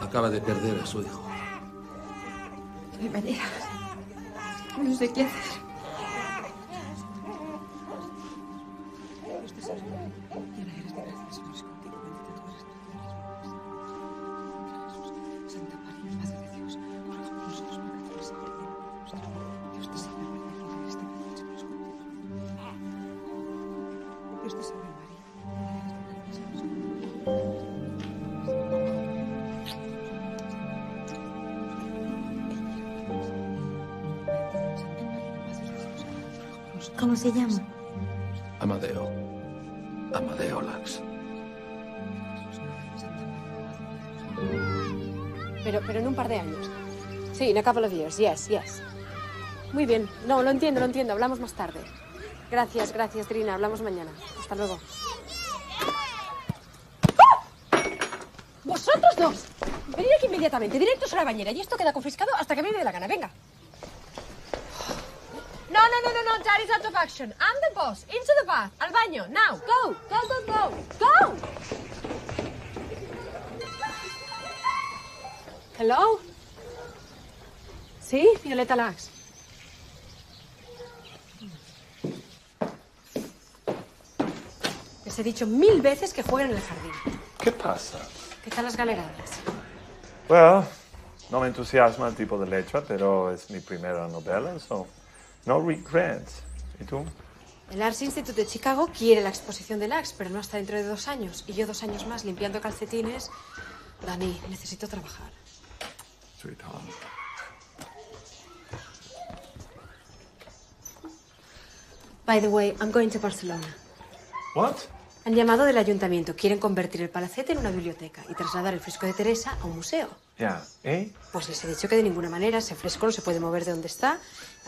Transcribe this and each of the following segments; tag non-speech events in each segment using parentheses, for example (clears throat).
Acaba de perder a su hijo. Hay manera. No sé qué hacer. A couple of years. Yes, yes. Muy bien. No, lo entiendo, lo entiendo. Hablamos más tarde. Gracias, gracias, Trina. Hablamos mañana. Hasta luego. ¡Vosotros dos! Venid aquí inmediatamente, directos a la bañera. Y esto queda confiscado hasta que a mí me dé la gana. Venga. No, no, no, no, no. Daddy's out of action. I'm the boss. Into the bath. Al baño. Now. Go. Go, go, go. Go. Hello. ¿Sí? Violeta Lax. Les he dicho mil veces que jueguen en el jardín. ¿Qué pasa? ¿Qué tal las galeradas? Well, no me entusiasma el tipo de letra, pero es mi primera novela, so no regrets. ¿Y tú? El Arts Institute de Chicago quiere la exposición de Lax, pero no hasta dentro de dos años. Y yo dos años más limpiando calcetines. Dani, necesito trabajar. Sweetheart. By the way, I'm going to Barcelona. What? Han llamado del ayuntamiento. Quieren convertir el palacete en una biblioteca y trasladar el fresco de Teresa a un museo. Ya, ¿eh? Pues les he dicho que de ninguna manera ese fresco no se puede mover de donde está.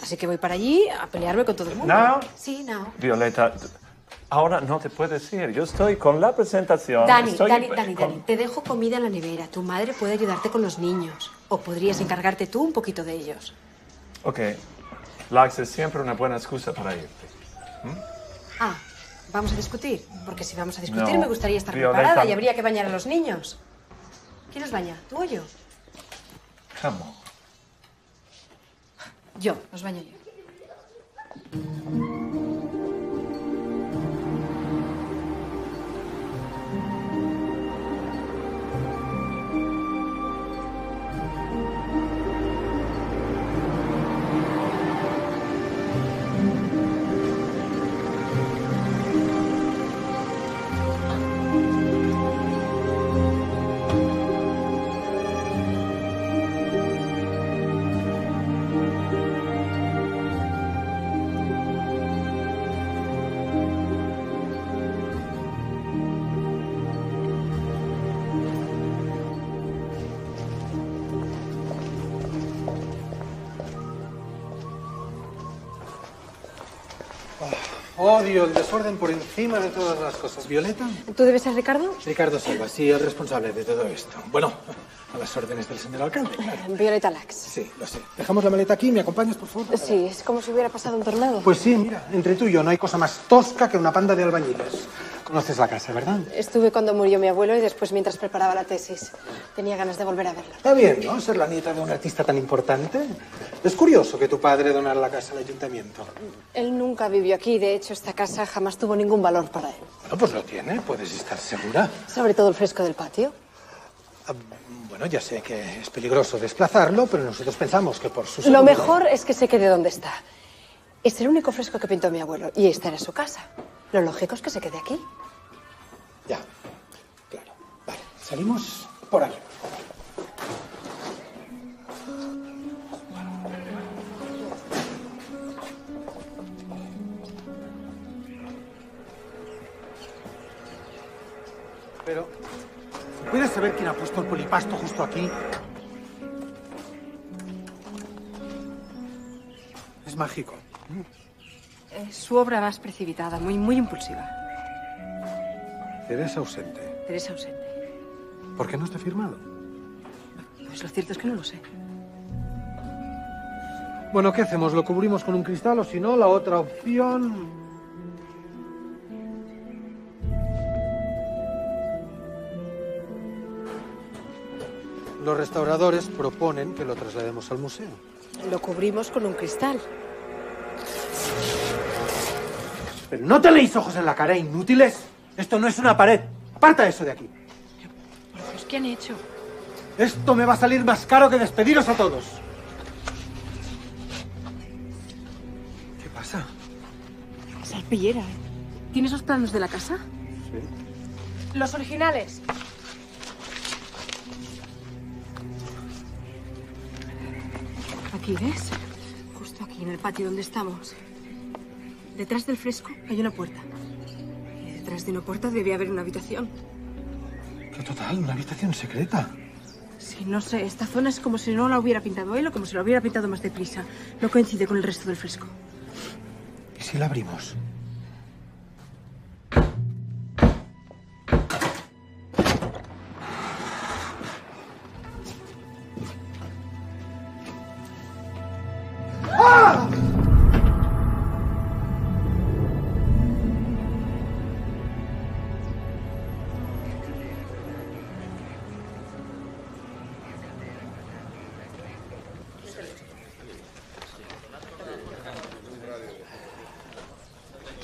Así que voy para allí a pelearme con todo el mundo. Now? Sí, now. Violeta, ahora no te puedes ir. Yo estoy con la presentación. Dani, estoy Dani, Dani, con- Dani, te dejo comida en la nevera. Tu madre puede ayudarte con los niños. O podrías encargarte tú un poquito de ellos. Ok. Lax es siempre una buena excusa para irte. Ah, ¿vamos a discutir? Porque si vamos a discutir No, me gustaría estar Violeta. preparada y habría que bañar a los niños. ¿Quién los baña? ¿Tú o yo? Come on. Yo, los baño yo. Odio el desorden por encima de todas las cosas. ¿Violeta? ¿Tú debes ser Ricardo? Ricardo Silva, sí, el responsable de todo esto. Bueno, a las órdenes del señor alcalde, claro. Violeta Lax. Sí, lo sé. Dejamos la maleta aquí, ¿me acompañas, por favor? Sí, es como si hubiera pasado un tornado. Pues sí, mira, entre tú y yo no hay cosa más tosca que una panda de albañiles. Conoces la casa, ¿verdad? Estuve cuando murió mi abuelo y después mientras preparaba la tesis. Tenía ganas de volver a verlo. Está bien, ¿no? Ser la nieta de un artista tan importante. Es curioso que tu padre donara la casa al ayuntamiento. Él nunca vivió aquí, de hecho esta casa jamás tuvo ningún valor para él. Bueno, pues lo tiene, puedes estar segura. Sobre todo el fresco del patio. Bueno, ya sé que es peligroso desplazarlo, pero nosotros pensamos que por su Lo mejor es que se quede donde está. Es el único fresco que pintó mi abuelo y esta era su casa. Lo lógico es que se quede aquí. Ya, claro. Vale, salimos por ahí. Pero, ¿puedes saber quién ha puesto el polipasto justo aquí? Es mágico. Es su obra más precipitada, muy, muy impulsiva. Eres ausente. Teresa ausente. ¿Por qué no está firmado? Pues lo cierto es que no lo sé. Bueno, ¿qué hacemos? ¿Lo cubrimos con un cristal o si no, la otra opción... Los restauradores proponen que lo traslademos al museo. Lo cubrimos con un cristal. Pero no tenéis ojos en la cara, inútiles. Esto no es una pared. Aparta eso de aquí. Por Dios, ¿qué han hecho? Esto me va a salir más caro que despediros a todos. ¿Qué pasa? Salpillera, ¿eh? ¿Tienes los planos de la casa? Sí. Los originales. Aquí, ¿ves? Justo aquí, en el patio donde estamos. Detrás del fresco hay una puerta. Y detrás de una puerta debe haber una habitación. ¿Qué total? ¿Una habitación secreta? Sí, no sé, esta zona es como si no la hubiera pintado él o como si la hubiera pintado más deprisa. No coincide con el resto del fresco. ¿Y si la abrimos?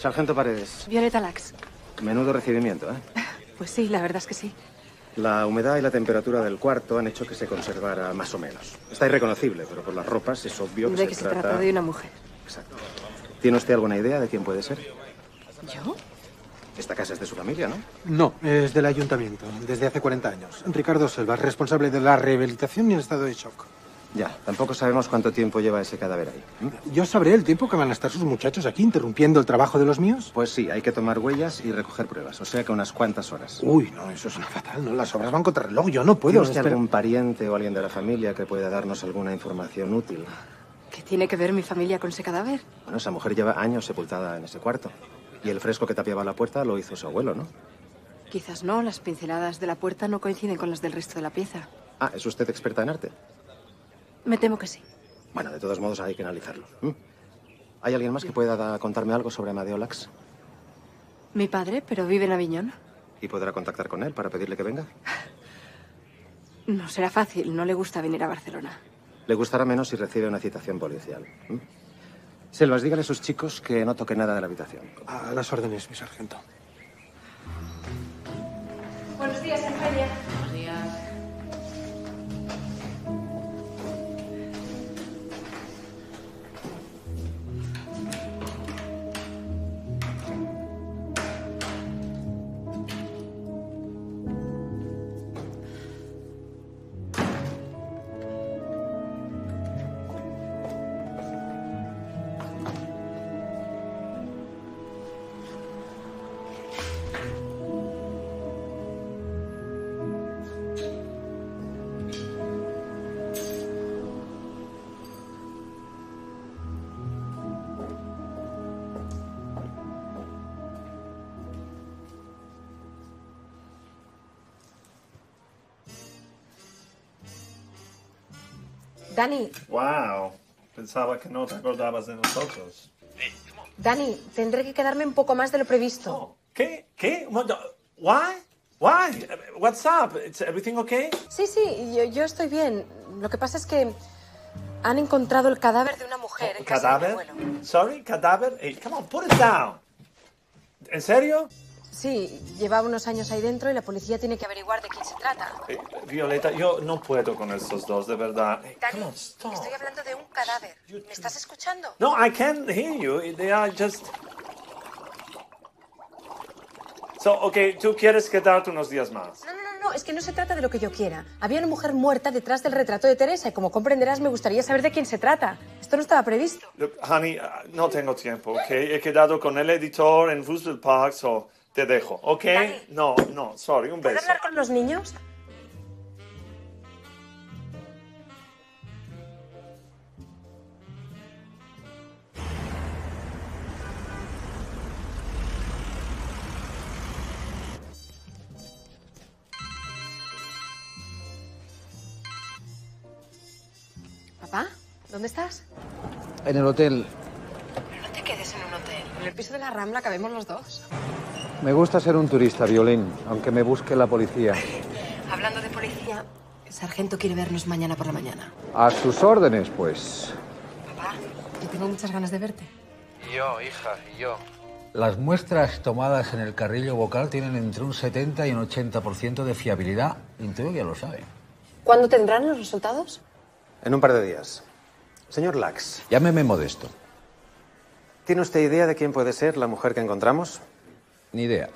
Sargento Paredes, Violeta Lax. menudo recibimiento, ¿eh? (laughs) Pues sí, la verdad es que sí. La humedad y la temperatura del cuarto han hecho que se conservara más o menos. Está irreconocible, pero por las ropas es obvio que, De se, que se trata... trata de una mujer. Exacto. ¿Tiene usted alguna idea de quién puede ser? ¿Yo? Esta casa es de su familia, ¿no? No, es del ayuntamiento, desde hace 40 años. Ricardo Selva, responsable de la rehabilitación y el estado de shock. Ya, tampoco sabemos cuánto tiempo lleva ese cadáver ahí. ¿Yo sabré el tiempo que van a estar sus muchachos aquí interrumpiendo el trabajo de los míos? Pues sí, hay que tomar huellas y recoger pruebas, o sea que unas cuantas horas. Uy, no, eso es una fatal, ¿no? Las obras van contra reloj, yo no puedo. ¿Tiene usted algún pariente o alguien de la familia que pueda darnos alguna información útil? ¿Qué tiene que ver mi familia con ese cadáver? Bueno, esa mujer lleva años sepultada en ese cuarto. Y el fresco que tapiaba la puerta lo hizo su abuelo, ¿no? Quizás no, las pinceladas de la puerta no coinciden con las del resto de la pieza. Ah, ¿es usted experta en arte? Me temo que sí. Bueno, de todos modos hay que analizarlo. ¿Hay alguien más que pueda da- contarme algo sobre Amadeo Lax? Mi padre, pero vive en Aviñón. ¿Y podrá contactar con él para pedirle que venga? (laughs) No será fácil, no le gusta venir a Barcelona. Le gustará menos si recibe una citación policial. ¿m? Selvas, dígale a sus chicos que no toque nada de la habitación. A las órdenes, mi sargento. Buenos días, Eugenia. Dani, Wow. Pensaba que no te acordabas de nosotros. Dani, tendré que quedarme un poco más de lo previsto. Oh, ¿Qué? ¿Qué? Why? Why? What's up? Is everything okay? Sí, sí, yo, yo estoy bien. Lo que pasa es que han encontrado el cadáver de una mujer en casa de mi ¿Cadáver? abuelo. Sorry, cadáver. Hey, come on, put it down. ¿En serio? Sí, lleva unos años ahí dentro y la policía tiene que averiguar de quién se trata. Eh, Violeta, yo no puedo con estos dos, de verdad. Hey, Dani, come on, estoy hablando de un cadáver. ¿Me estás escuchando? No, I can't hear you. They are just. So, okay, tú quieres quedarte unos días más. No, no, no, no, es que no se trata de lo que yo quiera. Había una mujer muerta detrás del retrato de Teresa y como comprenderás me gustaría saber de quién se trata. Esto no estaba previsto. Look, honey, uh, no tengo tiempo, ¿ok? He quedado con el editor en Roosevelt Park, so te dejo, ¿ok? Dani. No, no, sorry, un ¿Puedo beso. hablar con los niños? ¿Papá? ¿Dónde estás? en el hotel. No te quedes en un hotel. En el piso de la Rambla cabemos los dos. Me gusta ser un turista, Violín, aunque me busque la policía. Hablando de policía, el sargento quiere vernos mañana por la mañana. A sus órdenes, pues. Papá, yo tengo muchas ganas de verte. Y yo, hija, y yo. Las muestras tomadas en el carrillo vocal tienen entre un 70 y un 80% de fiabilidad. Intuyo que ya lo sabe. ¿Cuándo tendrán los resultados? En un par de días. Señor Lax, Llámeme modesto. ¿tiene usted idea de quién puede ser la mujer que encontramos? Ni idea.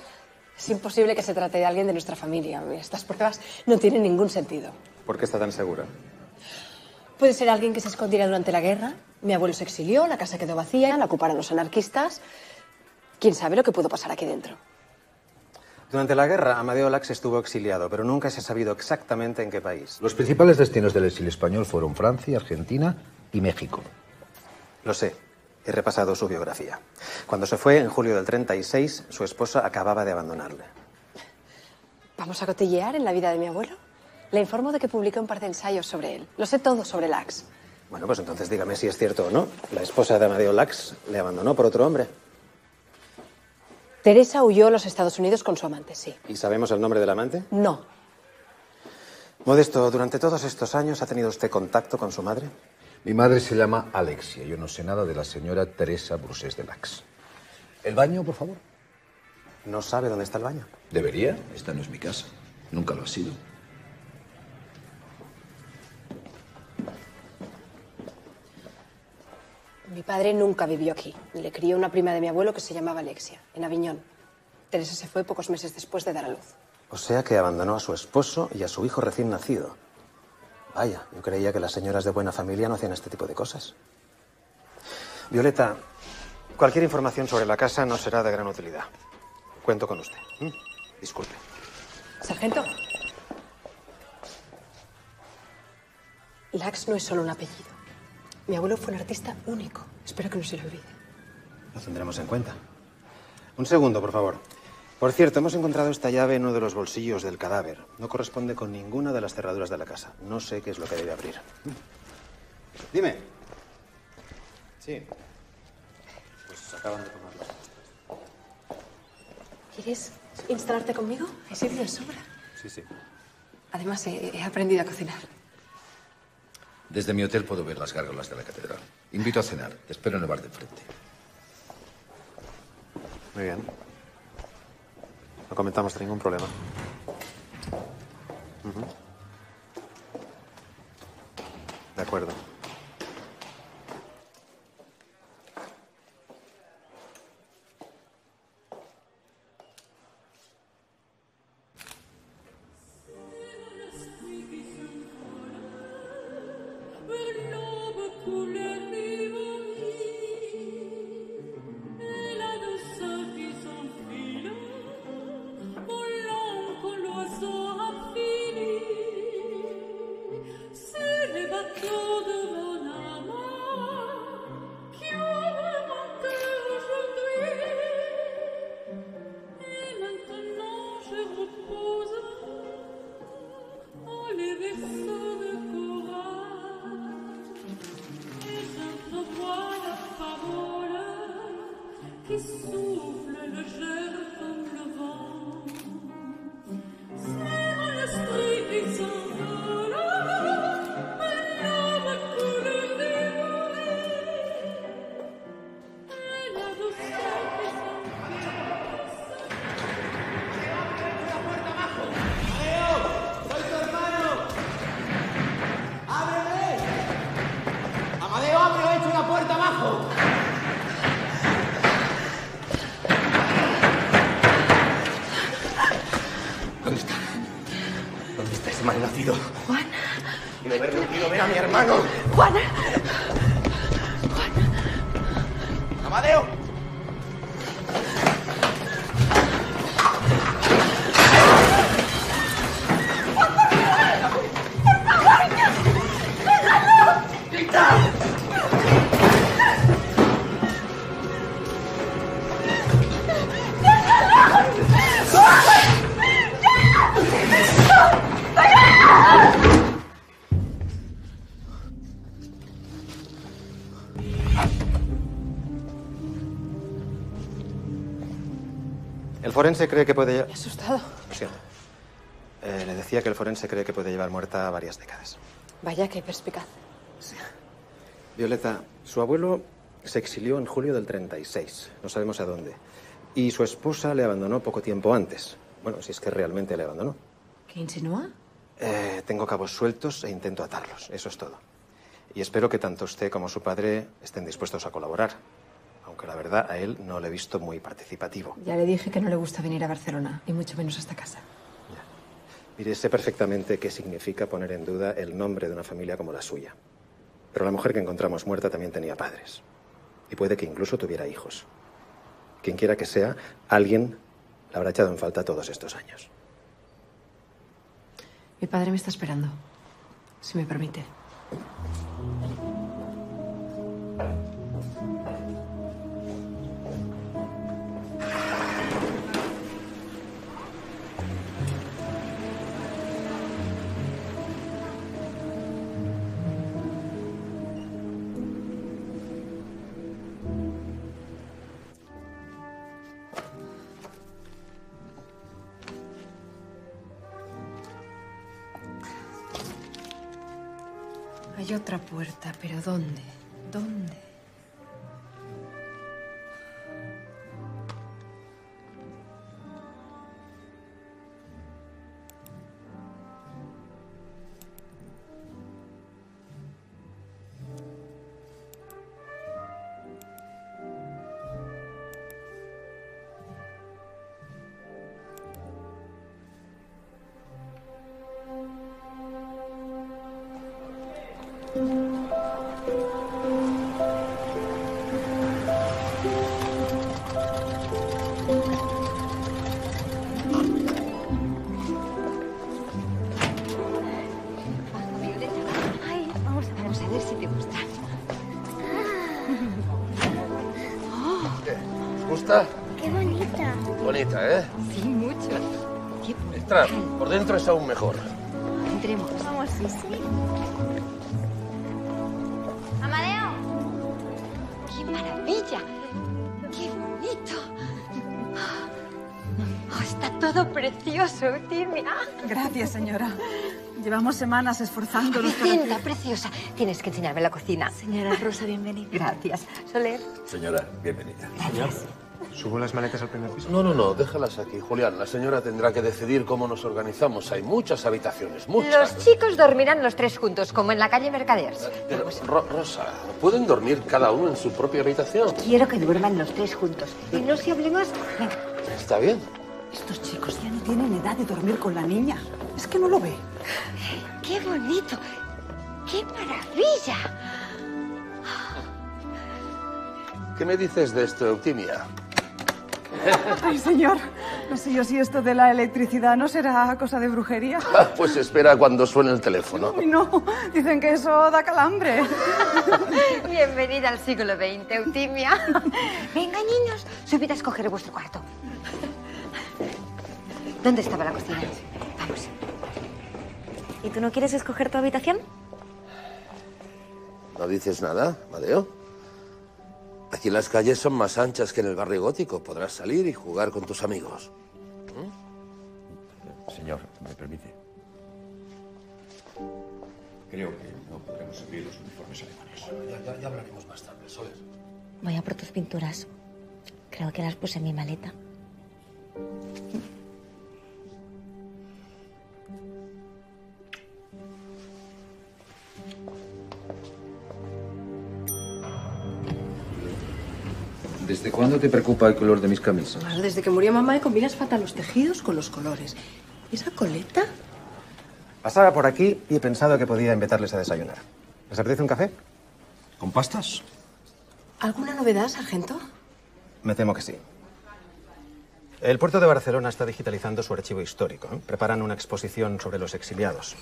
Es imposible que se trate de alguien de nuestra familia. Estas pruebas no tienen ningún sentido. ¿Por qué está tan segura? Puede ser alguien que se escondiera durante la guerra. Mi abuelo se exilió, la casa quedó vacía, la ocuparon los anarquistas. ¿Quién sabe lo que pudo pasar aquí dentro? Durante la guerra, Amadeo Lax estuvo exiliado, pero nunca se ha sabido exactamente en qué país. Los principales destinos del exilio español fueron Francia, Argentina y México. Lo sé. He repasado su biografía. Cuando se fue, en julio del 36, su esposa acababa de abandonarle. ¿Vamos a cotillear en la vida de mi abuelo? Le informo de que publiqué un par de ensayos sobre él. Lo sé todo sobre Lax. Bueno, pues entonces dígame si es cierto o no. La esposa de Amadeo Lax le abandonó por otro hombre. Teresa huyó a los Estados Unidos con su amante, sí. ¿Y sabemos el nombre del amante? No. Modesto, durante todos estos años ha tenido usted contacto con su madre. Mi madre se llama Alexia. Yo no sé nada de la señora Teresa Brusés de Lax. ¿El baño, por favor? ¿No sabe dónde está el baño? Debería. Esta no es mi casa. Nunca lo ha sido. Mi padre nunca vivió aquí. Le crió una prima de mi abuelo que se llamaba Alexia, en Aviñón. Teresa se fue pocos meses después de dar a luz. O sea que abandonó a su esposo y a su hijo recién nacido. Vaya, yo creía que las señoras de buena familia no hacían este tipo de cosas. Violeta, cualquier información sobre la casa no será de gran utilidad. Cuento con usted. ¿m? Disculpe. Sargento. Lax no es solo un apellido. Mi abuelo fue un artista único. Espero que no se lo olvide. Lo tendremos en cuenta. Un segundo, por favor. Por cierto, hemos encontrado esta llave en uno de los bolsillos del cadáver. No corresponde con ninguna de las cerraduras de la casa. No sé qué es lo que debe abrir. Dime. Sí. Pues acaban de tomarlo. ¿Quieres instalarte conmigo? He sitio de sobra. Sí, sí. Además, he, he aprendido a cocinar. Desde mi hotel puedo ver las gárgolas de la catedral. Invito a cenar. Te espero en el bar de enfrente. Muy bien. No comentamos ningún problema. De acuerdo. Forense cree que puede... Me asustado. Lo siento. Eh, le decía que el forense cree que puede llevar muerta varias décadas. Vaya, qué perspicaz. Violeta, su abuelo se exilió en julio del 36, no sabemos a dónde. Y su esposa le abandonó poco tiempo antes. Bueno, si es que realmente le abandonó. ¿Qué insinúa? Eh, tengo cabos sueltos e intento atarlos, eso es todo. Y espero que tanto usted como su padre estén dispuestos a colaborar. Aunque la verdad a él no le he visto muy participativo. Ya le dije que no le gusta venir a Barcelona, y mucho menos a esta casa. Mire, sé perfectamente qué significa poner en duda el nombre de una familia como la suya. Pero la mujer que encontramos muerta también tenía padres. Y puede que incluso tuviera hijos. Quien quiera que sea, alguien la habrá echado en falta todos estos años. Mi padre me está esperando, si me permite. Otra puerta, pero ¿dónde? ¿Dónde? Señora. Llevamos semanas esforzándonos para Cinta, preciosa. Tienes que enseñarme la cocina. Señora Rosa, bienvenida. Gracias. Soler. Señora, bienvenida. ¿Subo las maletas al primer piso? No, no, no, déjalas aquí, Julián. La señora tendrá que decidir cómo nos organizamos. Hay muchas habitaciones, muchas. Los chicos dormirán los tres juntos, como en la calle Mercaders. Pero, Ro- Rosa, ¿pueden dormir cada uno en su propia habitación? Quiero que duerman los tres juntos. Y no se hable más. Venga. Está bien. Estos chicos ya no tienen edad de dormir con la niña. Es que no lo ve. ¡Qué bonito! ¡Qué maravilla! ¿Qué me dices de esto, Eutimia? (laughs) Ay, señor. No sé yo si esto de la electricidad no será cosa de brujería. (laughs) Ah, pues espera cuando suene el teléfono. Ay, no. Dicen que eso da calambre. (laughs) Bienvenida al siglo XX, Eutimia. Venga, niños, subid a escoger vuestro cuarto. ¿Dónde estaba la cocina? Vamos. ¿Y tú no quieres escoger tu habitación? ¿No dices nada, Madeo? Aquí las calles son más anchas que en el barrio gótico. Podrás salir y jugar con tus amigos. Señor, ¿me permite? Creo que no podremos seguir los uniformes alemanes. ya, ya hablaremos más tarde, Soler. Voy a por tus pinturas. Creo que las puse en mi maleta. ¿Desde cuándo te preocupa el color de mis camisas? Desde que murió mamá, combinas fatal los tejidos con los colores. ¿Esa coleta? Pasaba por aquí y he pensado que podía invitarles a desayunar. ¿Les apetece un café? ¿Con pastas? ¿Alguna novedad, sargento? Me temo que sí. El puerto de Barcelona está digitalizando su archivo histórico. ¿eh? Preparan una exposición sobre los exiliados.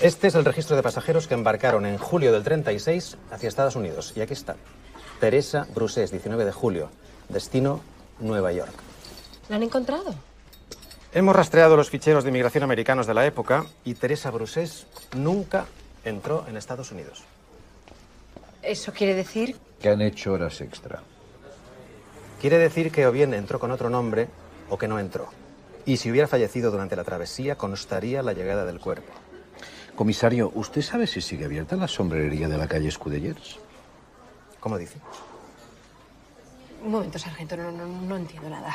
Este es el registro de pasajeros que embarcaron en julio del 36 hacia Estados Unidos. Y aquí está. Teresa Brusés, 19 de julio. Destino, Nueva York. ¿La han encontrado? Hemos rastreado los ficheros de inmigración americanos de la época y Teresa Brusés nunca entró en Estados Unidos. Eso quiere decir que han hecho horas extra. Quiere decir que o bien entró con otro nombre o que no entró. Y si hubiera fallecido durante la travesía, constaría la llegada del cuerpo. Comisario, ¿usted sabe si sigue abierta la sombrerería de la calle Escudellers? ¿Cómo dice? Un momento, sargento, no, no, no entiendo nada.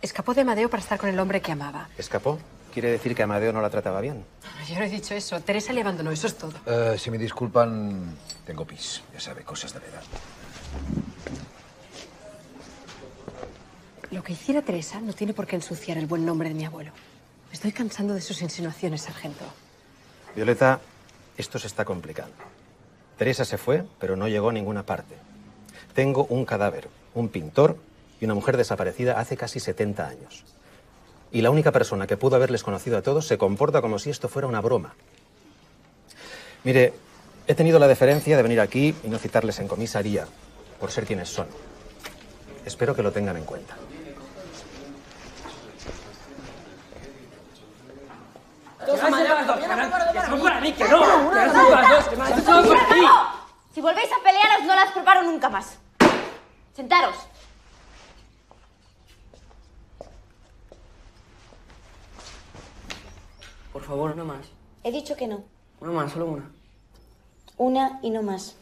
Escapó de Amadeo para estar con el hombre que amaba. ¿Escapó? Quiere decir que Amadeo no la trataba bien. Yo no he dicho eso. Teresa le abandonó, eso es todo. Eh, si me disculpan, tengo pis. Ya sabe, cosas de la edad. Lo que hiciera Teresa no tiene por qué ensuciar el buen nombre de mi abuelo. Me estoy cansando de sus insinuaciones, sargento. Violeta, esto se está complicando. Teresa se fue, pero no llegó a ninguna parte. Tengo un cadáver, un pintor y una mujer desaparecida hace casi 70 años. Y la única persona que pudo haberles conocido a todos se comporta como si esto fuera una broma. Mire, he tenido la deferencia de venir aquí y no citarles en comisaría, por ser quienes son. Espero que lo tengan en cuenta. Mí, que no. Que no son para dos, que más, que son para mí. Si volvéis a pelearos, no las preparo nunca más. Sentaros. Por favor, no más. He dicho que no. Una más, solo una. Una y no más.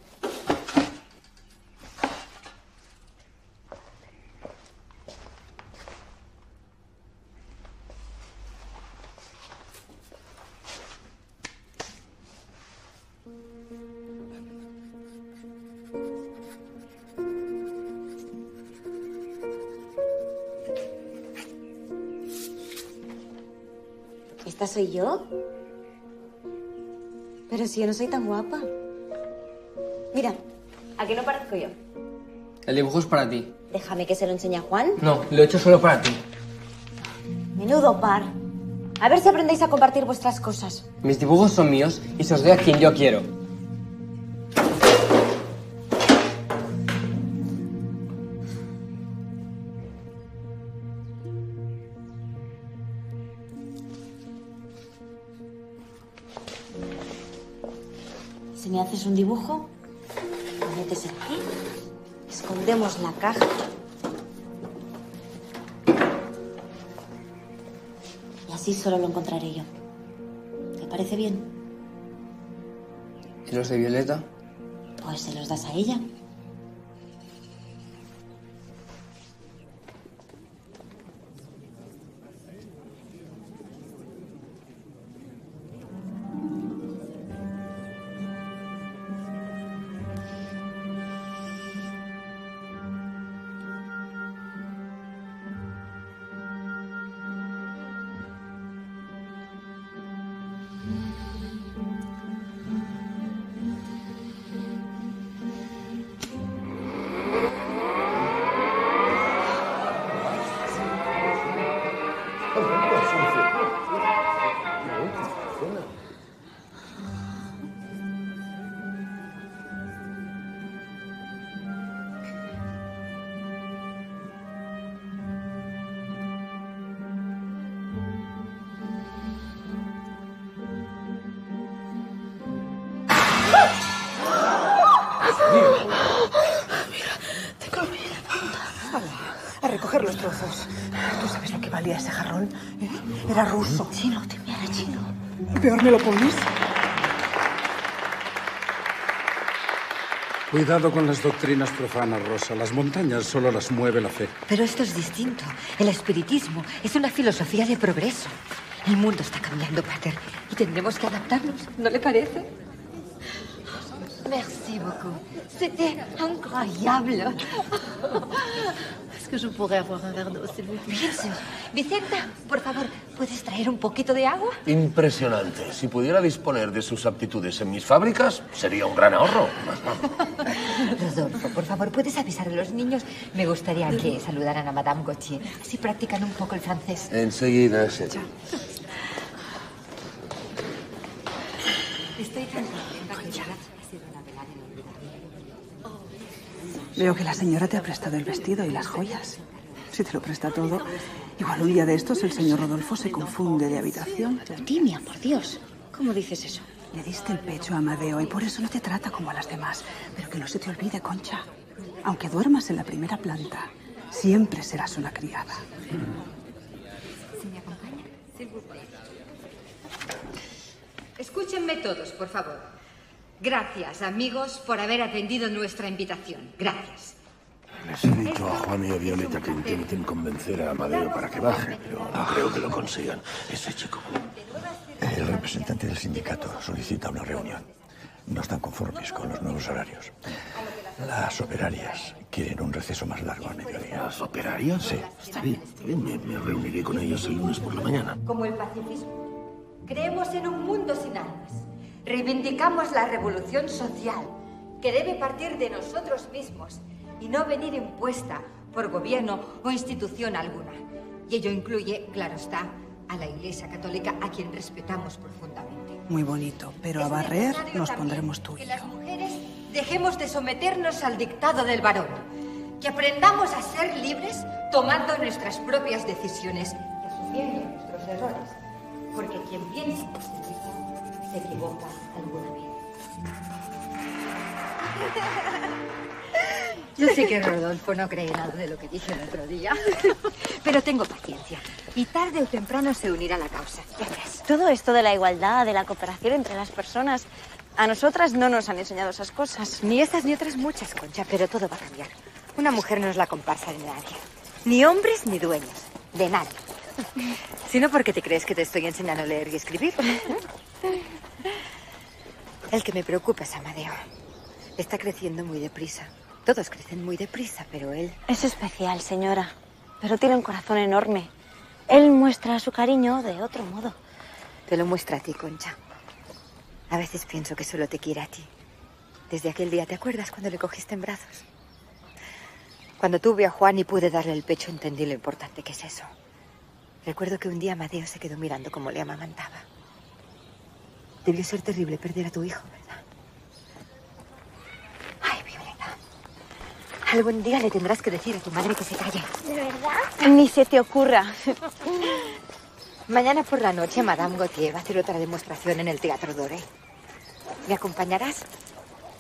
Soy yo? Pero si yo no soy tan guapa. Mira, ¿a qué no parezco yo? El dibujo es para ti. Déjame que se lo enseñe a Juan. No, lo he hecho solo para ti. Menudo par. A ver si aprendéis a compartir vuestras cosas. Mis dibujos son míos y se os doy a quien yo quiero. Haces un dibujo, lo metes aquí, escondemos la caja. Y así solo lo encontraré yo. ¿Te parece bien? ¿Y los de Violeta? Pues se los das a ella. Cuidado con las doctrinas profanas, Rosa. Las montañas solo las mueve la fe. Pero esto es distinto. El espiritismo es una filosofía de progreso. El mundo está cambiando, Pater, y tendremos que adaptarnos, ¿no le parece? Merci beaucoup. C'était incroyable. Est-ce que je pourrais avoir un verre d'eau, s'il vous plaît Bien sûr. Vicenta, por favor, ¿puedes traer un poquito de agua? Impresionante. Si pudiera disponer de sus aptitudes en mis fábricas, sería un gran ahorro. (laughs) Rodolfo, por favor, ¿puedes avisar a los niños? Me gustaría que saludaran a Madame Gauthier. Así practican un poco el francés. Enseguida, sí. Estoy cansada. Veo que la señora te ha prestado el vestido y las joyas. Si te lo presta todo, igual un día de estos el señor Rodolfo se confunde de habitación. Timia, por Dios. ¿Cómo dices eso? Le diste el pecho a Amadeo y por eso no te trata como a las demás. Pero que no se te olvide, Concha. Aunque duermas en la primera planta, siempre serás una criada. Escúchenme todos, por favor. Gracias, amigos, por haber atendido nuestra invitación. Gracias. Les he dicho a Juan y a Violeta que intenten convencer a Amadeo para que baje, pero no creo que lo consigan. Ese chico. El representante del sindicato solicita una reunión. No están conformes con los nuevos horarios. Las operarias quieren un receso más largo al mediodía. ¿Las operarias? Sí. Está bien, está bien. Me, me reuniré con ellas el lunes por la mañana. Como el pacifismo. Creemos en un mundo sin armas. Reivindicamos la revolución social, que debe partir de nosotros mismos y no venir impuesta por gobierno o institución alguna. Y ello incluye, claro está, a la Iglesia Católica, a quien respetamos profundamente. Muy bonito, pero a barrer nos pondremos tú y Que yo. las mujeres dejemos de someternos al dictado del varón. Que aprendamos a ser libres tomando nuestras propias decisiones y asumiendo nuestros errores. Porque quien piensa por sí mismo se equivoca alguna vez. Yo sé que Rodolfo no cree nada de lo que dije el otro día, pero tengo paciencia. Y tarde o temprano se unirá a la causa. Ya verás. Todo esto de la igualdad, de la cooperación entre las personas, a nosotras no nos han enseñado esas cosas. Ni estas ni otras muchas, Concha, pero todo va a cambiar. Una mujer no es la comparsa de nadie. Ni hombres ni dueños. De nadie. Sino porque te crees que te estoy enseñando a leer y escribir. El que me preocupa es Amadeo. Está creciendo muy deprisa. Todos crecen muy deprisa, pero él... Es especial, señora, pero tiene un corazón enorme. Él muestra su cariño de otro modo. Te lo muestra a ti, Concha. A veces pienso que solo te quiere a ti. Desde aquel día, ¿te acuerdas cuando le cogiste en brazos? Cuando tuve a Juan y pude darle el pecho, entendí lo importante que es eso. Recuerdo que un día Amadeo se quedó mirando cómo le amamantaba. Debió ser terrible perder a tu hijo, ¿verdad? Ay, Violeta. Algún día le tendrás que decir a tu madre que se calle. ¿De verdad? Ni se te ocurra. Mañana por la noche Madame Gauthier va a hacer otra demostración en el Teatro Doré. ¿Me acompañarás?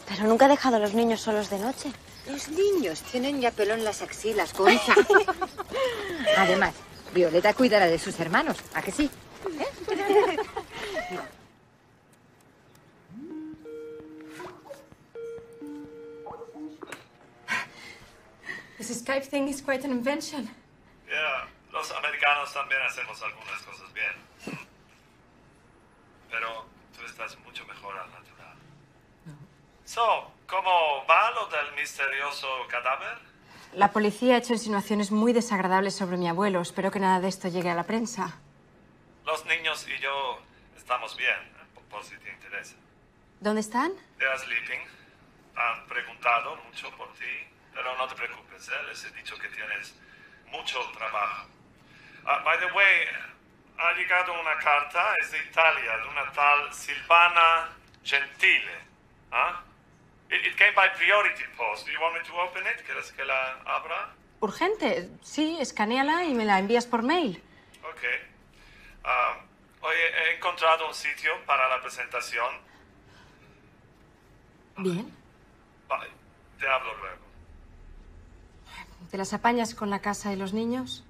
Pero nunca he dejado a los niños solos de noche. Los niños tienen ya pelo en las axilas, Concha. (laughs) Además, Violeta cuidará de sus hermanos, ¿a que sí? (laughs) This Skype thing is quite an invention. Ya, los americanos también hacemos algunas cosas bien. Pero tú estás mucho mejor al natural. So, ¿cómo va lo del misterioso cadáver? La policía ha hecho insinuaciones muy desagradables sobre mi abuelo. Espero que nada de esto llegue a la prensa. Los niños y yo estamos bien, por, por si te interesa. ¿Dónde están? They are sleeping. Han preguntado mucho por ti, pero no te preocupes, ¿eh? les he dicho que tienes mucho trabajo. Ah, by the way, ha llegado una carta, es de Italia, de una tal Silvana Gentile. ¿Ah? It, it came by priority post. Do you want me to open it? ¿Quieres que la abra? Urgente. Sí, escaneala y me la envías por mail. Ok. Ah, oye, he encontrado un sitio para la presentación. Bien. Vale, te hablo luego. ¿Te las apañas con la casa y los niños?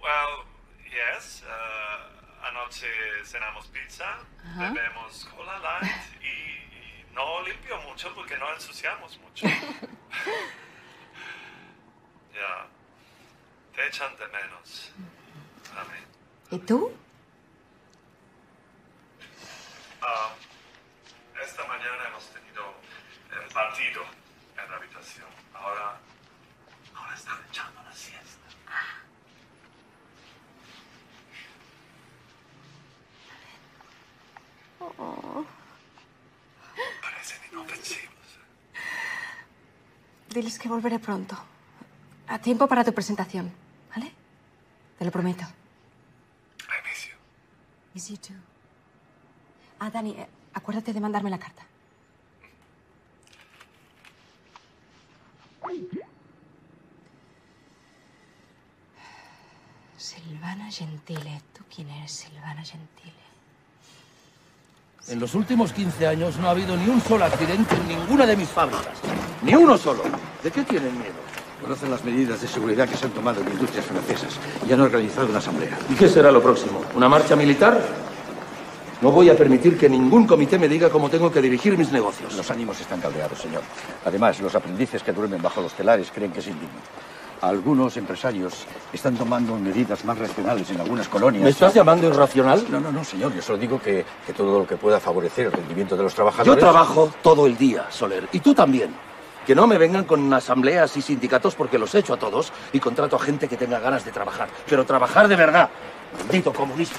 Well, yes. uh, anoche cenamos pizza, Ajá. bebemos cola light y, y no limpio mucho porque no ensuciamos mucho. (laughs) ya. Te echan de menos. A mí. ¿Y tú? Ah, esta mañana hemos tenido el partido en la habitación. Ahora, están echando la siesta. Parecen inofensivos. Diles que volveré pronto. A tiempo para tu presentación, ¿vale? Te lo prometo. I miss you. Miss you too. Ah, Dani, eh, acuérdate de mandarme la carta. Silvana Gentile. ¿Tú quién eres, Silvana Gentile? En los últimos 15 años no ha habido ni un solo accidente en ninguna de mis fábricas. Ni uno solo. ¿De qué tienen miedo? Conocen las medidas de seguridad que se han tomado en industrias francesas y han organizado una asamblea. ¿Y qué será lo próximo? ¿Una marcha militar? No voy a permitir que ningún comité me diga cómo tengo que dirigir mis negocios. Los ánimos están caldeados, señor. Además, los aprendices que duermen bajo los telares creen que es indigno. Algunos empresarios están tomando medidas más racionales en algunas colonias. ¿Me estás llamando irracional? No, no, no, señor. Yo solo digo que, que todo lo que pueda favorecer el rendimiento de los Yo trabajadores. trabajo todo el día, Soler. Y tú también. Que no me vengan con asambleas y sindicatos porque los echo a todos y contrato a gente que tenga ganas de trabajar. Pero trabajar de verdad. Maldito comunista.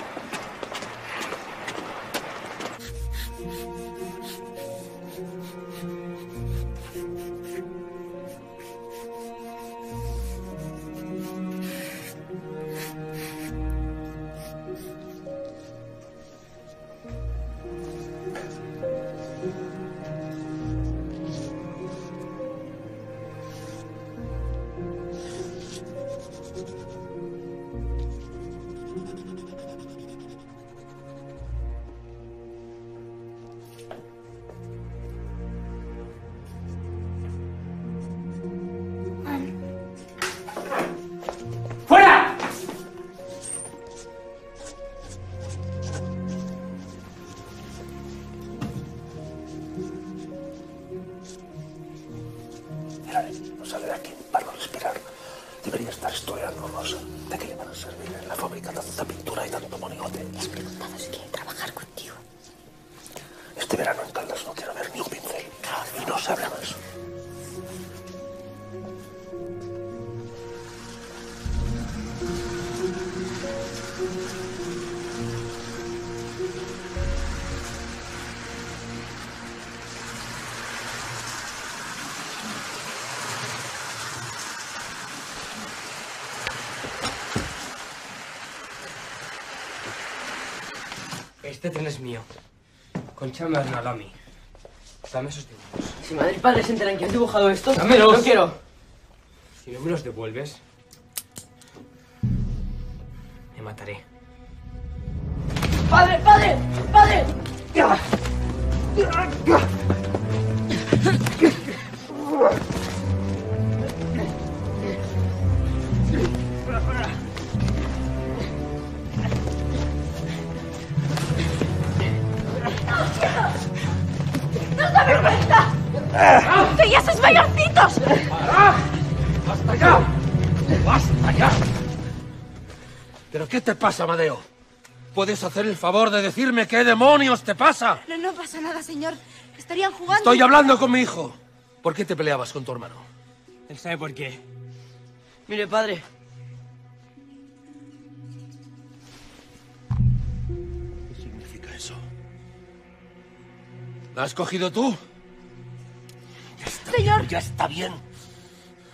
Este tren es mío. Concha me ha regalado a mí. Dame esos dibujos. Si madre y padre se enteran que has dibujado esto, ¡Dámelos! no quiero. Si no me los devuelves, pasa, Amadeo? ¿Puedes hacer el favor de decirme qué demonios te pasa? No, no pasa nada, señor. Estarían jugando. Estoy hablando con mi hijo. ¿Por qué te peleabas con tu hermano? Él sabe por qué. Mire, padre. ¿Qué significa eso? ¿La has cogido tú? Señor. Ya está bien.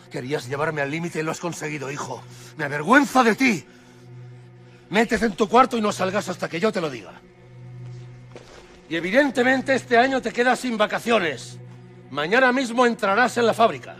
Querías llevarme al límite y lo has conseguido, hijo. Me avergüenza de ti. Métete en tu cuarto y no salgas hasta que yo te lo diga. Y evidentemente este año te quedas sin vacaciones. Mañana mismo entrarás en la fábrica.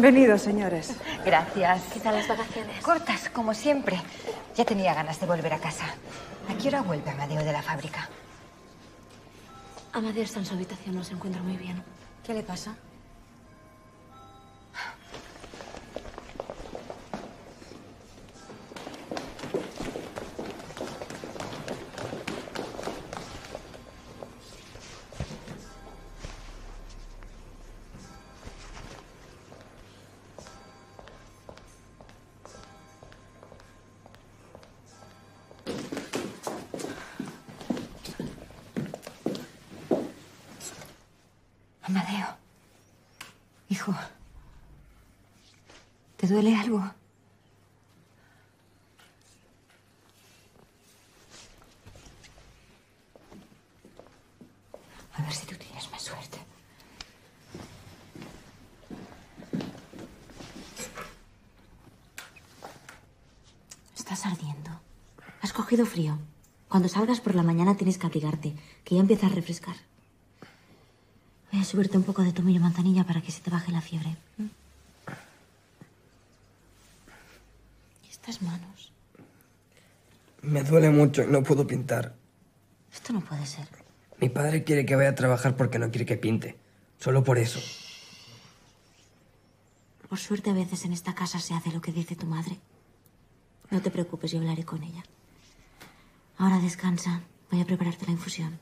Bienvenidos, señores. Gracias. ¿Qué tal las vacaciones? Cortas, como siempre. Ya tenía ganas de volver a casa. ¿A qué hora vuelve Amadeo de la fábrica? Amadeo está en su habitación, no se encuentra muy bien. ¿Qué le pasa? Frío. Cuando salgas por la mañana tienes que abrigarte, que ya empieza a refrescar. Voy a subirte un poco de tomillo manzanilla para que se te baje la fiebre. ¿m? ¿Y estas manos? Me duele mucho y no puedo pintar. Esto no puede ser. Mi padre quiere que vaya a trabajar porque no quiere que pinte. Solo por eso. Por suerte a veces en esta casa se hace lo que dice tu madre. No te preocupes, yo hablaré con ella. Ahora descansa. Voy a prepararte la infusión.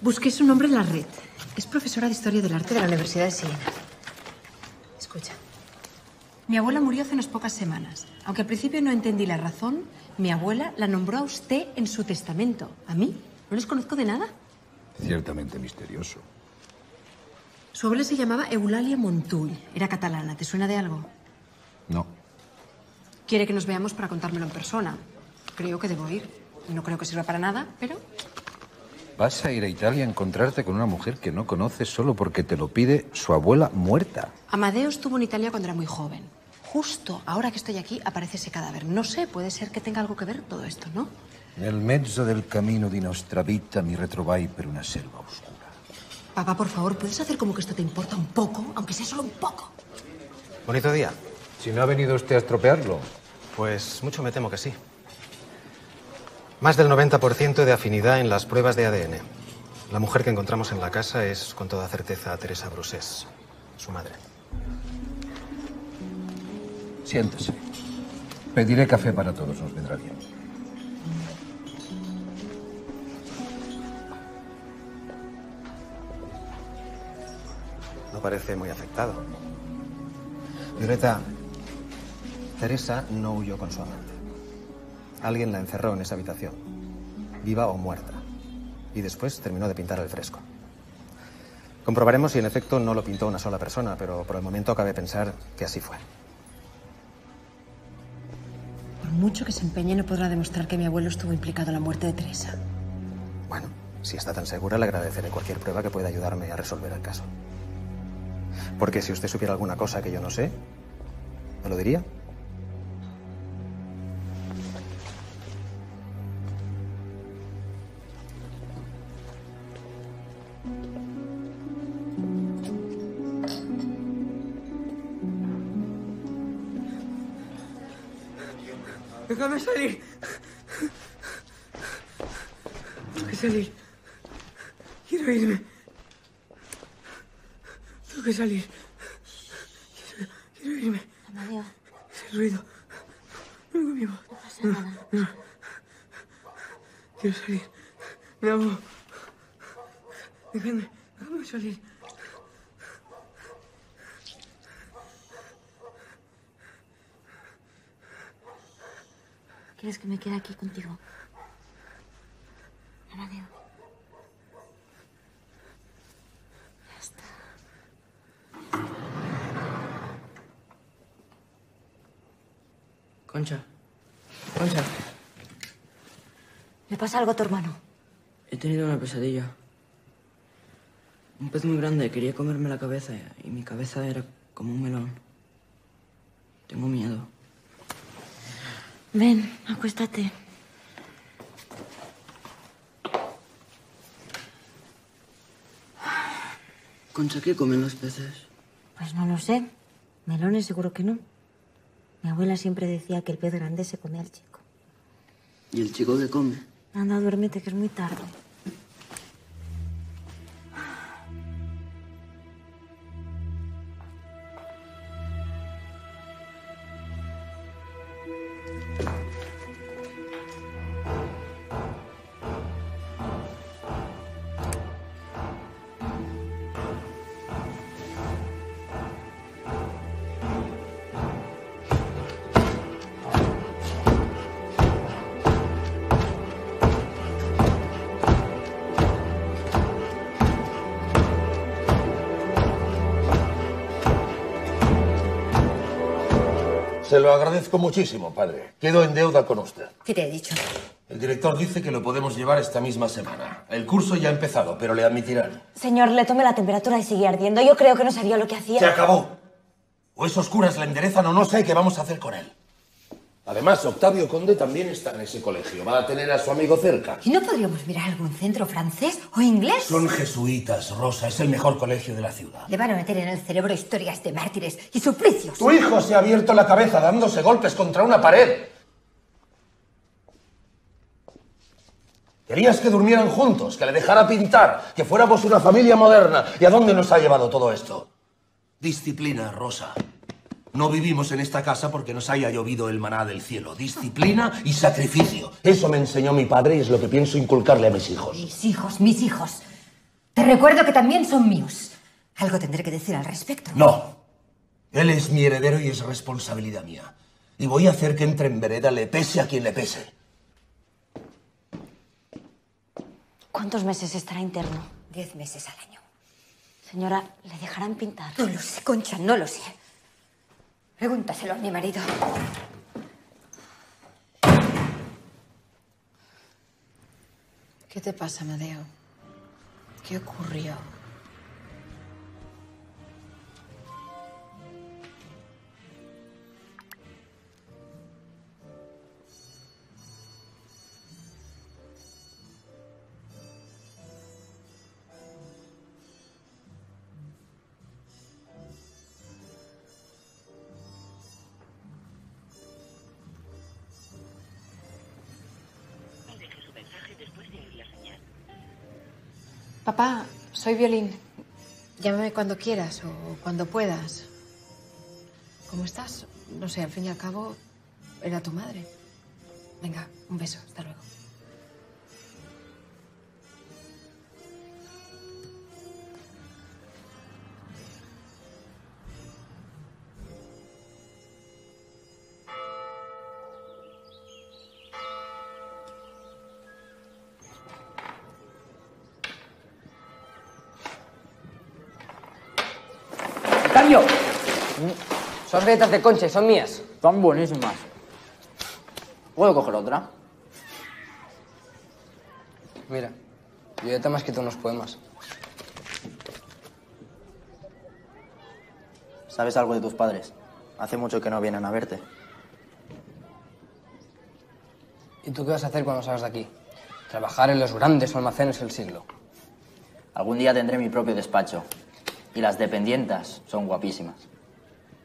Busqué su nombre en la red. Es profesora de Historia del Arte de la Universidad de Siena. Escucha. Mi abuela murió hace unas pocas semanas. Aunque al principio no entendí la razón, mi abuela la nombró a usted en su testamento. ¿A mí? ¿No les conozco de nada? Ciertamente misterioso. Su abuela se llamaba Eulalia Montull. Era catalana. ¿Te suena de algo? No. Quiere que nos veamos para contármelo en persona. Creo que debo ir. No creo que sirva para nada, pero Vas a ir a Italia a encontrarte con una mujer que no conoces solo porque te lo pide su abuela muerta. Amadeo estuvo en Italia cuando era muy joven. Justo ahora que estoy aquí aparece ese cadáver. No sé, puede ser que tenga algo que ver todo esto, ¿no? Nel mezzo del camino di nostra vita mi retrovai per una selva oscura. Papá, por favor, ¿puedes hacer como que esto te importa un poco? Aunque sea solo un poco. Bonito día. Si no ha venido usted a estropearlo. Pues mucho me temo que sí. Más del 90% de afinidad en las pruebas de ADN. La mujer que encontramos en la casa es con toda certeza Teresa Brusés, su madre. Siéntese. Pediré café para todos, nos vendrá bien. No parece muy afectado. Violeta, Teresa no huyó con su amante. Alguien la encerró en esa habitación, viva o muerta, y después terminó de pintar el fresco. Comprobaremos si en efecto no lo pintó una sola persona, pero por el momento cabe pensar que así fue. Por mucho que se empeñe, no podrá demostrar que mi abuelo estuvo implicado en la muerte de Teresa. Bueno, si está tan segura, le agradeceré cualquier prueba que pueda ayudarme a resolver el caso. Porque si usted supiera alguna cosa que yo no sé, ¿me lo diría? Déjame salir. Tengo que salir. Quiero irme. Tengo que salir. Quiero, quiero irme. Amadeo, Ese ruido. No voz. no pasa nada. No. Quiero salir. Me amo. Déjame, déjame salir. ¿Quieres que me quede aquí contigo? Amadeo. Concha. Concha. ¿Le pasa algo a tu hermano? He tenido una pesadilla. Un pez muy grande quería comerme la cabeza y mi cabeza era como un melón. Tengo miedo. Ven, acuéstate. Concha, ¿qué comen los peces? Pues no lo sé. Melones seguro que no. Mi abuela siempre decía que el pez grande se come al chico. ¿Y el chico qué come? Anda, duérmete, que es muy tarde. Se lo agradezco muchísimo, padre. Quedo en deuda con usted. ¿Qué te he dicho? El director dice que lo podemos llevar esta misma semana. El curso ya ha empezado, pero le admitirán. Señor, le tome la temperatura y sigue ardiendo. Yo creo que no sabía lo que hacía. Se acabó. O esos curas le enderezan o no sé qué vamos a hacer con él. Además, Octavio Conde también está en ese colegio. Va a tener a su amigo cerca. ¿Y no podríamos mirar algún centro francés o inglés? Son jesuitas, Rosa. Es el mejor colegio de la ciudad. Le van a meter en el cerebro historias de mártires y suplicios. Tu hijo se ha abierto la cabeza dándose golpes contra una pared. Querías que durmieran juntos, que le dejara pintar, que fuéramos una familia moderna. ¿Y a dónde nos ha llevado todo esto? Disciplina, Rosa. No vivimos en esta casa porque nos haya llovido el maná del cielo. Disciplina y sacrificio. Eso me enseñó mi padre y es lo que pienso inculcarle a mis hijos. Mis hijos, mis hijos. Te recuerdo que también son míos. Algo tendré que decir al respecto. No. Él es mi heredero y es responsabilidad mía. Y voy a hacer que entre en vereda, le pese a quien le pese. ¿Cuántos meses estará interno? Diez meses al año. Señora, ¿le dejarán pintar? No lo sé, Concha, no lo sé. Pregúntaselo a mi marido. ¿Qué te pasa, Amadeo? ¿Qué ocurrió? Papá, soy Violín. Llámame cuando quieras o cuando puedas. ¿Cómo estás? No sé, al fin y al cabo, era tu madre. Venga, un beso. Hasta luego. Son galletas de concha y son mías. Están buenísimas. ¿Puedo coger otra? Mira, Violeta me ha escrito unos poemas. ¿Sabes algo de tus padres? Hace mucho que no vienen a verte. ¿Y tú qué vas a hacer cuando salgas de aquí? Trabajar en los grandes almacenes del siglo. Algún día tendré mi propio despacho. Y las dependientas son guapísimas.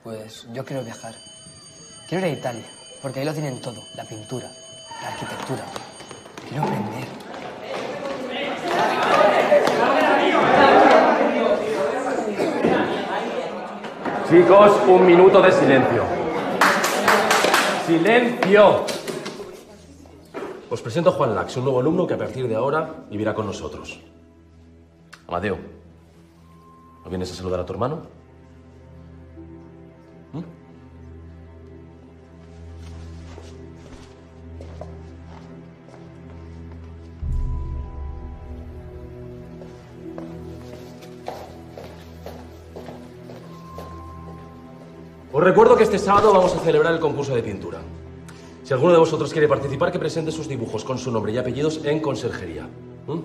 Pues yo quiero viajar. Quiero ir a Italia, porque ahí lo tienen todo. La pintura, la arquitectura. Quiero aprender. Chicos, un minuto de silencio. ¡Silencio! Os presento a Juan Lax, un nuevo alumno que a partir de ahora vivirá con nosotros. Amadeo, ¿no vienes a saludar a tu hermano? Os recuerdo que este sábado vamos a celebrar el concurso de pintura. Si alguno de vosotros quiere participar, que presente sus dibujos con su nombre y apellidos en conserjería. ¿Mm?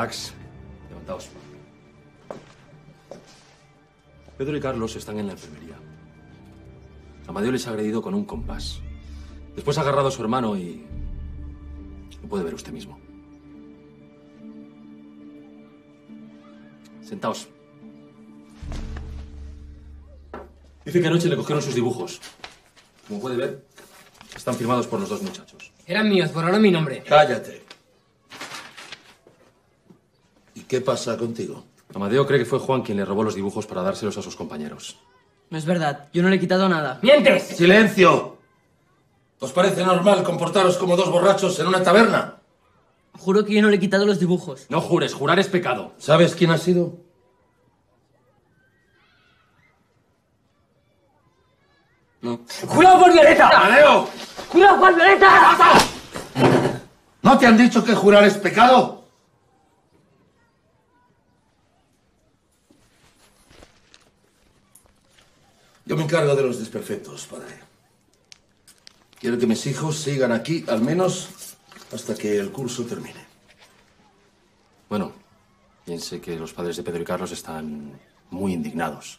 Relax. Levantaos. Pedro y Carlos están en la enfermería. Amadeo les ha agredido con un compás. Después ha agarrado a su hermano y... Lo puede ver usted mismo. Sentaos. Dice que anoche le cogieron sus dibujos. Como puede ver, están firmados por los dos muchachos. Eran míos, borraron mi nombre. Cállate. ¿Y qué pasa contigo? Amadeo cree que fue Juan quien le robó los dibujos para dárselos a sus compañeros. No es verdad, yo no le he quitado nada. ¡Mientes! ¡Silencio! ¿Os parece normal comportaros como dos borrachos en una taberna? Juro que yo no le he quitado los dibujos. No jures, jurar es pecado. ¿Sabes quién ha sido? No. ¡Jurado por Violeta! ¡Amadeo! ¡Jurado por Violeta! ¿No te han dicho que jurar es pecado? Yo me encargo de los desperfectos, padre. Quiero que mis hijos sigan aquí al menos hasta que el curso termine. Bueno, piense que los padres de Pedro y Carlos están muy indignados.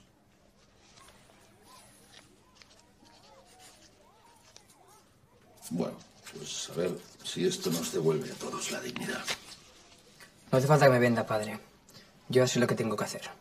Bueno, pues a ver si esto nos devuelve a todos la dignidad. No hace falta que me venda, padre. Yo sé lo que tengo que hacer.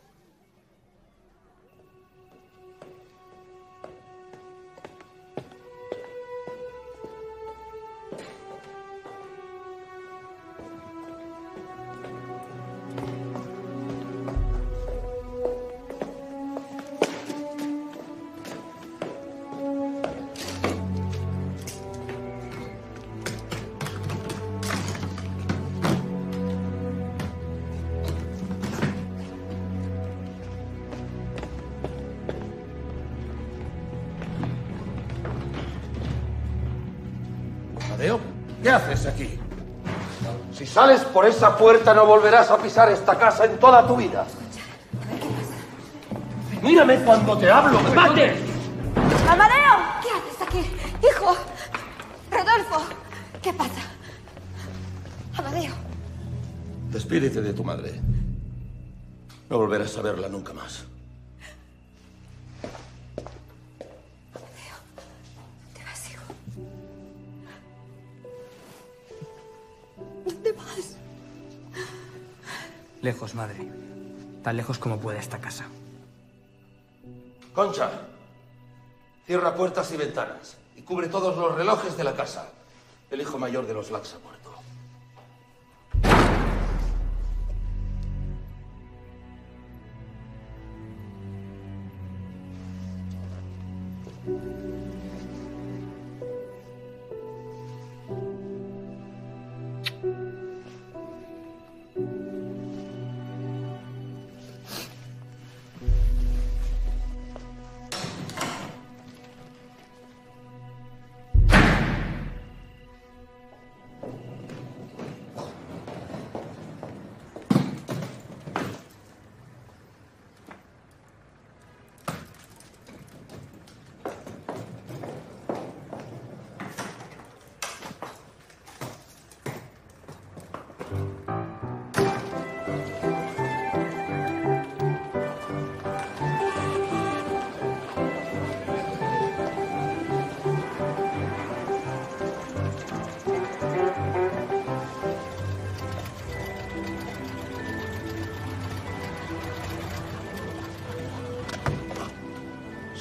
Por esa puerta no volverás a pisar esta casa en toda tu vida. Mírame cuando te hablo. ¡Mate! ¡Amadeo! ¿Qué haces aquí? ¡Hijo! ¡Rodolfo! ¿Qué pasa? Amadeo. Despídete de tu madre. No volverás a verla nunca más. Tan lejos como pueda esta casa. Concha, cierra puertas y ventanas y cubre todos los relojes de la casa. El hijo mayor de los Lax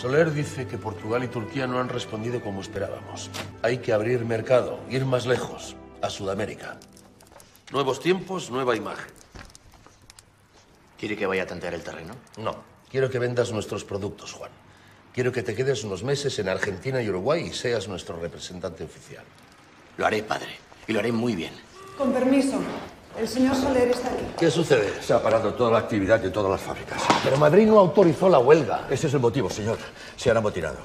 Soler dice que Portugal y Turquía no han respondido como esperábamos. Hay que abrir mercado, ir más lejos, a Sudamérica. Nuevos tiempos, nueva imagen. ¿Quiere que vaya a tantear el terreno? No, quiero que vendas nuestros productos, Juan. Quiero que te quedes unos meses en Argentina y Uruguay y seas nuestro representante oficial. Lo haré, padre. Y lo haré muy bien. Con permiso. El señor Soler está aquí. ¿Qué sucede? Se ha parado toda la actividad de todas las fábricas. Pero Madrid no autorizó la huelga. Ese es el motivo, señor. Se han amotinado.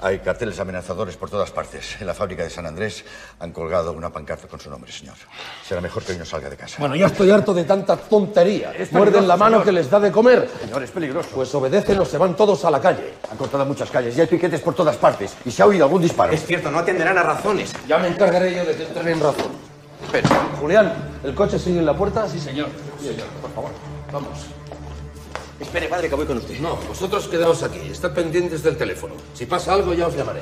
Hay carteles amenazadores por todas partes. En la fábrica de San Andrés han colgado una pancarta con su nombre, señor. Será mejor que hoy no salga de casa. Bueno, ya estoy harto de tanta tontería. Muerden la mano señor. que les da de comer. Señor, es peligroso. Pues obedecen o se van todos a la calle. Han cortado muchas calles y hay piquetes por todas partes. Y se ha oído algún disparo. Es cierto, no atenderán a razones. Ya me encargaré yo de que entren en razón. Pero, Julián, ¿El coche sigue en la puerta? Sí, señor. Bien, por favor. Vamos. Espere, padre, que voy con usted. No, vosotros quedaos aquí. Estad pendientes del teléfono. Si pasa algo, ya os llamaré.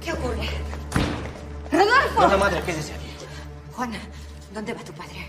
¿Qué ocurre? ¡Rodolfo! No, no, madre, quédese aquí. Juana, ¿dónde va tu padre?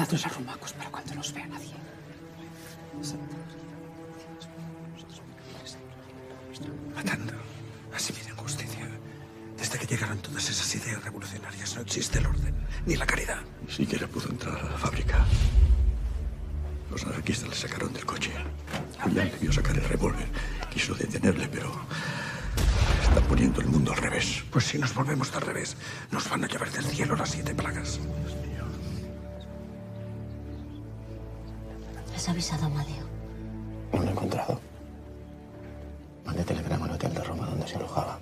Guardad los arrumacos para cuando nos vea nadie. Matando. Así viene justicia. Desde que llegaron todas esas ideas revolucionarias no existe el orden, ni la caridad. Ni siquiera pudo entrar a la fábrica. Los anarquistas le sacaron del coche. Julián debió sacar el revólver. Quiso detenerle, pero están poniendo el mundo al revés. Pues si nos volvemos al revés, nos van a llevar del cielo las siete plagas. Avisado a Amadeo? No lo he encontrado. Mandé telegrama al hotel de Roma donde se alojaba.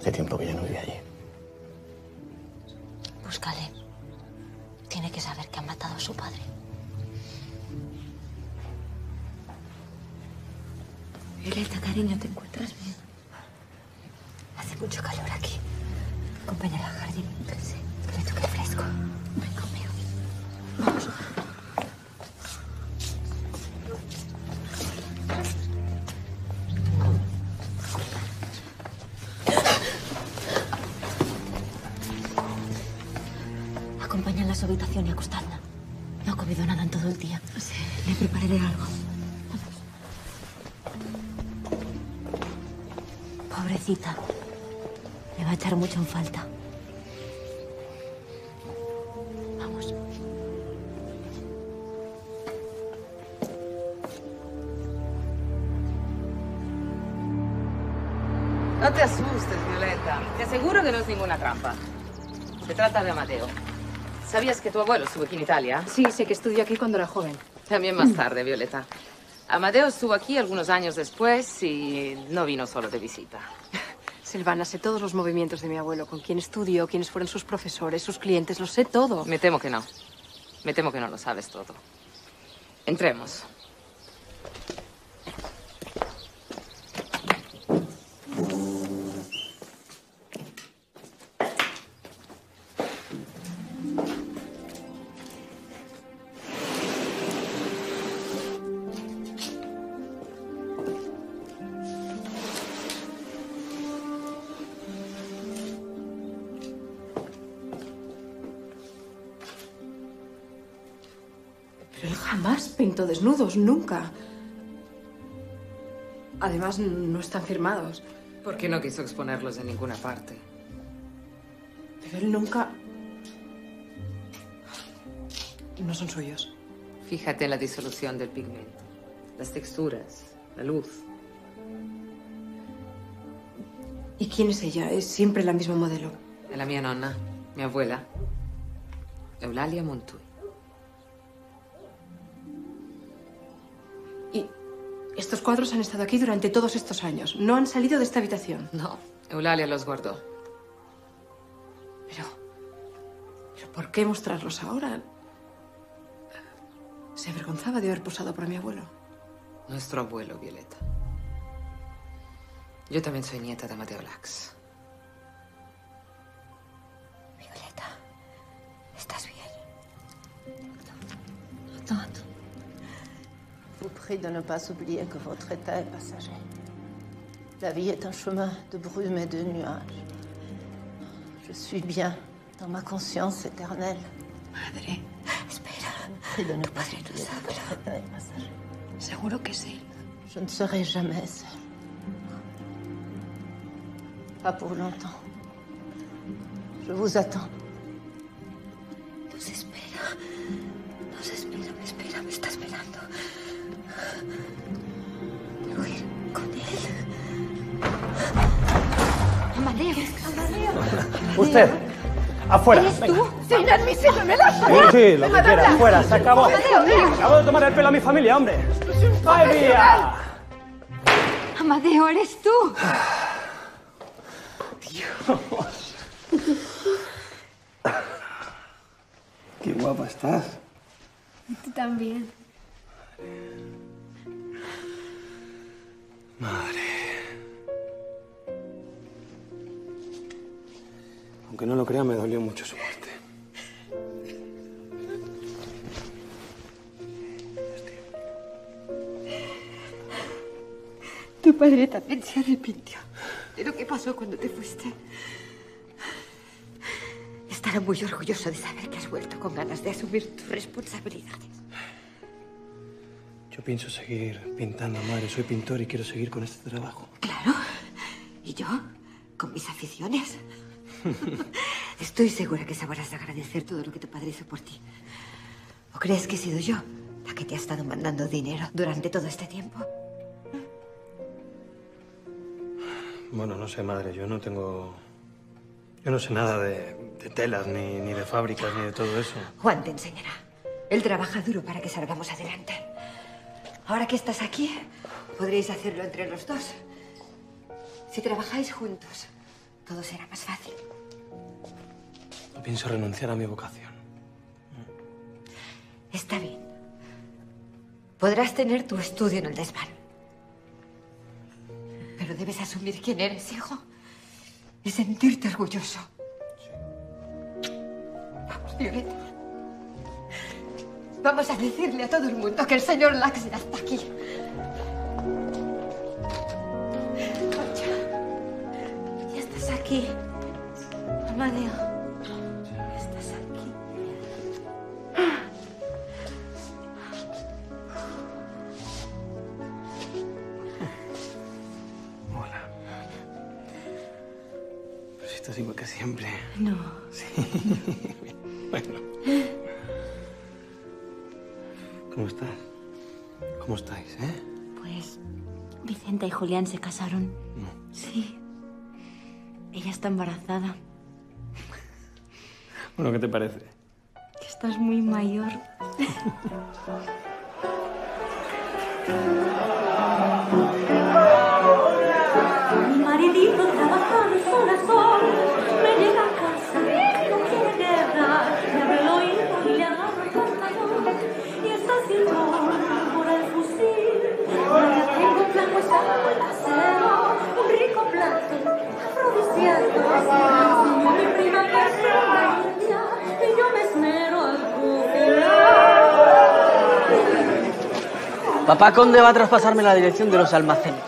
Hace tiempo que ya aseguro que no es ninguna trampa. Se trata de Amadeo. ¿Sabías que tu abuelo estuvo aquí en Italia? Sí, sé que estudió aquí cuando era joven. También más tarde, Violeta. Amadeo estuvo aquí algunos años después y no vino solo de visita. Silvana, sé todos los movimientos de mi abuelo, con quién estudió, quiénes fueron sus profesores, sus clientes, lo sé todo. Me temo que no. Me temo que no lo sabes todo. Entremos. Desnudos, nunca. Además, no están firmados. ¿Por qué no quiso exponerlos en ninguna parte? Pero él nunca... No son suyos. Fíjate en la disolución del pigmento. las texturas, la luz. ¿Y quién es ella? ¿Es siempre la misma modelo? La mia nonna, mia abuela, Eulalia Montuy. Estos cuadros han estado aquí durante todos estos años? ¿No han salido de esta habitación? No, Eulalia los guardó. ¿Pero por qué mostrarlos ahora? Se avergonzaba de haber posado para mi abuelo. Nuestro abuelo, Violeta. Yo también soy nieta de Amadeo Lax. ¿Estás bien? Attends. Vous prie de ne pas oublier que votre état est passager. La vie est un chemin de brume et de nuages. Je suis bien dans ma conscience éternelle. Madre, espera. Prie de ne Tu pas padre oublier que sabrá. votre état est passager. Seguro que sí. Je ne serai jamais seule. Pas pour longtemps. Je vous attends. Nos espera. Nos espera, me espera, me está esperando. Quiero ir con él. Amadeo. Amadeo. Usted, afuera. ¿Eres venga. tú? ¡Es inadmisible! ¡Me das Sí, sí, lo que quiera, afuera, se acabó. Amadeo, mira. Acabo de tomar el pelo a mi familia, hombre. ¡Ay, mía! Amadeo, eres tú. Qué guapa estás. Tú también. Madre. Aunque no lo crea, me dolió mucho su muerte. Tu padre también se arrepintió de lo que pasó cuando te fuiste. Estará muy orgulloso de saber que has vuelto con ganas de asumir tus responsabilidades. Yo pienso seguir pintando, madre. Soy pintor y quiero seguir con este trabajo. Claro. ¿Y yo? Con mis aficiones. (laughs) Estoy segura que sabrás agradecer todo lo que tu padre hizo por ti. ¿O crees que he sido yo la que te ha estado mandando dinero durante todo este tiempo? Bueno, no sé, madre. Yo no tengo... Yo no sé nada de, de telas, ni, ni de fábricas, ni de todo eso. Juan te enseñará. Él trabaja duro para que salgamos adelante. Ahora que estás aquí, podréis hacerlo entre los dos. Si trabajáis juntos, todo será más fácil. No pienso renunciar a mi vocación. Está bien. Podrás tener tu estudio en el desván. Pero debes asumir quién eres, hijo. Y sentirte orgulloso. Vamos, Violeta. Vamos a decirle a todo el mundo que el señor Lax ya está aquí. Concha, ya estás aquí. Amadeo, ya estás aquí. Hola. Pues estás igual que siempre. No. Sí. Y Julián se casaron. Sí. Ella está embarazada. Bueno, ¿qué te parece? Que estás muy mayor. Mi maridito trabaja Papá Conde va a traspasarme la dirección de los almacenes.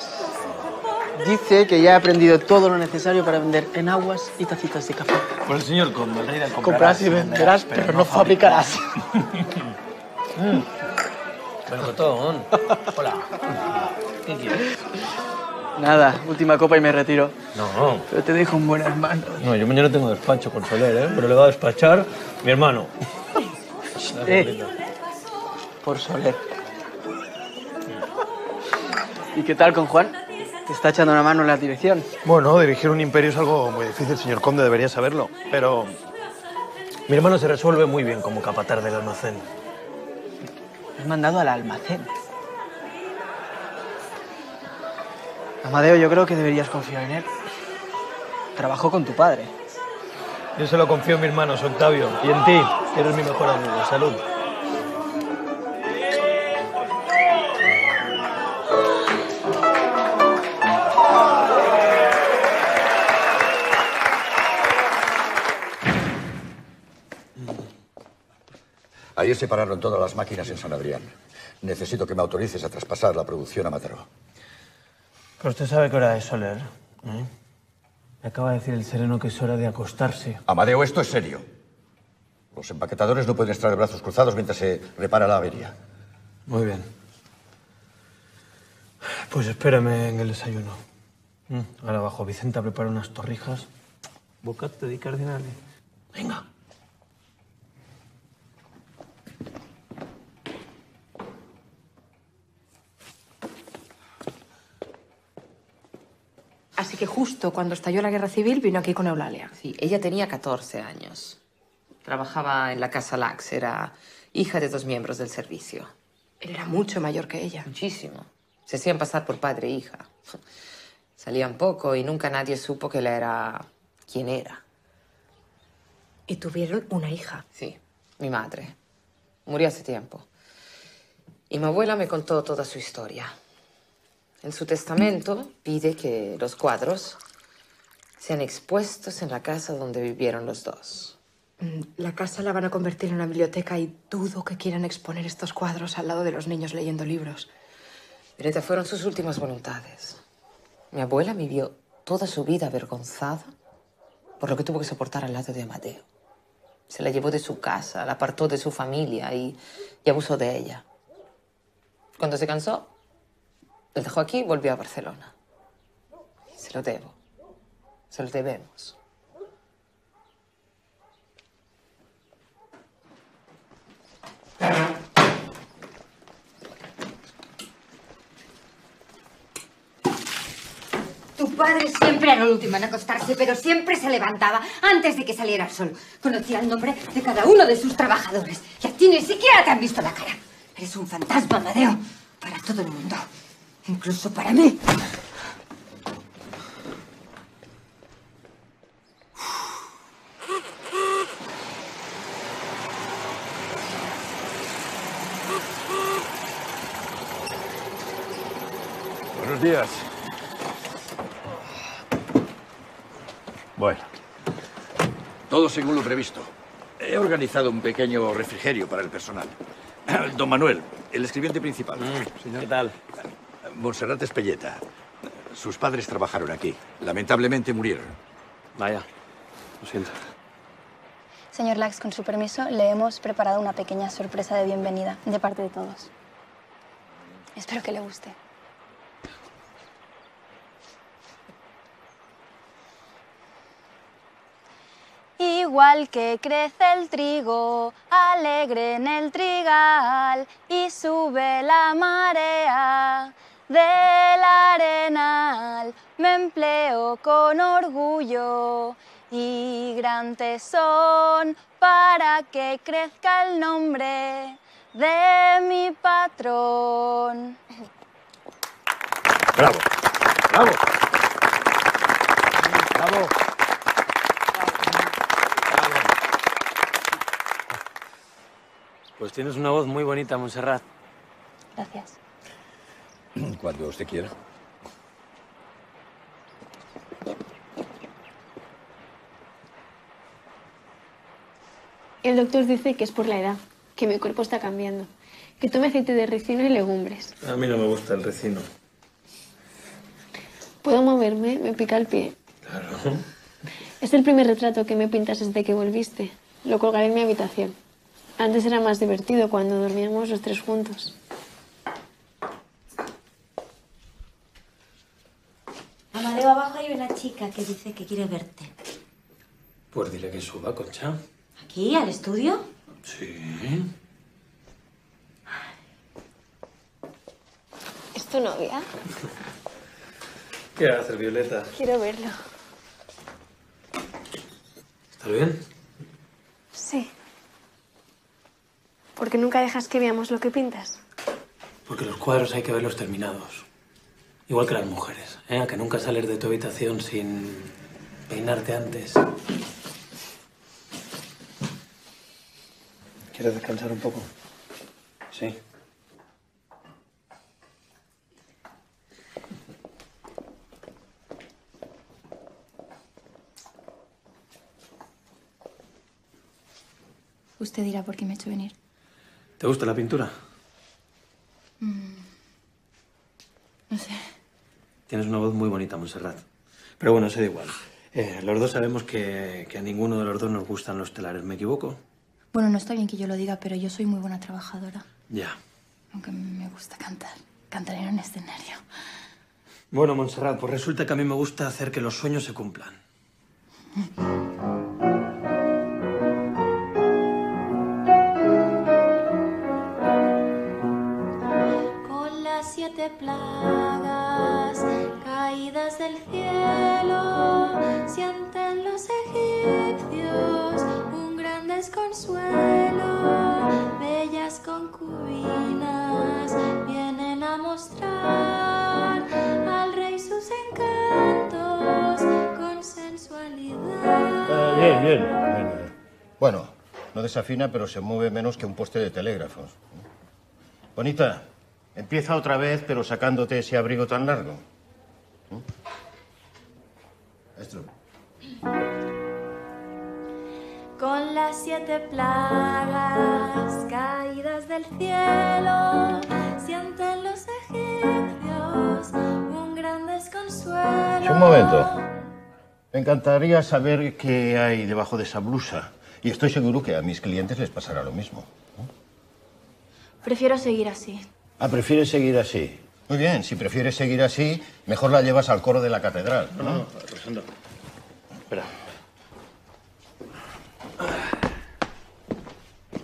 Dice que ya he aprendido todo lo necesario para vender enaguas y tacitas de café. Por el señor Conde, el rey del Comprarás y venderás, pero no fabricarás. (laughs) Melocotón. Hola. (laughs) ¿Qué quieres? (laughs) Nada, última copa y me retiro. No, Pero te dejo un buen hermano. no, yo mañana tengo despacho con Soler, ¿eh? Pero le va a despachar mi hermano. Eh, por Soler. ¿Y qué tal con Juan? Te está echando una mano en la dirección. Bueno, dirigir un imperio es algo muy difícil, señor conde, debería saberlo. Pero mi hermano se resuelve muy bien como capataz del almacén. Me has mandado al almacén. Amadeo, yo creo que deberías confiar en él. Trabajó con tu padre. Yo se lo confío en mis manos, Octavio. Y en ti, que eres mi mejor amigo. Salud. Ayer se pararon todas las máquinas en San Adrián. Necesito que me autorices a traspasar la producción a Mataró. Pero usted sabe qué hora es, Soler. ¿eh? Me acaba de decir el sereno que es hora de acostarse. Amadeo, esto es serio. Los empaquetadores no pueden estar de brazos cruzados mientras se repara la avería. Muy bien. Pues espérame en el desayuno. Mm, Ahora abajo, Vicenta prepara unas torrijas. Bocate di cardinale. Venga. Que justo cuando estalló la guerra civil vino aquí con Eulalia. Sí, ella tenía 14 años. Trabajaba en la Casa Lax, era hija de dos miembros del servicio. Él era mucho mayor que ella. Muchísimo. Se hacían pasar por padre e hija. (laughs) Salían poco y nunca nadie supo que él era quien era. Y tuvieron una hija. Sí, mi madre. Murió hace tiempo. Y mi abuela me contó toda su historia. En su testamento pide que los cuadros sean expuestos en la casa donde vivieron los dos. Mm, La casa la van a convertir en una biblioteca y dudo que quieran exponer estos cuadros al lado de los niños leyendo libros. Greta fueron sus últimas voluntades. Mi abuela vivió toda su vida avergonzada por lo que tuvo que soportar al lado de Amadeo. Se la llevó de su casa, la apartó de su familia y, y abusó de ella. Cuando se cansó, lo dejó aquí y volvió a Barcelona. Se lo debo. Se lo debemos. Tu padre siempre era el último en acostarse, pero siempre se levantaba antes de que saliera el sol. Conocía el nombre de cada uno de sus trabajadores. Y a ti ni siquiera te han visto la cara. Eres un fantasma, Amadeo. Para todo el mundo. Incluso para mí. Buenos días. Bueno, todo según lo previsto. He organizado un pequeño refrigerio para el personal. (clears throat) Don Manuel, el escribiente principal. ¿Qué tal? Monserrat Espelleta. Sus padres trabajaron aquí. Lamentablemente murieron. Vaya, lo siento. Señor Lax, con su permiso, le hemos preparado una pequeña sorpresa de bienvenida de parte de todos. Espero que le guste. Igual que crece el trigo, alegre en el trigal, y sube la marea del arenal, me empleo con orgullo y gran tesón para que crezca el nombre de mi patrón. Bravo, bravo. Bravo. Pues tienes una voz muy bonita, Montserrat. Gracias. (clears throat) Cuando usted quiera. El doctor dice que es por la edad, que mi cuerpo está cambiando. Que tome aceite de ricino y legumbres. A mí no me gusta el recino. Puedo moverme, me pica el pie. Claro. Es el primer retrato que me pintas desde que volviste. Lo colgaré en mi habitación. Antes era más divertido cuando dormíamos los tres juntos. Abajo hay una chica que dice que quiere verte. Pues dile que suba, Concha. ¿Aquí, al estudio? Sí. tu novia? (laughs) ¿Qué haces, Violeta? Quiero verlo. ¿Estás bien? Sí. ¿Por qué nunca dejas que veamos lo que pintas? Porque los cuadros hay que verlos terminados. Igual que las mujeres, ¿eh? A que nunca sales de tu habitación sin peinarte antes. ¿Quieres descansar un poco? Sí. Usted dirá por qué me ha hecho venir. ¿Te gusta la pintura? Mm. No sé. Tienes una voz muy bonita, Montserrat. Pero bueno, se da igual. Eh, los dos sabemos que, que a ninguno de los dos nos gustan los telares. ¿Me equivoco? Bueno, no está bien que yo lo diga, pero yo soy muy buena trabajadora. Ya. Aunque me gusta cantar. Cantar en un escenario. Bueno, Montserrat, pues resulta que a mí me gusta hacer que los sueños se cumplan. Con las siete plagas caídas del cielo, sienten los egipcios un gran desconsuelo. Bellas concubinas vienen a mostrar al rey sus encantos con sensualidad. bien, bien, bien. Bueno, no desafina, pero se mueve menos que un poste de telégrafos. Bonita, empieza otra vez, pero sacándote ese abrigo tan largo. Esto. Con las siete plagas caídas del cielo, sienten los egipcios un gran desconsuelo. Un momento. Me encantaría saber qué hay debajo de esa blusa. Y estoy seguro que a mis clientes les pasará lo mismo. Prefiero seguir así. Ah, prefieres seguir así. Muy bien, si prefieres seguir así, mejor la llevas al coro de la catedral. ¿no? No, no, Rosendo. Espera.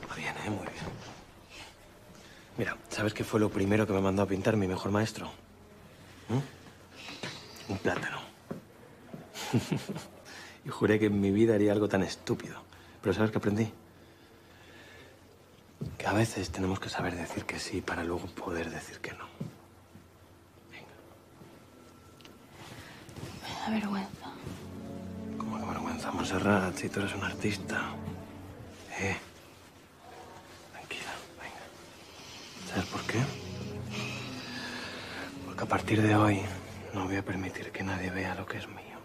Va bien, ¿eh? Muy bien. Mira, ¿sabes qué fue lo primero que me mandó a pintar mi mejor maestro? ¿Mm? Un plátano. (laughs) y juré que en mi vida haría algo tan estúpido. Pero ¿sabes qué aprendí? Que a veces tenemos que saber decir que sí para luego poder decir que no. Da vergüenza. Como que vergüenza, Monserrat, si tú eres un artista. Eh. Tranquila, venga. ¿Sabes por qué? Porque a partir de hoy no voy a permitir que nadie vea lo que es mío.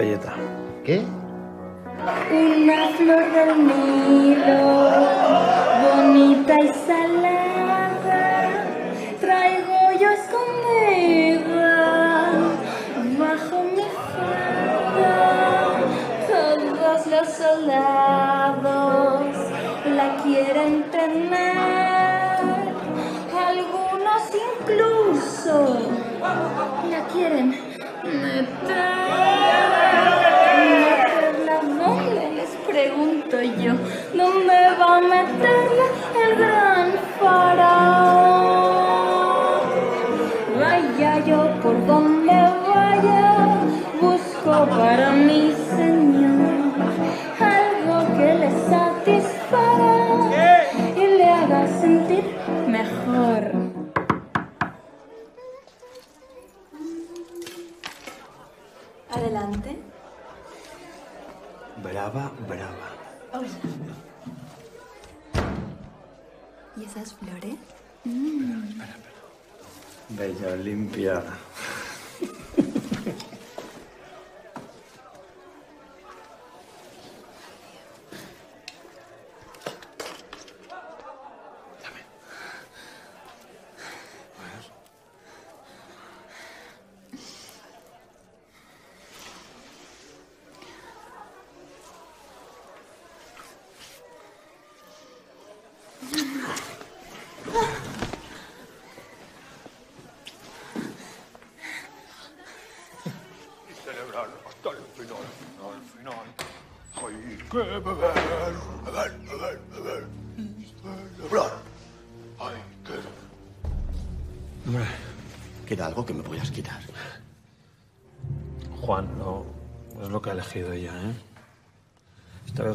Pelleta. ¿Qué?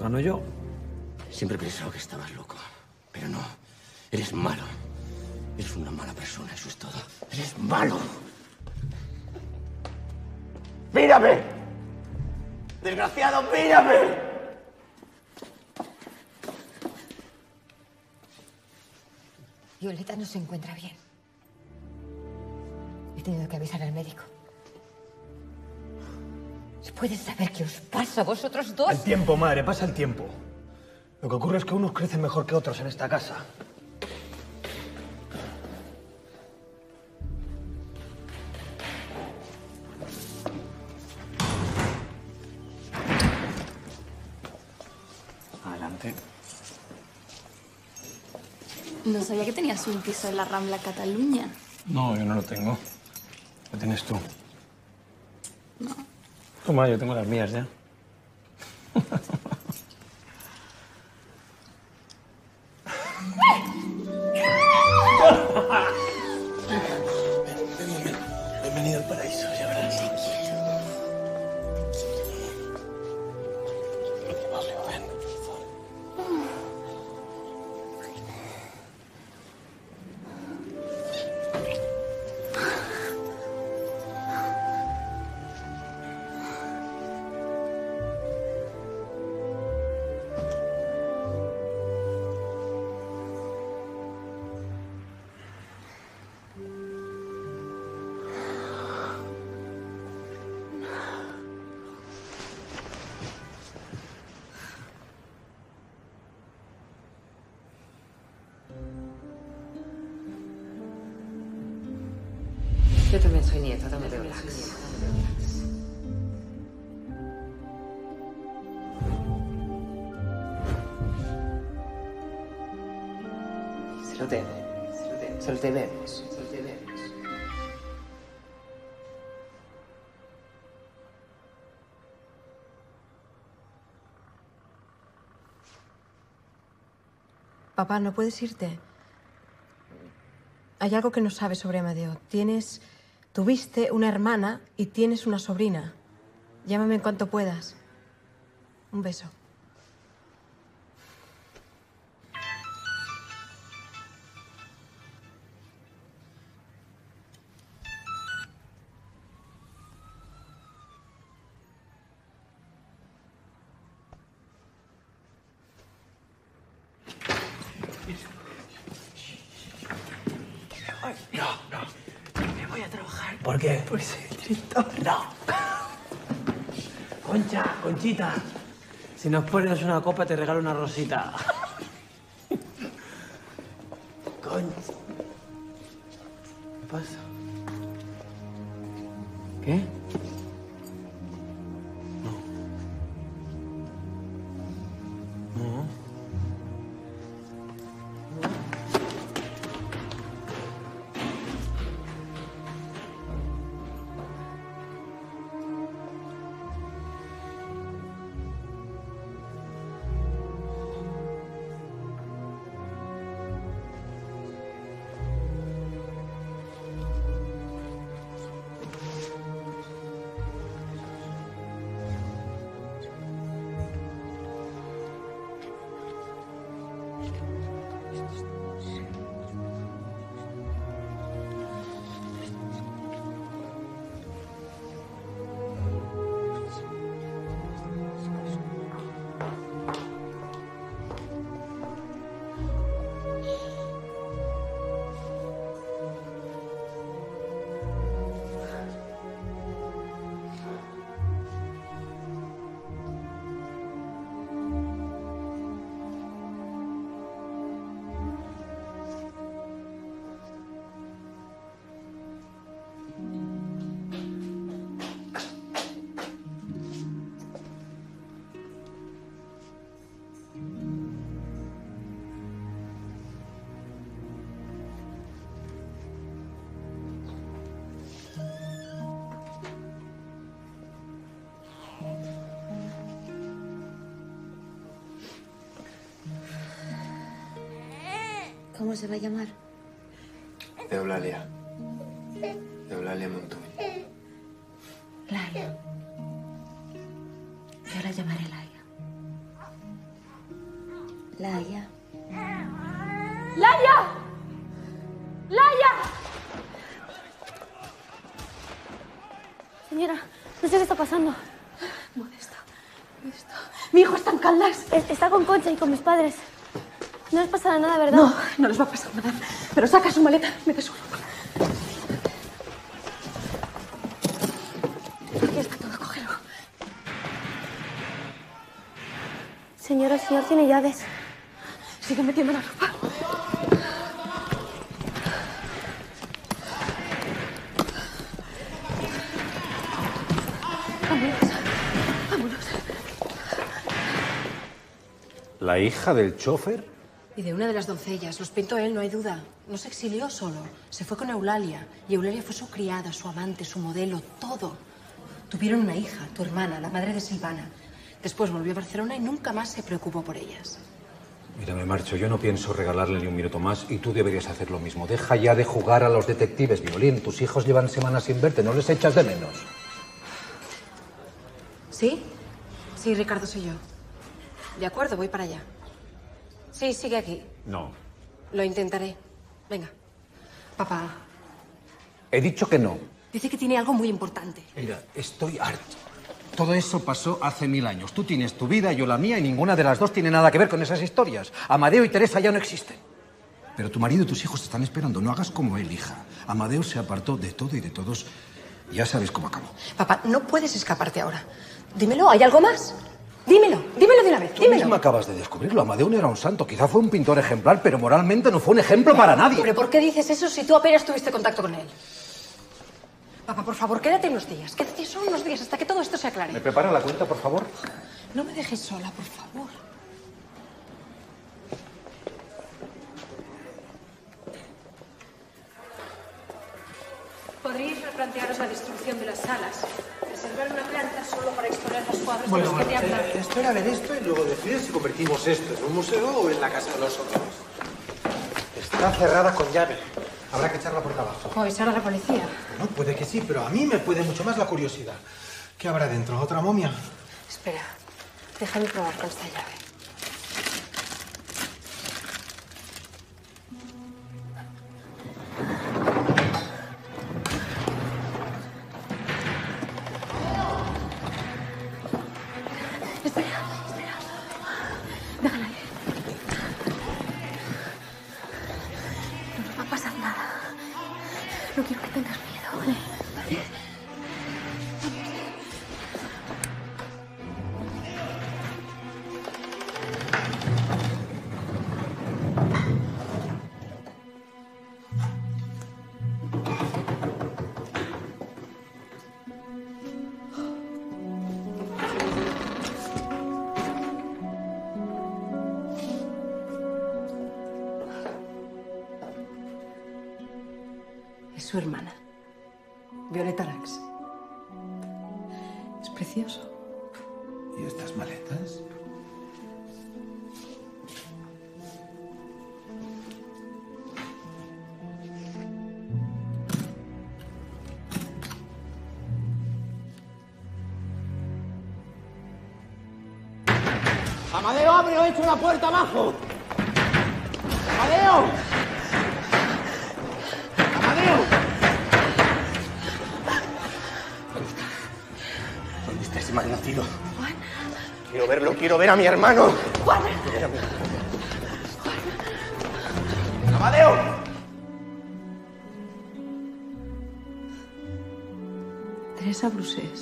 Gano yo. Siempre he pensado que estabas loco. Pero no. Eres malo. Eres una mala persona, eso es todo. Eres malo. ¡Mírame! ¡Desgraciado, mírame! Violeta no se encuentra bien. He tenido que avisar al médico. ¿Se puede saber qué os pasa a vosotros dos? El tiempo, madre, pasa el tiempo. Lo que ocurre es que unos crecen mejor que otros en esta casa. Adelante. No sabía que tenías un piso en la Rambla Cataluña. No, yo no lo tengo. Lo tienes tú. Toma, yo tengo las mías ya. Yo también soy nieta de Amadeo Lax. Se lo debe. Se lo debemos. Se lo debemos. Papá, no puedes irte. Hay algo que no sabes sobre Amadeo. Tienes. Tuviste una hermana y tienes una sobrina. Llámame en cuanto puedas. Un beso. Director. No. Concha, Conchita. Si nos pones una copa, te regalo una rosita. ¿Cómo se va a llamar? Eulalia. Eulalia Montuy. Laia. Yo la llamaré Laia. Laia. ¡Laia! ¡Laia! Señora, no sé qué está pasando. Modesta. Modesta. Mi hijo está en Caldas. Está con Concha y con mis padres. No les pasará nada, ¿verdad? No, (laughs) no les va a pasar nada. Pero saca su maleta, mete su ropa. Aquí está todo, cógelo. Señora, señor tiene llaves. Sigue metiendo la ropa. ¿La hija del chofer? Y de una de las doncellas. Los pintó él, no hay duda. No se exilió solo. Se fue con Eulalia. Y Eulalia fue su criada, su amante, su modelo, todo. Tuvieron una hija, tu hermana, la madre de Silvana. Después volvió a Barcelona y nunca más se preocupó por ellas. Mira, me marcho. Yo no pienso regalarle ni un minuto más y tú deberías hacer lo mismo. Deja ya de jugar a los detectives, Violín. Tus hijos llevan semanas sin verte. ¿No les echas de menos? ¿Sí? Sí, Ricardo, soy yo. De acuerdo, voy para allá. Sí, sigue aquí. No. Lo intentaré. Venga. Papá, He dicho que no. dice que tiene algo muy importante. Mira, estoy harto. Todo eso pasó hace mil años. Tú tienes tu vida, yo la mía, y ninguna de las dos tiene nada que ver con esas historias. Amadeo y Teresa ya no existen. Pero tu marido y tus hijos te están esperando. No hagas como él, hija. Amadeo se apartó de todo y de todos. Ya sabes cómo acabó. Papá, no puedes escaparte ahora. Dímelo, ¿hay algo más? Dímelo, dímelo de una vez, Tú dímelo. misma acabas de descubrirlo. Amadeo no era un santo. Quizá fue un pintor ejemplar, pero moralmente no fue un ejemplo para nadie. ¿Pero por qué dices eso si tú apenas tuviste contacto con él? Papá, por favor, quédate unos días. Quédate solo unos días hasta que todo esto se aclare. ¿Me prepara la cuenta, por favor? No me dejes sola, por favor. Podríais replantearos la destrucción de las salas. Reservar una planta solo para exponer los cuadros Bueno, de los que te bueno, hablan. eh, espera a ver esto y luego decides si convertimos esto en un museo o en la casa de los otros. Está cerrada con llave. Habrá que echar la puerta abajo. ¿O avisar a la policía? Bueno, puede que sí, pero a mí me puede mucho más la curiosidad. ¿Qué habrá dentro? ¿Otra momia? Espera, déjame probar con esta llave. La puerta abajo. Amadeo. Amadeo. ¿Dónde está ese malnacido? Quiero verlo, quiero ver a mi hermano. Juan. Quiero ver a mi- ¡Amadeo! Teresa Brusés.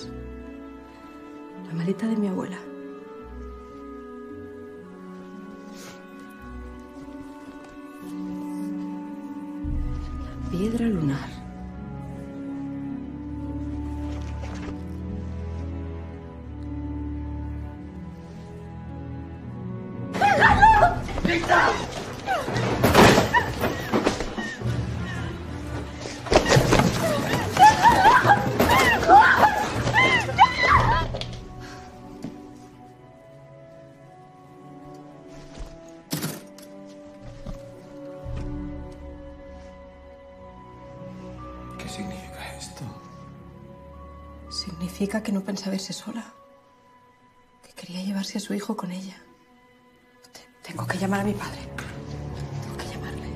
Que no pensaba irse sola. Que quería llevarse a su hijo con ella. Te- Tengo que llamar a mi padre. Tengo que llamarle.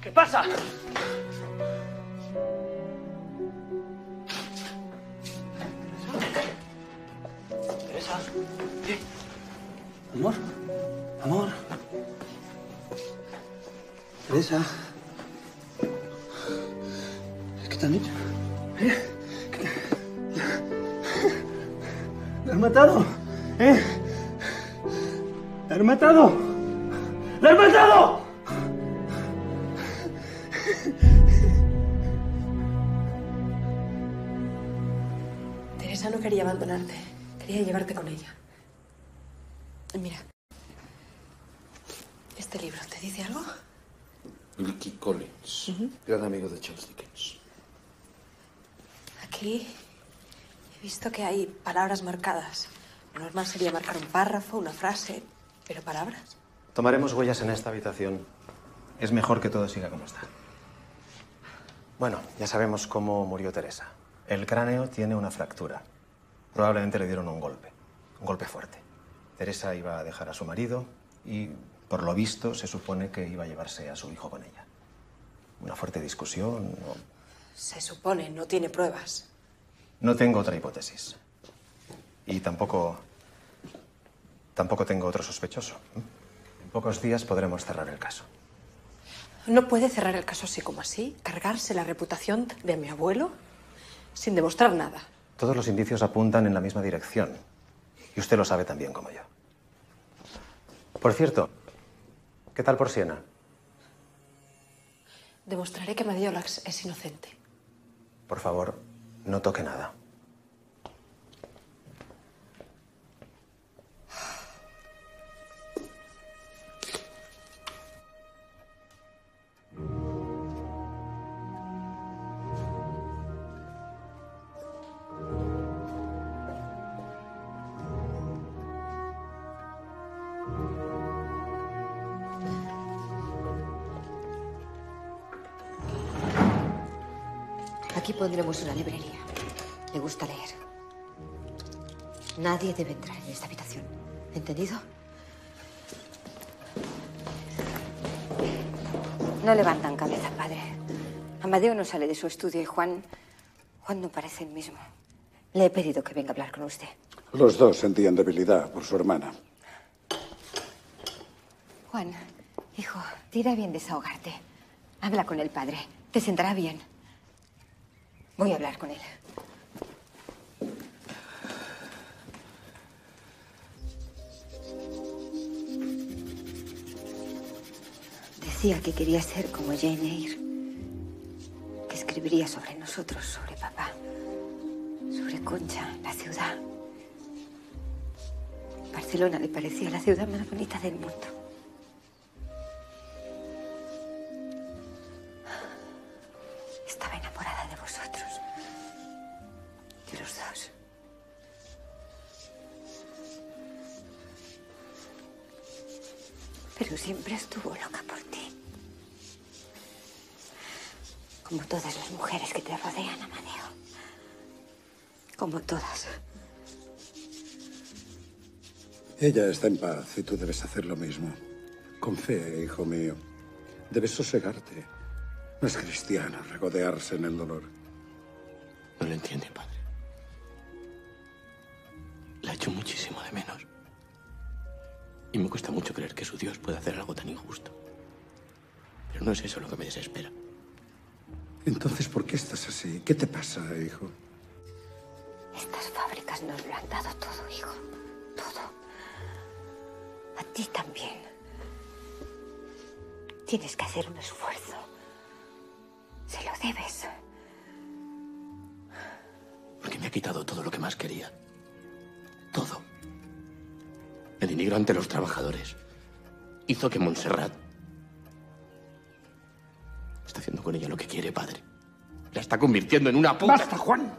¿Qué pasa? Palabras marcadas. Lo normal sería marcar un párrafo, una frase, pero palabras. Tomaremos huellas en esta habitación. Es mejor que todo siga como está. Bueno, ya sabemos cómo murió Teresa. El cráneo tiene una fractura. Probablemente le dieron un golpe. Un golpe fuerte. Teresa iba a dejar a su marido y, por lo visto, se supone que iba a llevarse a su hijo con ella. Una fuerte discusión. No, Se supone, no tiene pruebas. no tengo otra hipótesis. Y tampoco. Tampoco tengo otro sospechoso. En pocos días podremos cerrar el caso. No puede cerrar el caso así como así, cargarse la reputación de mi abuelo sin demostrar nada. Todos los indicios apuntan en la misma dirección. Y usted lo sabe tan bien como yo. Por cierto, ¿qué tal por Siena? Demostraré que Mediolax es inocente. Por favor, no toque nada. Aquí pondremos una librería. Le gusta leer. Nadie debe entrar en esta habitación. ¿Entendido? No levantan cabeza, padre. Amadeo no sale de su estudio y Juan. Juan no parece el mismo. Le he pedido que venga a hablar con usted. Los dos sentían debilidad por su hermana. Juan, hijo, te irá bien desahogarte. Habla con el padre. Te sentará bien. Voy a hablar con él. Decía que quería ser como Jane Eyre, que escribiría sobre nosotros, sobre papá, sobre Concha, la ciudad. Barcelona le parecía la ciudad más bonita del mundo. Ella está en paz y tú debes hacer lo mismo. Con fe, hijo mío. Debes sosegarte. No es cristiano regodearse en el dolor. No lo entiende, padre. La echo muchísimo de menos. Y me cuesta mucho creer que su Dios pueda hacer algo tan injusto. Pero no es eso lo que me desespera. Entonces, ¿por qué estás así? ¿Qué te pasa, hijo? Estas fábricas nos lo han dado todo, hijo. A ti también. Tienes que hacer un esfuerzo. Se lo debes. Porque me ha quitado todo lo que más quería. Todo. Me denigró ante los trabajadores. Hizo que Montserrat... Está haciendo con ella lo que quiere, padre. La está convirtiendo en una puta... ¡Basta, Juan!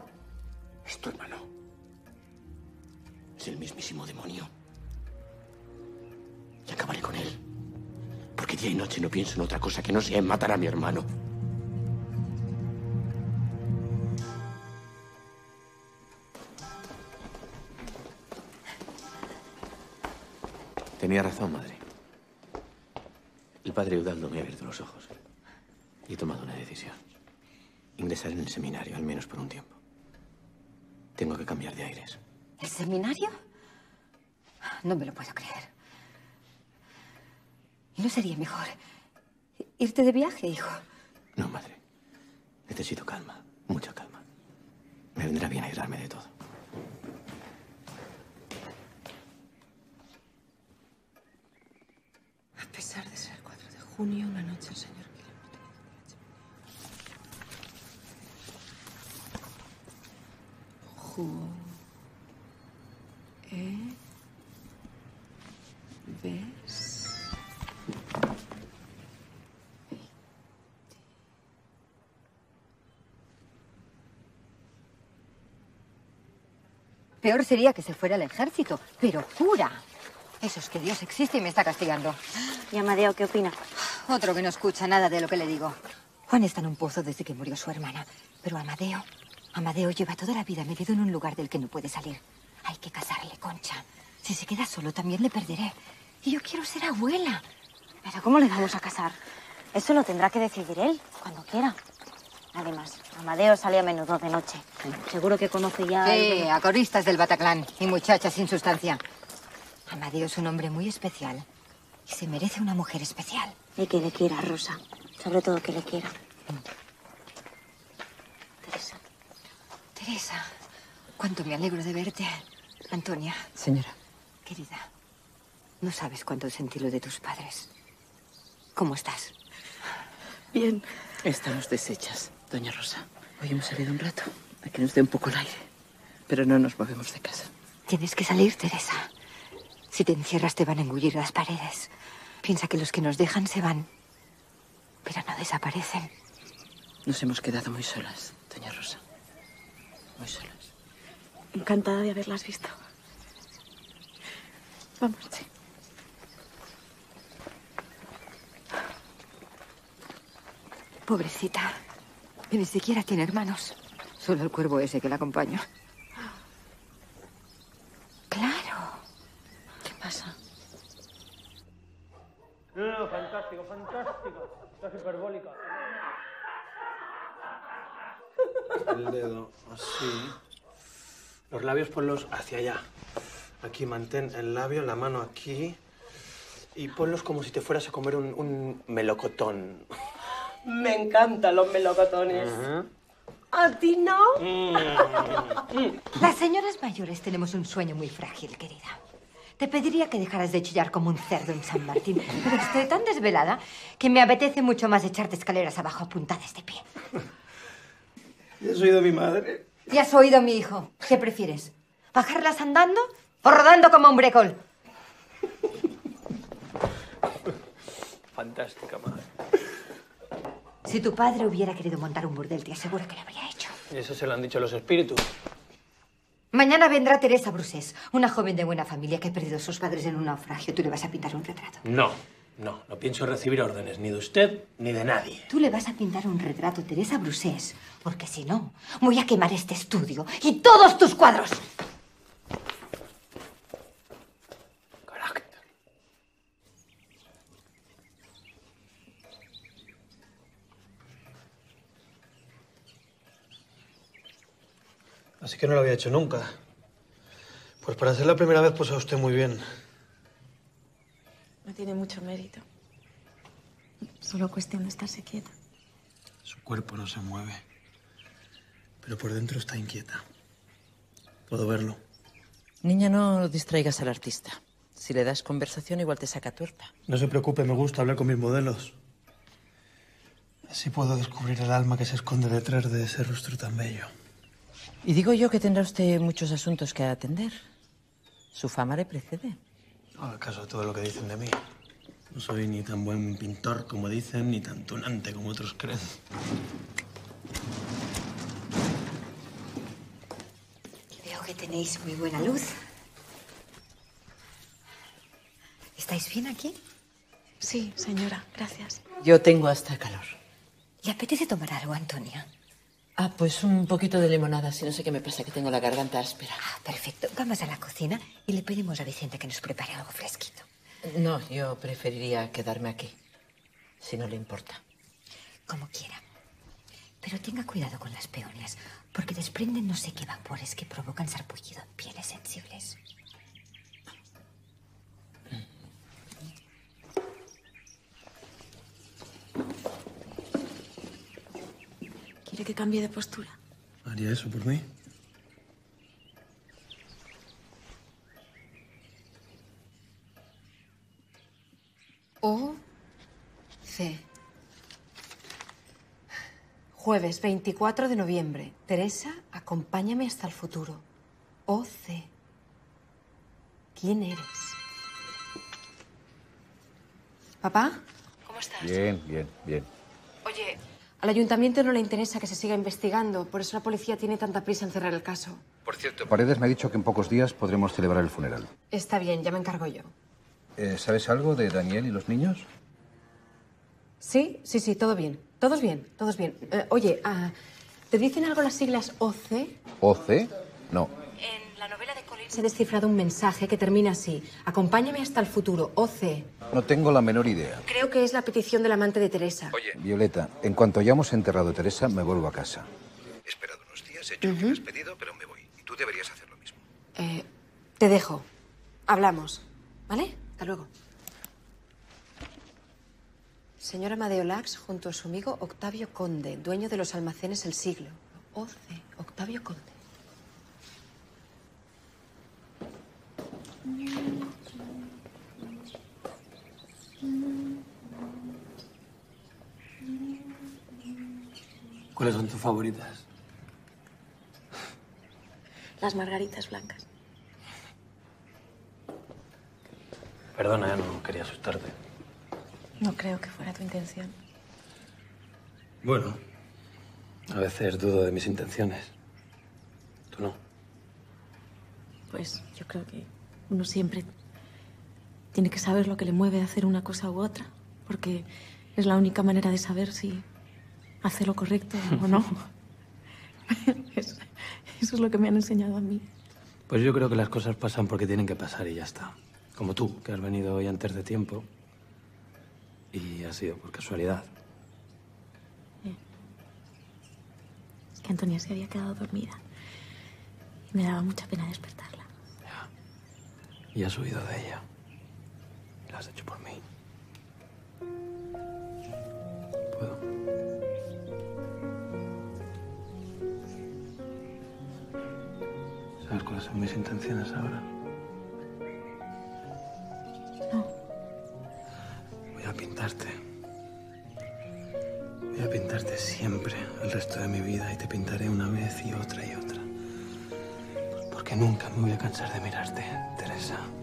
Es tu hermano. Es el mismísimo demonio. Y acabaré con él. porque día y noche no pienso en otra cosa que no sea en matar a mi hermano. Tenía razón, madre. El padre Eudaldo me ha abierto los ojos. Y he tomado una decisión. Ingresar en el seminario, al menos por un tiempo. Tengo que cambiar de aires. ¿El seminario? No me lo puedo creer. ¿Y no sería mejor irte de viaje, hijo? No, madre. Necesito calma, mucha calma. Me vendrá bien aislarme de todo. A pesar de ser 4 de junio, una noche el señor Ju... E... Ves... Peor sería que se fuera al ejército, pero jura. Eso es que Dios existe y me está castigando. ¿Y Amadeo qué opina? Otro que no escucha nada de lo que le digo. Juan está en un pozo desde que murió su hermana. Pero Amadeo, Amadeo lleva toda la vida metido en un lugar del que no puede salir. Hay que casarle, Concha. Si se queda solo, también le perderé. Y yo quiero ser abuela. ¿Pero cómo le vamos a casar? Eso lo tendrá que decidir él, cuando quiera. Además, Amadeo sale a menudo de noche. Seguro que conoce ya... Sí, a coristas del Bataclan y muchachas sin sustancia. Amadeo es un hombre muy especial. Y se merece una mujer especial. Y que le quiera, Rosa. Sobre todo que le quiera. Teresa. Teresa, cuánto me alegro de verte. Antonia. Señora. Querida, no sabes cuánto sentí lo de tus padres. ¿Cómo estás? Bien. Estamos deshechas, doña Rosa. Hoy hemos salido un rato a que nos dé un poco el aire. Pero no nos movemos de casa. Tienes que salir, Teresa. Si te encierras te van a engullir las paredes. Piensa que los que nos dejan se van, pero no desaparecen. Nos hemos quedado muy solas, doña Rosa. Muy solas. Encantada de haberlas visto. Vamos, sí. Pobrecita. Que ni siquiera tiene hermanos. Solo el cuervo ese que la acompaña. Claro. ¿Qué pasa? No, no, fantástico, fantástico. Estás hiperbólica. El dedo, así. Los labios ponlos hacia allá. Aquí mantén el labio, la mano aquí. Y ponlos como si te fueras a comer un, un melocotón. Me encantan los melocotones. ¿A ti no? (laughs) Las señoras mayores tenemos un sueño muy frágil, querida. Te pediría que dejaras de chillar como un cerdo en San Martín, pero estoy tan desvelada que me apetece mucho más echarte escaleras abajo a puntadas de pie. ¿Has oído a mi madre? ¿Y has oído a mi hijo? ¿Qué prefieres? ¿Bajarlas andando o rodando como un brecol? Fantástica madre. Si tu padre hubiera querido montar un burdel, te aseguro que lo habría hecho. Eso se lo han dicho los espíritus. Mañana vendrá Teresa Brusés, una joven de buena familia que ha perdido a sus padres en un naufragio. Tú le vas a pintar un retrato. No, no, no pienso recibir órdenes ni de usted ni de nadie. Tú le vas a pintar un retrato, Teresa Brusés, porque si no, voy a quemar este estudio y todos tus cuadros. Así que no lo había hecho nunca. Pues para ser la primera vez, pues a usted muy bien. No tiene mucho mérito. Solo cuestión de estarse quieta. Su cuerpo no se mueve. Pero por dentro está inquieta. Puedo verlo. Niña, no distraigas al artista. Si le das conversación, igual te saca tuerta. No se preocupe, me gusta hablar con mis modelos. Así puedo descubrir el alma que se esconde detrás de ese rostro tan bello. Y digo yo que tendrá usted muchos asuntos que atender. Su fama le precede. No haga caso de todo lo que dicen de mí. No soy ni tan buen pintor como dicen, ni tan tunante como otros creen. Veo que tenéis muy buena luz. ¿Estáis bien aquí? Sí, señora, gracias. Yo tengo hasta calor. ¿Le apetece tomar algo, Antonia? Ah, pues un poquito de limonada, si no sé qué me pasa, que tengo la garganta áspera. Ah, perfecto. Vamos a la cocina y le pedimos a Vicente que nos prepare algo fresquito. No, yo preferiría quedarme aquí, si no le importa. Como quiera. Pero tenga cuidado con las peonias, porque desprenden no sé qué vapores que provocan sarpullido en pieles sensibles. ¿Quiere que cambie de postura? ¿Haría eso por mí? O C. Jueves 24 de noviembre. Teresa, acompáñame hasta el futuro. O C. ¿Quién eres? ¿Papá? ¿Cómo estás? Bien, bien, bien. Oye, al ayuntamiento no le interesa que se siga investigando, por eso la policía tiene tanta prisa en cerrar el caso. Por cierto, Paredes me ha dicho que en pocos días podremos celebrar el funeral. Está bien, ya me encargo yo. Eh, ¿Sabes algo de Daniel y los niños? Sí, sí, sí, todo bien. Todos bien, todos bien. Eh, oye, ah, ¿te dicen algo las siglas OC? ¿OC? No. En la novela de Colin se ha descifrado un mensaje que termina así. Acompáñame hasta el futuro, OC. No tengo la menor idea. Creo que es la petición del amante de Teresa. Oye. Violeta, en cuanto hayamos enterrado a Teresa, me vuelvo a casa. He esperado unos días, he hecho lo que me has pedido, pero me voy. Y tú deberías hacer lo mismo. Eh, te dejo. Hablamos. ¿Vale? Hasta luego. Señor Amadeo Lax junto a su amigo Octavio Conde, dueño de los almacenes El Siglo. OC, Octavio Conde. ¿Cuáles son tus favoritas? Las margaritas blancas. Perdona, eh, no quería asustarte. No creo que fuera tu intención. Bueno, a veces dudo de mis intenciones. Tú no. Pues yo creo que uno siempre tiene que saber lo que le mueve a hacer una cosa u otra, porque es la única manera de saber si hace lo correcto o no. (laughs) Es- Eso es lo que me han enseñado a mí. Pues yo creo que las cosas pasan porque tienen que pasar y ya está. Como tú, que has venido hoy antes de tiempo. Y ha sido por casualidad. Es que Antonia se había quedado dormida y me daba mucha pena despertarla. Y has huido de ella. Lo has hecho por mí. ¿Puedo? ¿Sabes cuáles son mis intenciones ahora? No. Voy a pintarte. Voy a pintarte siempre el resto de mi vida y te pintaré una vez y otra y otra. Porque nunca me voy a cansar de mirarte, Teresa.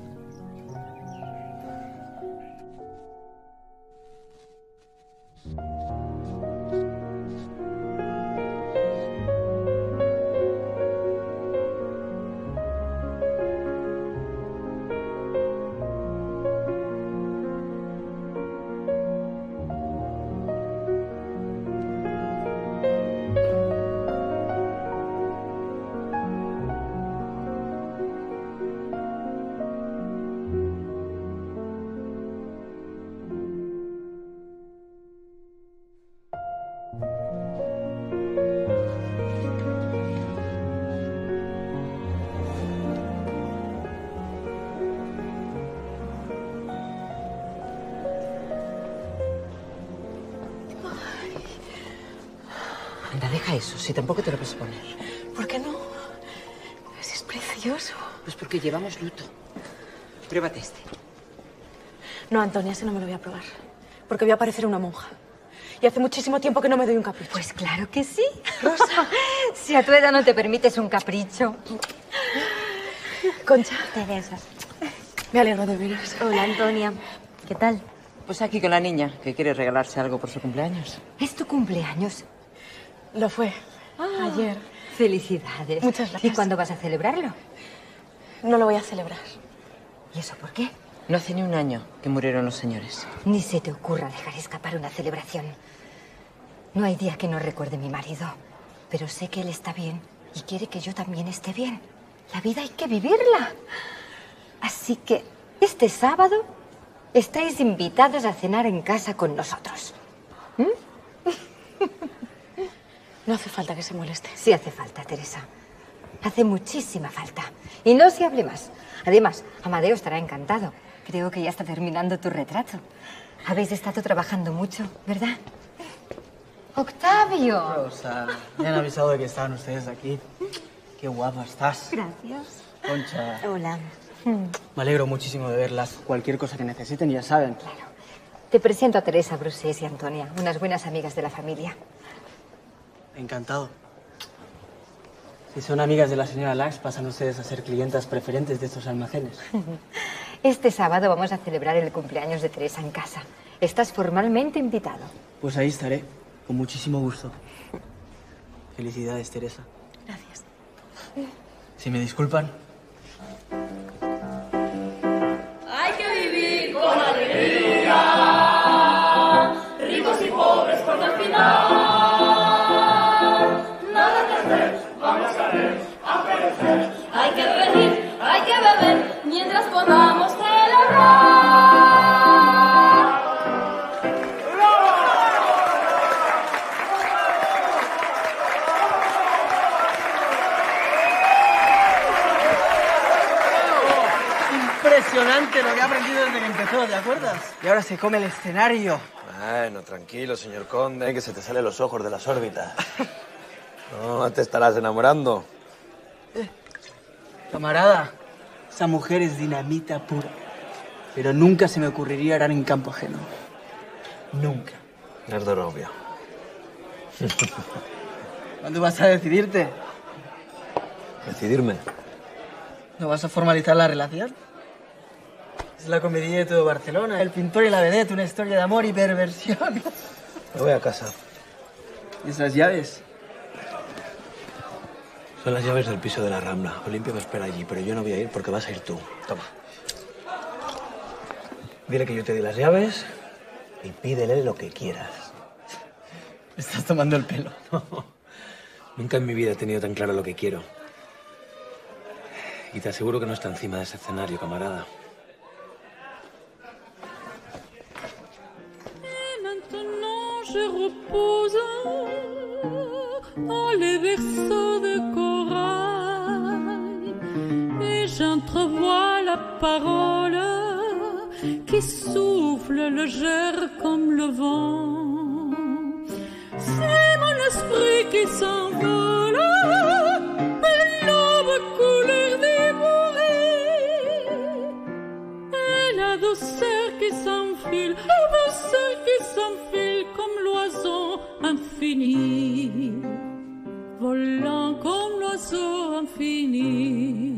Eso, si tampoco te lo vas a poner. ¿Por qué no? Ese es precioso. Pues porque llevamos luto. Pruébate este. No, Antonia, ese no me lo voy a probar. Porque voy a parecer una monja. Y hace muchísimo tiempo que no me doy un capricho. Pues claro que sí. Rosa, (laughs) si a tu edad no te permites un capricho. Concha. Teresa. Me alegro de veros. Hola, Antonia. ¿Qué tal? Pues aquí con la niña, que quiere regalarse algo por su cumpleaños. ¿Es tu cumpleaños? Lo fue. Ayer. Felicidades. Muchas gracias. ¿Y cuándo vas a celebrarlo? No lo voy a celebrar. ¿Y eso por qué? No hace ni un año que murieron los señores. Ni se te ocurra dejar escapar una celebración. No hay día que no recuerde a mi marido, pero sé que él está bien y quiere que yo también esté bien. La vida hay que vivirla. Así que este sábado estáis invitados a cenar en casa con nosotros. (laughs) No hace falta que se moleste. Sí hace falta, Teresa. Hace muchísima falta. Y no se hable más. Además, Amadeo estará encantado. Creo que ya está terminando tu retrato. Habéis estado trabajando mucho, ¿verdad? Octavio. Rosa, me han avisado de que estaban ustedes aquí. Qué guapa estás. Gracias. Concha, Hola. me alegro muchísimo de verlas. Cualquier cosa que necesiten, ya saben. Te presento a Teresa Brusés y Antonia, unas buenas amigas de la familia. Encantado. Si son amigas de la señora Lax, pasan ustedes a ser clientas preferentes de estos almacenes. (laughs) Este sábado vamos a celebrar el cumpleaños de Teresa en casa. Estás formalmente invitado. Pues ahí estaré, con muchísimo gusto. Felicidades, Teresa. Gracias. Si me disculpan. Hay que vivir con alegría, ricos y pobres por el final. Hay que reír, hay que beber, mientras podamos celebrar. Impresionante lo que ha aprendido desde que empezó, ¿te acuerdas? Y ahora se come el escenario. Bueno, tranquilo, señor conde, que se te salen los ojos de las órbitas. No, te estarás enamorando. Camarada, esa mujer es dinamita pura. Pero nunca se me ocurriría arar en campo ajeno. Nunca. Obvio. ¿Cuándo vas a decidirte? Decidirme. ¿No vas a formalizar la relación? Es la comedia de todo Barcelona, el pintor y la vedette, una historia de amor y perversión. Me voy a casa. ¿Y esas llaves? Son las llaves del piso de la Rambla. Olimpia me espera allí, pero yo no voy a ir porque vas a ir tú. Toma. Dile que yo te di las llaves y pídele lo que quieras. Me estás tomando el pelo. (laughs) Nunca en mi vida he tenido tan claro lo que quiero. Y te aseguro que no está encima de ese escenario, camarada. Dans les berceaux de corail et j'entrevois la parole qui souffle légère comme le vent. C'est mon esprit qui s'envole, douceur qui s'enfile, douceur qui s'enfile comme l'oiseau infini, volant comme l'oiseau infini,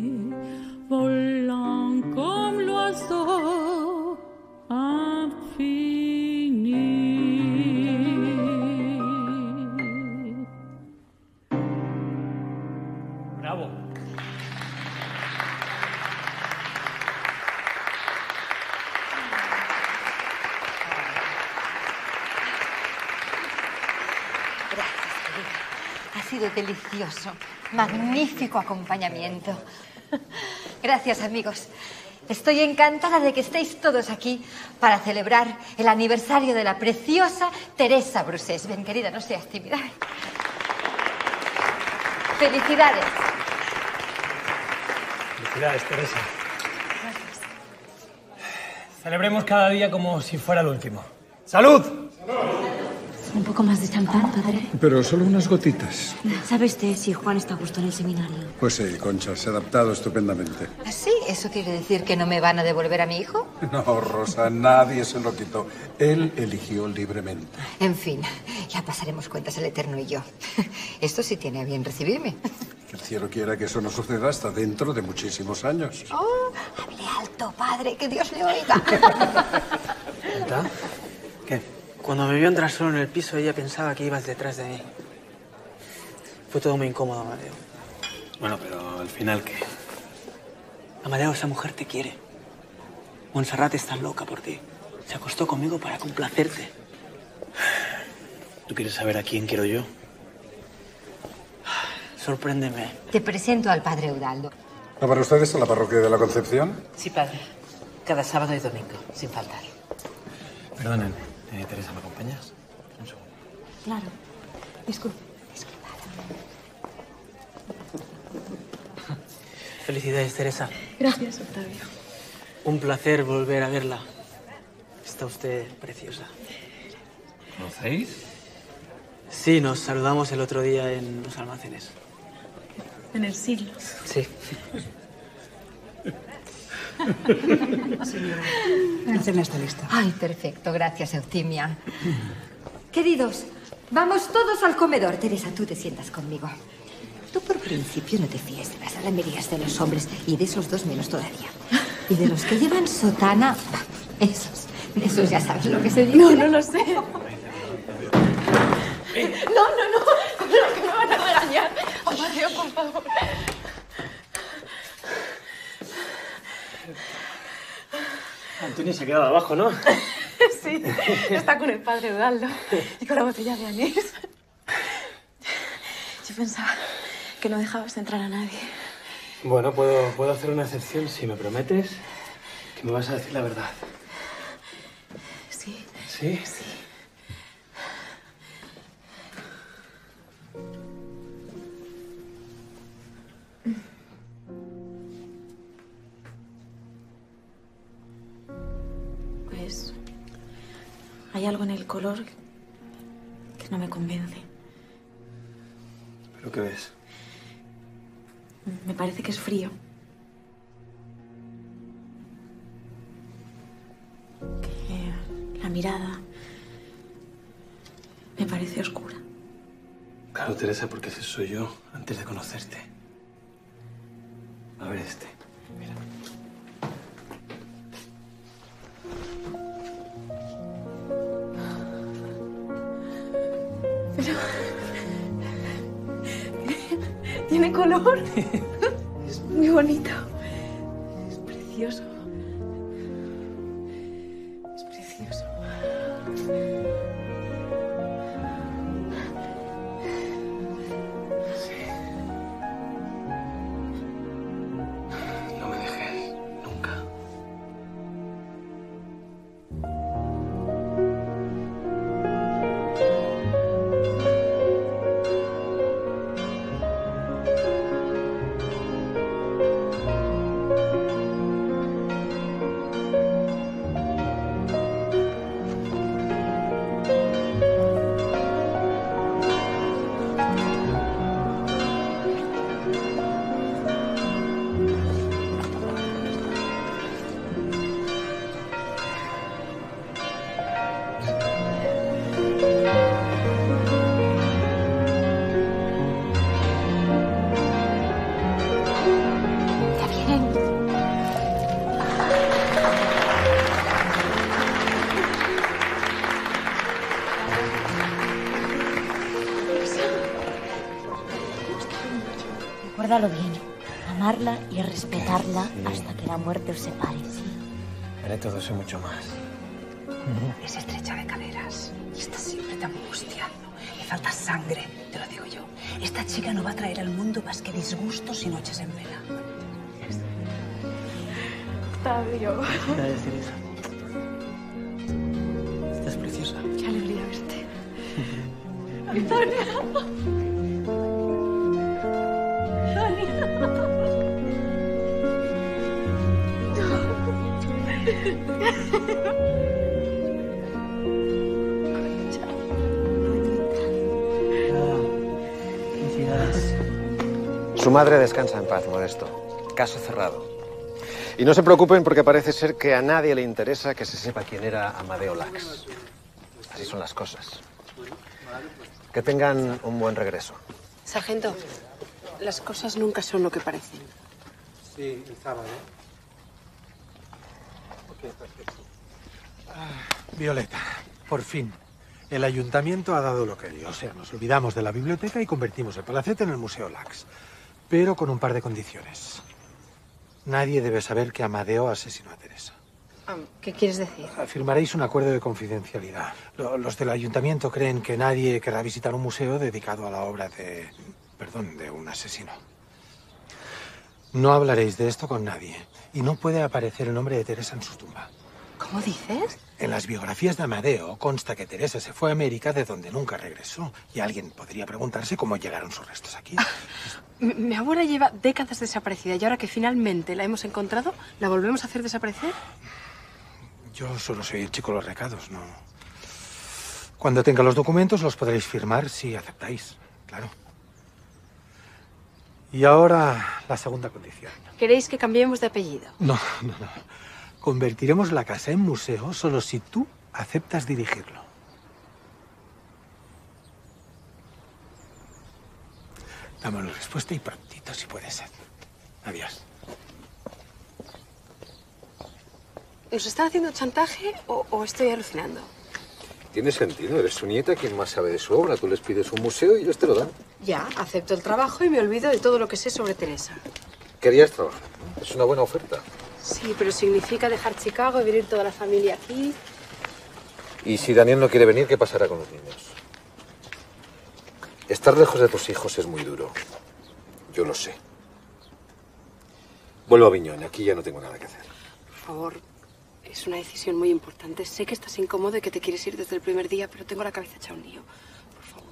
Magnífico acompañamiento. Gracias, amigos. Estoy encantada de que estéis todos aquí para celebrar el aniversario de la preciosa Teresa Brusés. Ven, querida, no seas tímida. Felicidades. Felicidades, Teresa. Celebremos cada día como si fuera el último. ¡Salud! Un poco más de champán, padre. Pero solo unas gotitas. ¿Sabe usted si Juan está a gusto en el seminario? Pues sí, Concha, se ha adaptado estupendamente. ¿Así? ¿Eso quiere decir que no me van a devolver a mi hijo? No, Rosa, nadie se lo quitó. Él eligió libremente. En fin, ya pasaremos cuentas el Eterno y yo. Esto sí tiene a bien recibirme. Que el cielo quiera que eso no suceda hasta dentro de muchísimos años. Oh, hable alto, padre, que Dios le oiga. ¿Qué? Cuando me vio entrar solo en el piso, ella pensaba que ibas detrás de mí. Fue todo muy incómodo, Amadeo. Bueno, pero al final, ¿qué? Amadeo, esa mujer te quiere. Montserrat está loca por ti. Se acostó conmigo para complacerte. ¿Tú quieres saber a quién quiero yo? Sorpréndeme. Te presento al padre Eudaldo. ¿No para ustedes a la parroquia de la Concepción? Sí, padre. Cada sábado y domingo, sin faltar. Perdonen, eh, Teresa, ¿me acompañas? Claro. Disculpe. (laughs) Felicidades, Teresa. Gracias, Octavio. Un placer volver a verla. Está usted preciosa. ¿Conocéis? Sí, nos saludamos el otro día en los almacenes. En el siglo. Sí. Señora, La cena está lista. Ay, perfecto. Gracias, Eutimia. Queridos, vamos todos al comedor. Teresa, tú te sientas conmigo. Tú por principio no te fíes de las alamerías de los hombres y de esos dos menos todavía. Y de los que llevan sotana, esos, esos ya sabes lo que se dice. No, no lo sé. No, no, no. Que me van a regañar. Amadeo, por favor. (laughs) Antonio se ha quedado abajo, ¿no? (laughs) Sí, está con el padre Eudaldo y con la botella de anís. Yo pensaba que no dejabas entrar a nadie. Bueno, puedo, puedo hacer una excepción si me prometes que me vas a decir la verdad. Sí. ¿Sí? Sí. Pues hay algo en el color que no me convence. ¿Pero qué ves? Me parece que es frío. Que la mirada me parece oscura. Claro, Teresa, porque ese soy yo antes de conocerte. A ver este. Mira. Pero... (laughs) Tiene color. Es (laughs) muy bonito. Es precioso. Es precioso. Recuérdalo bien. Amarla y respetarla hasta que la muerte os separe. Haré todo eso y mucho más. Es estrecha de caderas y está siempre tan angustiando. Le falta sangre, te lo digo yo. Esta chica no va a traer al mundo más que disgustos y noches en vela. Octavio. Estás preciosa. Qué alegría verte. (laughs) Antonia. Su madre descansa en paz, Modesto. Caso cerrado. Y no se preocupen porque parece ser que a nadie le interesa que se sepa quién era Amadeo Lax. Así son las cosas. Que tengan un buen regreso. Sargento, las cosas nunca son lo que parecen. Sí, el sábado. Violeta, por fin. El ayuntamiento ha dado lo que dio. O sea, nos olvidamos de la biblioteca y convertimos el palacete en el Museo Lax. Pero con un par de condiciones. Nadie debe saber que Amadeo asesinó a Teresa. ¿Qué quieres decir? Firmaréis un acuerdo de confidencialidad. Lo- Los del ayuntamiento creen que nadie querrá visitar un museo dedicado a la obra de... perdón, de un asesino. No hablaréis de esto con nadie. Y no puede aparecer el nombre de Teresa en su tumba. ¿Cómo dices? En las biografías de Amadeo consta que Teresa se fue a América de donde nunca regresó. Y alguien podría preguntarse cómo llegaron sus restos aquí. Mi, mi abuela lleva décadas desaparecida y ahora que finalmente la hemos encontrado, ¿la volvemos a hacer desaparecer? Yo solo soy el chico de los recados, no. Cuando tenga los documentos los podréis firmar si aceptáis, claro. Y ahora la segunda condición. ¿Queréis que cambiemos de apellido? No, no, no. Convertiremos la casa en museo solo si tú aceptas dirigirlo. Dame una respuesta y prontito si puede ser. Adiós. ¿Nos están haciendo chantaje o, o estoy alucinando? Tiene sentido, eres su nieta quien más sabe de su obra. Tú les pides un museo y ellos te lo dan. Ya, acepto el trabajo y me olvido de todo lo que sé sobre Teresa. Querías trabajar. Es una buena oferta. Sí, pero significa dejar Chicago y venir toda la familia aquí. Y si Daniel no quiere venir, ¿qué pasará con los niños? Estar lejos de tus hijos es muy duro. Yo lo sé. Vuelvo a Viñón, aquí ya no tengo nada que hacer. Por favor, es una decisión muy importante. Sé que estás incómodo y que te quieres ir desde el primer día, pero tengo la cabeza hecha un lío. Por favor.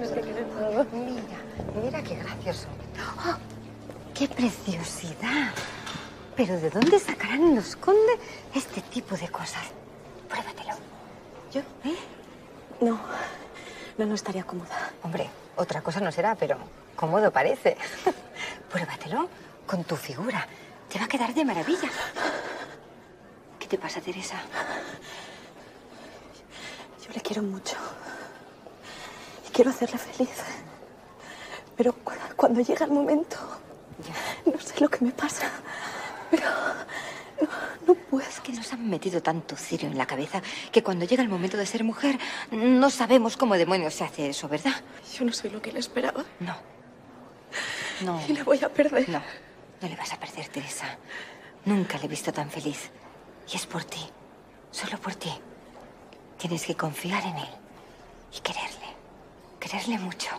Todo. Mira, mira qué gracioso. ¡Oh! ¡Qué preciosidad! Pero ¿de dónde sacarán los condes este tipo de cosas? Pruébatelo. ¿Yo? ¿Eh? No, no, no estaría cómoda. Hombre, otra cosa no será, pero cómodo parece. (laughs) Pruébatelo con tu figura. Te va a quedar de maravilla. ¿Qué te pasa, Teresa? Yo le quiero mucho. Y quiero hacerle feliz. Pero cu- cuando llega el momento, no sé lo que me pasa. Pero no, no puedo. Es que nos han metido tanto cirio en la cabeza que cuando llega el momento de ser mujer no sabemos cómo demonios se hace eso, ¿verdad? Yo no soy lo que él esperaba. No. No. Y le voy a perder. No, no le vas a perder, Teresa. Nunca le he visto tan feliz. Y es por ti. Solo por ti. Tienes que confiar en él y quererle. Quererle mucho.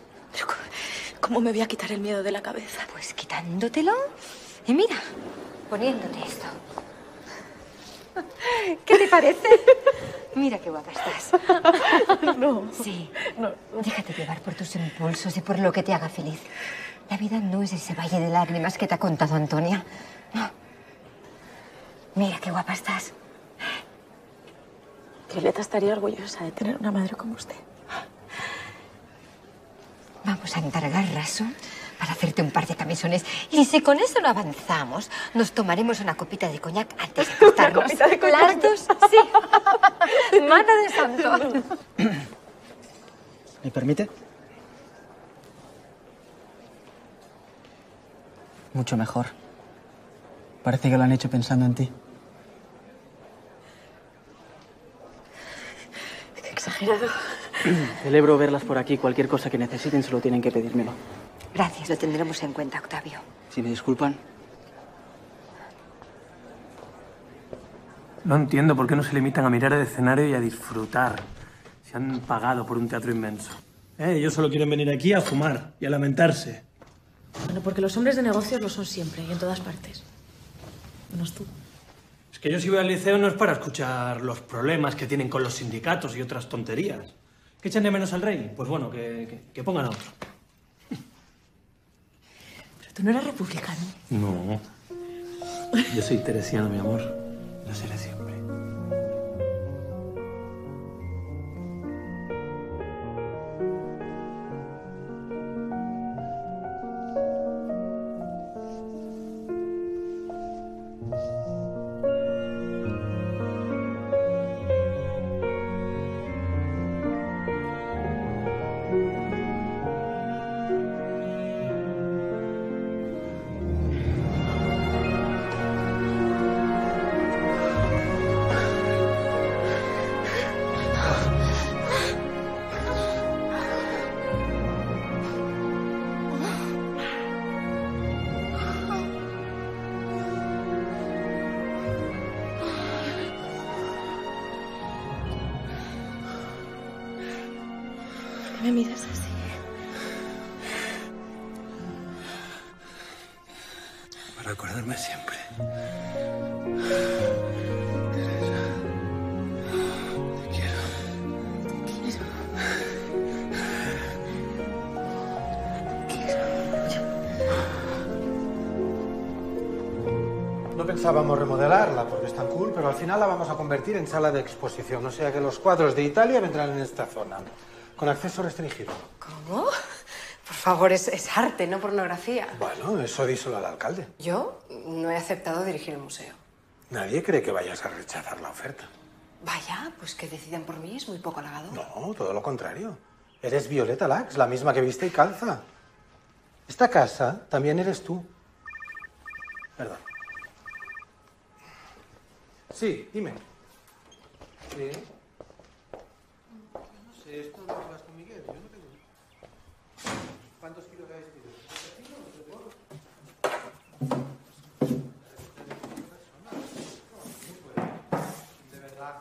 ¿Cómo me voy a quitar el miedo de la cabeza? Pues quitándotelo Y mira, poniéndote esto. ¿Qué te parece? Mira qué guapa estás. (laughs) No. Sí. Déjate llevar por tus impulsos y por lo que te haga feliz. La vida no es ese valle de lágrimas que te ha contado Antonia. No. Mira qué guapa estás. Violeta estaría orgullosa de tener una madre como usted. Vamos a encargar raso para hacerte un par de camisones. Y si con eso no avanzamos, nos tomaremos una copita de coñac antes de (laughs) acostarnos. copita de coñac? Las dos, sí. (laughs) Mano de santo. ¿Me permite? Mucho mejor. Parece que lo han hecho pensando en ti. Qué exagerado. (clears throat) Celebro verlas por aquí. Cualquier cosa que necesiten solo tienen que pedírmelo. Gracias, lo tendremos en cuenta, Octavio. Si me disculpan. No entiendo por qué no se limitan a mirar el escenario y a disfrutar. Se han pagado por un teatro inmenso. Eh, ellos solo quieren venir aquí a fumar y a lamentarse. Bueno, porque los hombres de negocios lo son siempre y en todas partes. Menos tú. Es que yo si voy al liceo no es para escuchar los problemas que tienen con los sindicatos y otras tonterías. ¿Que echan de menos al rey? Pues bueno, que, que- que pongan a otro. Pero tú no eras republicano. No. (laughs) Yo soy teresiano, mi amor. Seré convertir en sala de exposición. O sea que los cuadros de Italia vendrán en esta zona, con acceso restringido. ¿Cómo? Por favor, es, es arte, no pornografía. Bueno, eso díselo al alcalde. Yo no he aceptado dirigir el museo. Nadie cree que vayas a rechazar la oferta. Vaya, pues que deciden por mí es muy poco halagador. No, todo lo contrario. Eres Violeta Lax, la misma que viste y calza. Esta casa también eres tú. Perdón. Sí, dime. Sí. No sé, esto lo hablas con Miguel, yo no tengo... ¿Cuántos kilos habéis pedido? De verdad.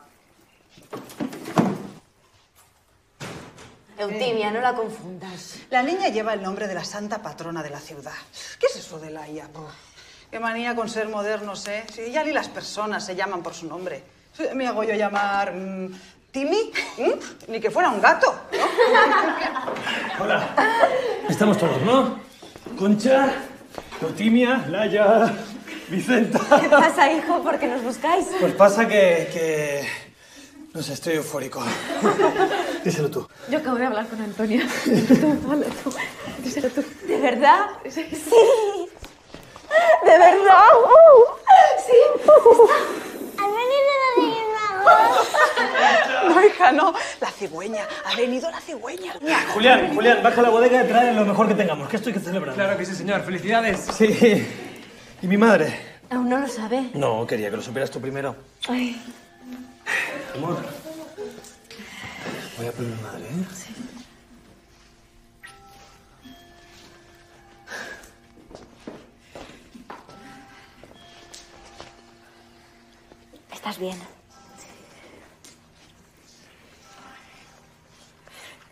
Eutimia, no la confundas. La niña lleva el nombre de la santa patrona de la ciudad. ¿Qué es eso de la IA? Qué manía con ser modernos, ¿eh? Si ya ni las personas se llaman por su nombre. Me hago yo llamar mm, Timmy, ¿Mm? ni que fuera un gato. (laughs) Hola. Estamos todos, ¿no? Concha, Eutimia, Laia, Vicenta. (laughs) ¿Qué pasa, hijo? ¿Por qué nos buscáis? Pues pasa que, que... No sé, estoy eufórico. (laughs) Díselo tú. Yo acabo de hablar con Antonia. Tú. Díselo tú. ¿De verdad? Sí. ¿De verdad? Sí. No, hija, no. La cigüeña. Ha venido la cigüeña. Julián, Julián, baja a la bodega y trae lo mejor que tengamos, que esto hay que celebrar. Claro que sí, señor. Felicidades. Sí. ¿Y mi madre? Aún no lo sabe. No, quería que lo supieras tú primero. Ay, Amor. Voy a por mi madre, ¿eh? ¿Estás bien?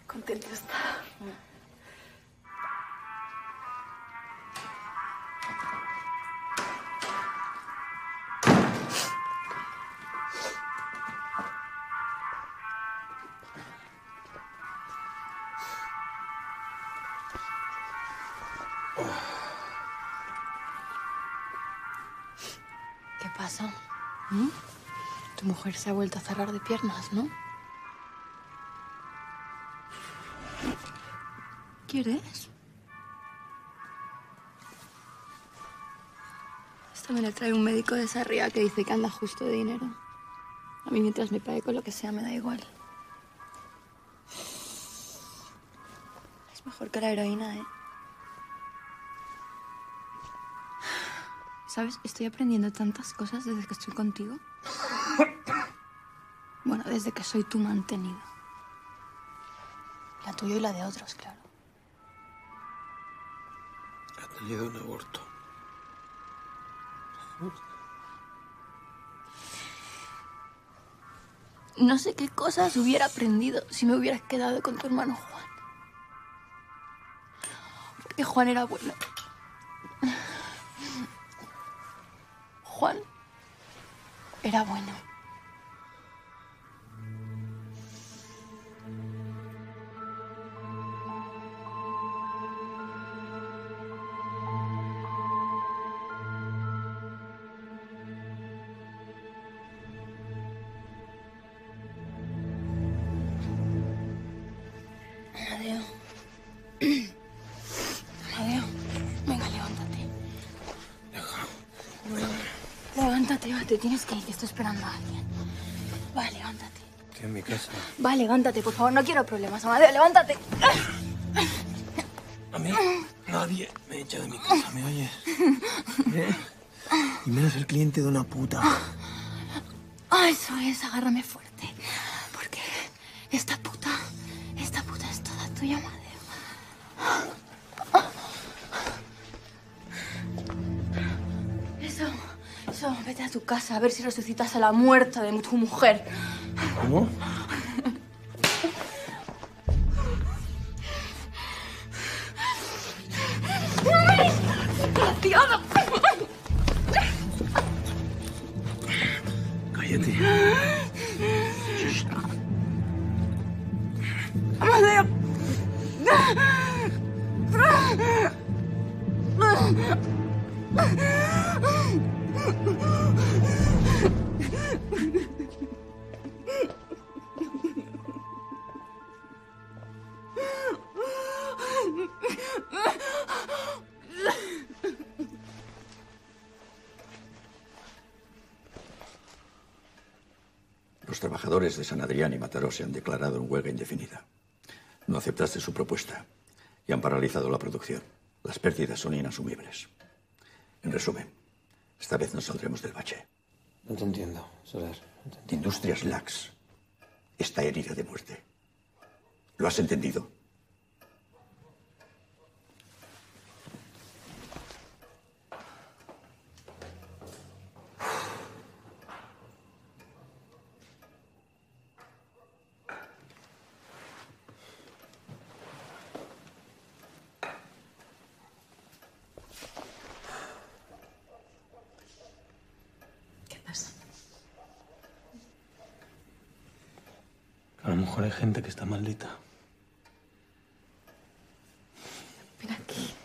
Contenta está. Tu mujer se ha vuelto a cerrar de piernas, ¿no? ¿Quieres? Esto me lo trae un médico de Sarria que dice que anda justo de dinero. A mí mientras me pague con lo que sea me da igual. Es mejor que la heroína, ¿eh? ¿Sabes? Estoy aprendiendo tantas cosas desde que estoy contigo. (coughs) Bueno, desde que soy tu mantenido. La tuya y la de otros, claro. Ha tenido un aborto. No sé qué cosas hubiera aprendido si me hubieras quedado con tu hermano Juan. Porque Juan era bueno. Juan era bueno. Tienes que ir, que estoy esperando a alguien. Va, levántate. Que en mi casa. Va, levántate, por favor, no quiero problemas. Amadeo, levántate. A mí nadie me echa de mi casa, ¿me oyes? ¿Eh? Y menos el cliente de una puta. Ah, eso es, agárrame fuerte. Porque esta puta, esta puta es toda tuya, Amadeo. A tu casa a ver si resucitas a la muerta de tu mujer. ¿Cómo? Mataró se han declarado en huelga indefinida. No aceptaste su propuesta y han paralizado la producción. Las pérdidas son inasumibles. En resumen, esta vez nos saldremos del bache. No te entiendo, Soler. Industrias Lax está herida de muerte. ¿Lo has entendido? ¿Qué pasa? A lo mejor hay gente que está maldita. Ven aquí.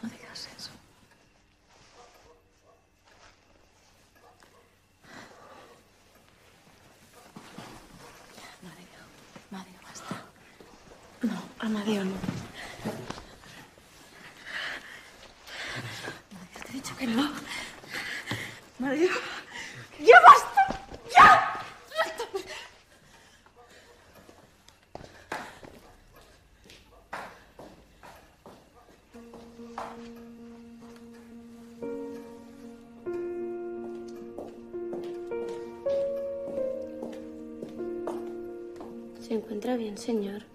No digas eso. Amadeo, basta. No, Amadeo, no. ¿Se encuentra bien, señor?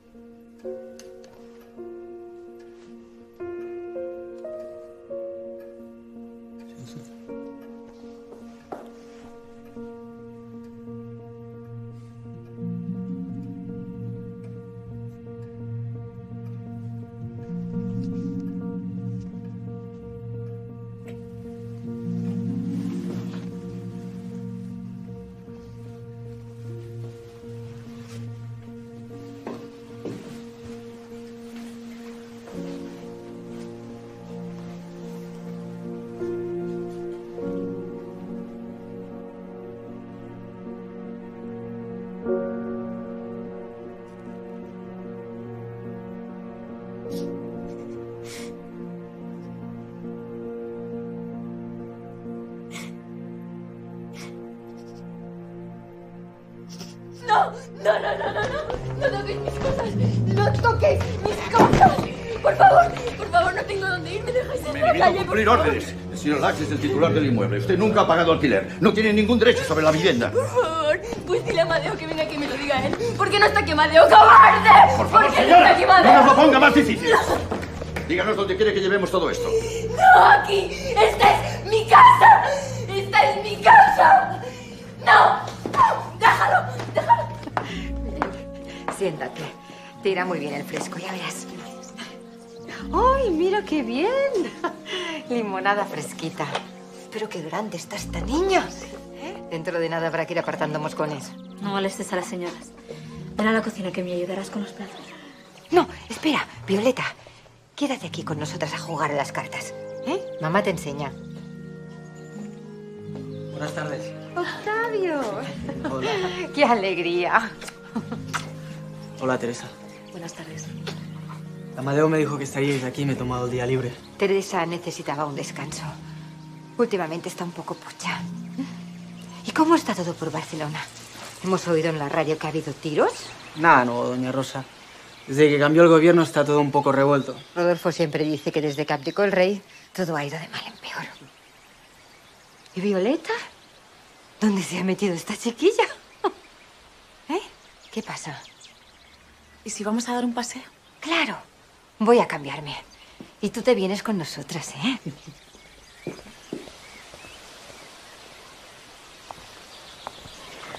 Lax es el titular del inmueble. Usted nunca ha pagado alquiler. No tiene ningún derecho sobre la vivienda. Por favor, pues dile a Amadeo que venga aquí y me lo diga él. ¿Por qué no está aquí Amadeo, cobarde? Por favor, ¿Por qué no señora, está aquí no nos lo ponga más difícil. Díganos dónde quiere que llevemos todo esto. No, aquí. Esta es mi casa. Esta es mi casa. No, no, déjalo, déjalo. Siéntate. Te irá muy bien el fresco, ya verás. ¡Ay, mira qué bien! Limonada fresquita. Pero qué grande está esta niña. Dentro de nada habrá que ir apartando moscones. No molestes a las señoras. Ven a la cocina que me ayudarás con los platos. No, espera, Violeta. Quédate aquí con nosotras a jugar a las cartas. ¿Eh? Mamá te enseña. Buenas tardes. Octavio. Hola. ¡Qué alegría! Hola, Teresa. Buenas tardes. Amadeo me dijo que estaríais aquí y me he tomado el día libre. Teresa necesitaba un descanso. Últimamente está un poco pucha. ¿Y cómo está todo por Barcelona? Hemos oído en la radio que ha habido tiros. Nada, no, doña Rosa. Desde que cambió el gobierno está todo un poco revuelto. Rodolfo siempre dice que desde que abdicó el rey todo ha ido de mal en peor. ¿Y Violeta? ¿Dónde se ha metido esta chiquilla? (laughs) ¿Eh? ¿Qué pasa? ¿Y si vamos a dar un paseo? Claro. Voy a cambiarme. Y tú te vienes con nosotras, ¿eh?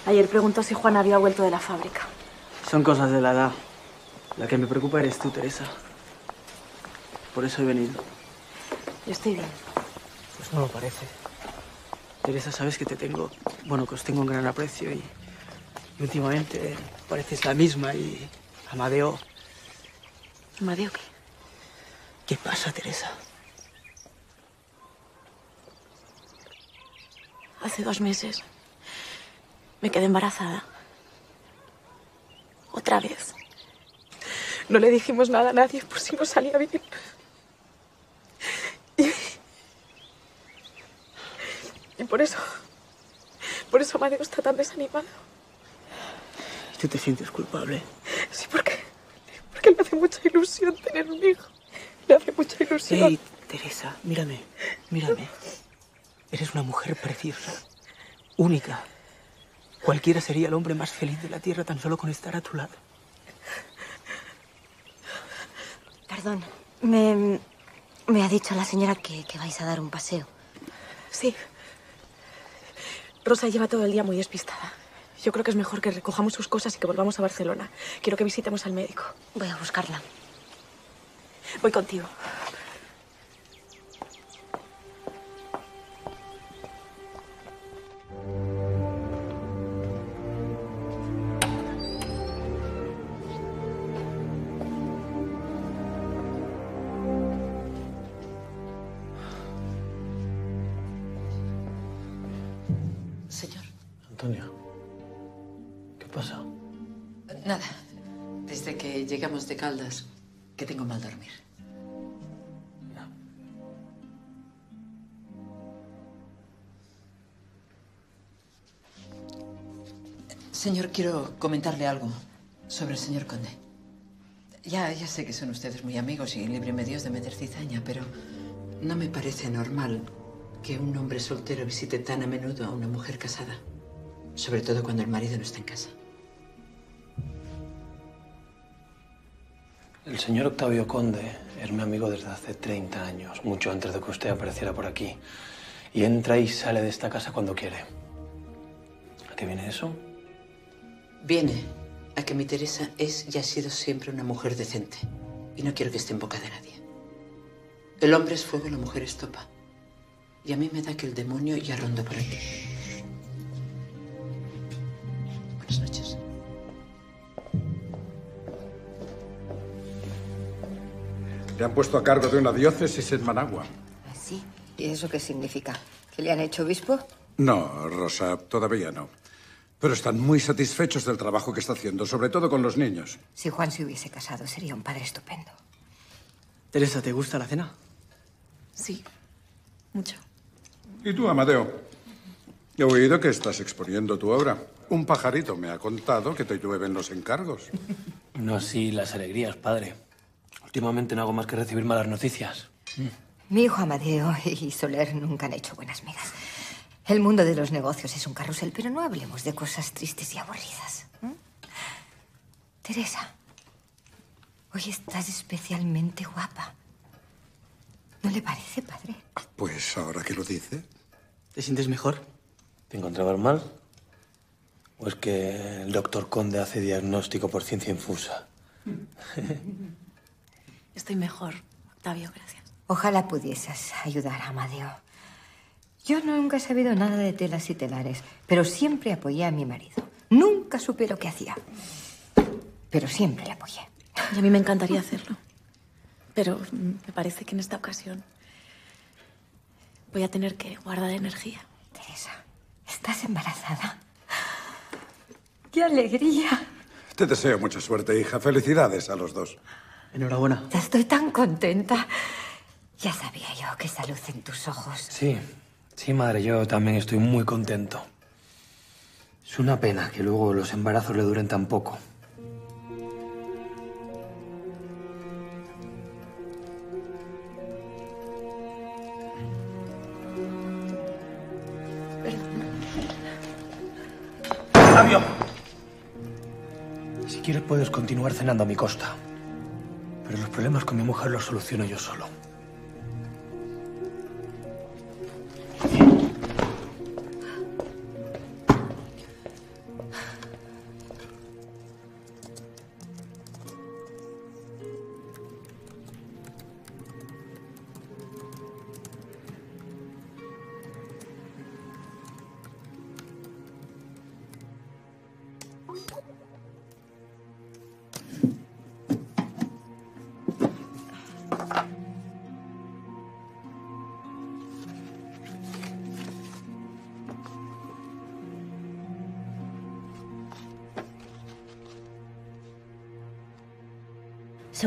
Ayer preguntó si Juan había vuelto de la fábrica. Son cosas de la edad. La que me preocupa eres tú, Teresa. Por eso he venido. Yo estoy bien. Pues no lo parece. Teresa, sabes que te tengo, bueno, que os tengo un gran aprecio y, y últimamente pareces la misma y Amadeo. ¿Amadeo qué? ¿Qué pasa, Teresa? Hace dos meses me quedé embarazada. Otra vez. No le dijimos nada a nadie por si no salía bien. Y, y por eso, por eso Amadeo está tan desanimado. ¿Y tú te sientes culpable? Sí, porque, porque le hace mucha ilusión tener un hijo. Le hace mucha ilusión. Ey, Teresa, mírame, mírame. Eres una mujer preciosa, única. Cualquiera sería el hombre más feliz de la tierra tan solo con estar a tu lado. Perdón. Me, me ha dicho la señora que, que vais a dar un paseo. Sí. Rosa lleva todo el día muy despistada. Yo creo que es mejor que recojamos sus cosas y que volvamos a Barcelona. Quiero que visitemos al médico. Voy a buscarla. Voy contigo. Señor. Antonio, ¿qué pasa? Nada. Desde que llegamos de Caldas, que tengo mal dormir. Señor, quiero comentarle algo sobre el señor Conde. Ya, ya sé que son ustedes muy amigos y libre Dios de meter cizaña, pero no me parece normal que un hombre soltero visite tan a menudo a una mujer casada. Sobre todo cuando el marido no está en casa. El señor Octavio Conde es mi amigo desde hace 30 años, mucho antes de que usted apareciera por aquí. Y entra y sale de esta casa cuando quiere. ¿A qué viene eso? Viene a que mi Teresa es y ha sido siempre una mujer decente. Y no quiero que esté en boca de nadie. El hombre es fuego, la mujer es topa. Y a mí me da que el demonio ya ronda por aquí. Le han puesto a cargo de una diócesis en Managua. ¿Sí? ¿Y eso qué significa? ¿Que le han hecho obispo? No, Rosa, todavía no. Pero están muy satisfechos del trabajo que está haciendo, sobre todo con los niños. Si Juan se hubiese casado, sería un padre estupendo. Teresa, ¿te gusta la cena? Sí, mucho. ¿Y tú, Amadeo? He oído que estás exponiendo tu obra. Un pajarito me ha contado que te llueven los encargos. No así las alegrías, padre. Últimamente no hago más que recibir malas noticias. Mi hijo Amadeo y Soler nunca han hecho buenas migas. El mundo de los negocios es un carrusel, pero no hablemos de cosas tristes y aburridas. Teresa, hoy estás especialmente guapa. ¿No le parece, padre? Pues ahora que lo dice. ¿Te sientes mejor? ¿Te encontrabas mal? ¿O es que el doctor Conde hace diagnóstico por ciencia infusa? (laughs) Estoy mejor, Octavio, gracias. Ojalá pudieses ayudar a Amadeo. Yo nunca he sabido nada de telas y telares, pero siempre apoyé a mi marido. Nunca supe lo que hacía, pero siempre le apoyé. Y a mí me encantaría hacerlo. Pero me parece que en esta ocasión voy a tener que guardar energía. Teresa, ¿estás embarazada? ¡Qué alegría! Te deseo mucha suerte, hija. Felicidades a los dos. Enhorabuena. Estoy tan contenta. Ya sabía yo que esa luz en tus ojos. Sí, sí, madre, yo también estoy muy contento. Es una pena que luego los embarazos le duren tan poco. ¡Octavio! Si quieres puedes continuar cenando a mi costa. Pero los problemas con mi mujer los soluciono yo solo.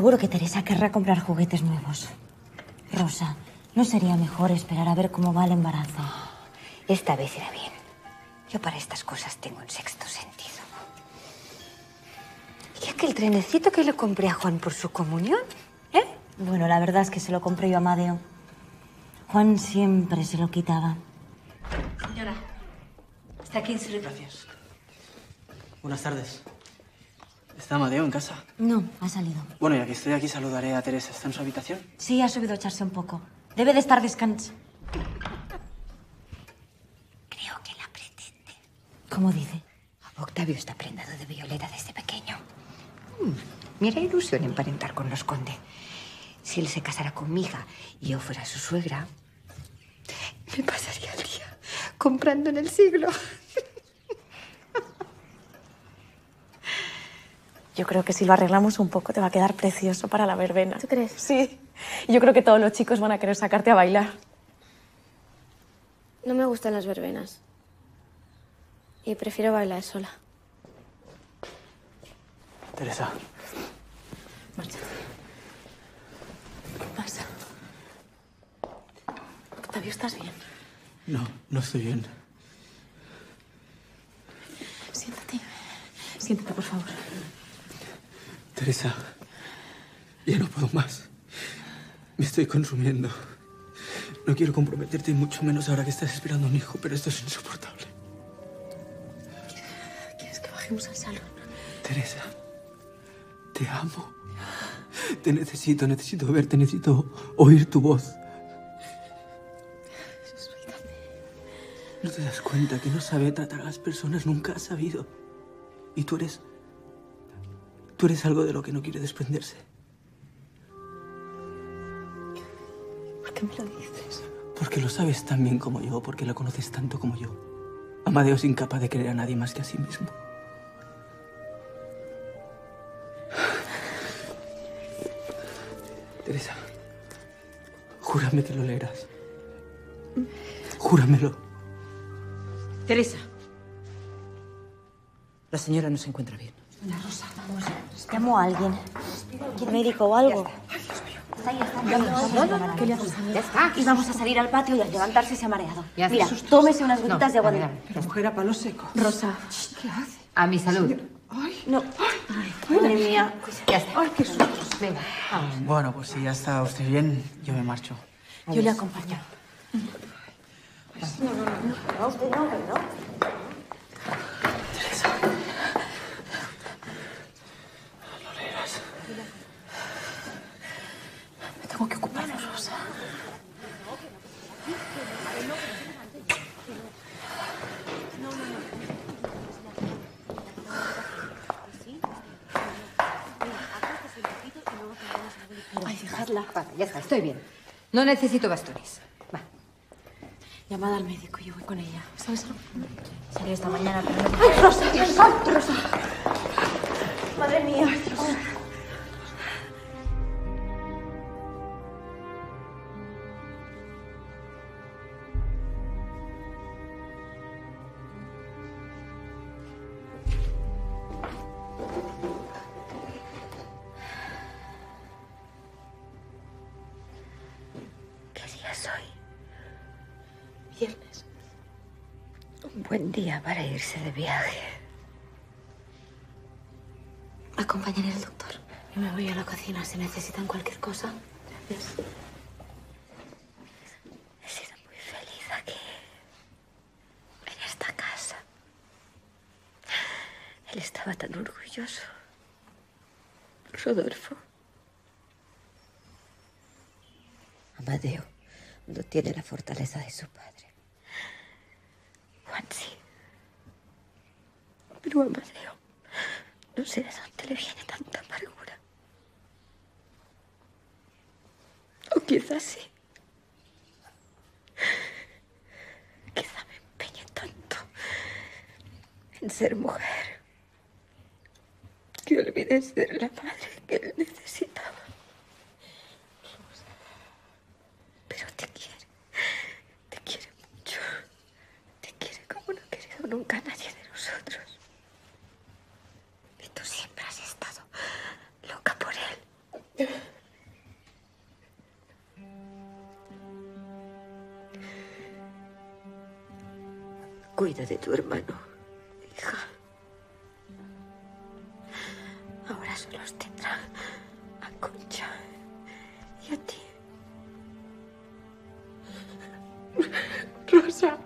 Seguro que Teresa querrá comprar juguetes nuevos. Rosa, ¿no sería mejor esperar a ver cómo va el embarazo? Esta vez irá bien. Yo para estas cosas tengo un sexto sentido. ¿Y aquel trenecito que le compré a Juan por su comunión? Bueno, la verdad es que se lo compré yo a Amadeo. Juan siempre se lo quitaba. Señora, está aquí en su Gracias. Buenas tardes. ¿Está Amadeo en casa? No, ha salido. Bueno, ya que estoy aquí, saludaré a Teresa. ¿Está en su habitación? Sí, ha subido a echarse un poco. Debe de estar descansando. Creo que la pretende. ¿Cómo dice? Octavio está prendado de Violeta desde pequeño. Mm, Mira ilusión emparentar con los conde. Si él se casara con mi hija y yo fuera su suegra, me pasaría el día comprando en el siglo. Yo creo que si lo arreglamos un poco te va a quedar precioso para la verbena. ¿Tú crees? Sí. Y yo creo que todos los chicos van a querer sacarte a bailar. No me gustan las verbenas. Y prefiero bailar sola. Teresa. Marcha. ¿Qué pasa? Octavio, ¿estás bien? No, no estoy bien. Siéntate. Siéntate, por favor. Teresa, ya no puedo más. Me estoy consumiendo. No quiero comprometerte y mucho menos ahora que estás esperando a un hijo, pero esto es insoportable. ¿Quieres que bajemos al salón? Teresa, te amo. Te necesito, necesito verte, necesito oír tu voz. ¿No te das cuenta que no sabe tratar a las personas? Nunca ha sabido. Y tú eres... Tú eres algo de lo que no quiere desprenderse. ¿Por qué me lo dices? Porque lo sabes tan bien como yo, porque lo conoces tanto como yo. Amadeo es incapaz de querer a nadie más que a sí mismo. (sighs) Teresa, júrame que lo leerás. Júramelo. Teresa. La señora no se encuentra bien. La Rosa, vamos. Llamo a alguien. ¿Quiere médico o algo? ya está. Y vamos a salir al patio y al levantarse se ha mareado. Ya Mira, hace susto. tómese unas gotitas No, de agua de... Pero mujer a palo seco. Rosa. ¿Qué hace? A mi salud. No. Madre mía. Ya está. Ay, qué susto. Venga, vamos. Bueno, pues si ya está usted bien, yo me marcho. Yo le acompaño. No, no, no. No, usted no, no. Fijadla. Ya está, estoy bien. No necesito bastones. Va. Llamada al médico, yo voy con ella. ¿Sabes algo? Salió esta mañana, pero. ¡Ay, Rosa! ¡Ay, Rosa! Madre mía. ¿Qué día para irse de viaje. Acompañaré al doctor. Yo me voy a la cocina si necesitan cualquier cosa. Gracias. He sido muy feliz aquí, en esta casa. Él estaba tan orgulloso. Rodolfo. Amadeo no tiene la fortaleza de su padre. Juan sí. Pero Amadeo no sé de dónde le viene tanta amargura. O quizás sí. Quizá me empeñe tanto en ser mujer que olvidé ser la madre que él necesitaba. Pero te quiere, te quiere mucho. Te quiere como no ha querido nunca nadie de nosotros. Y tú siempre has estado loca por él. Cuida de tu hermano, hija. Ahora solo os tendrá a Concha y a ti. Rosa.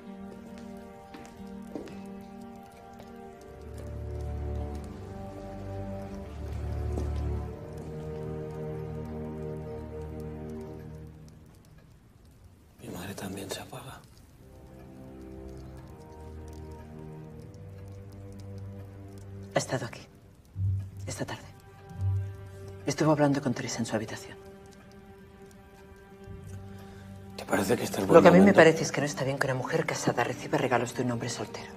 Estuvo hablando con Teresa en su habitación. ¿Te parece que este es Lo que a mí me parece es que no está bien que una mujer casada reciba regalos de un hombre soltero.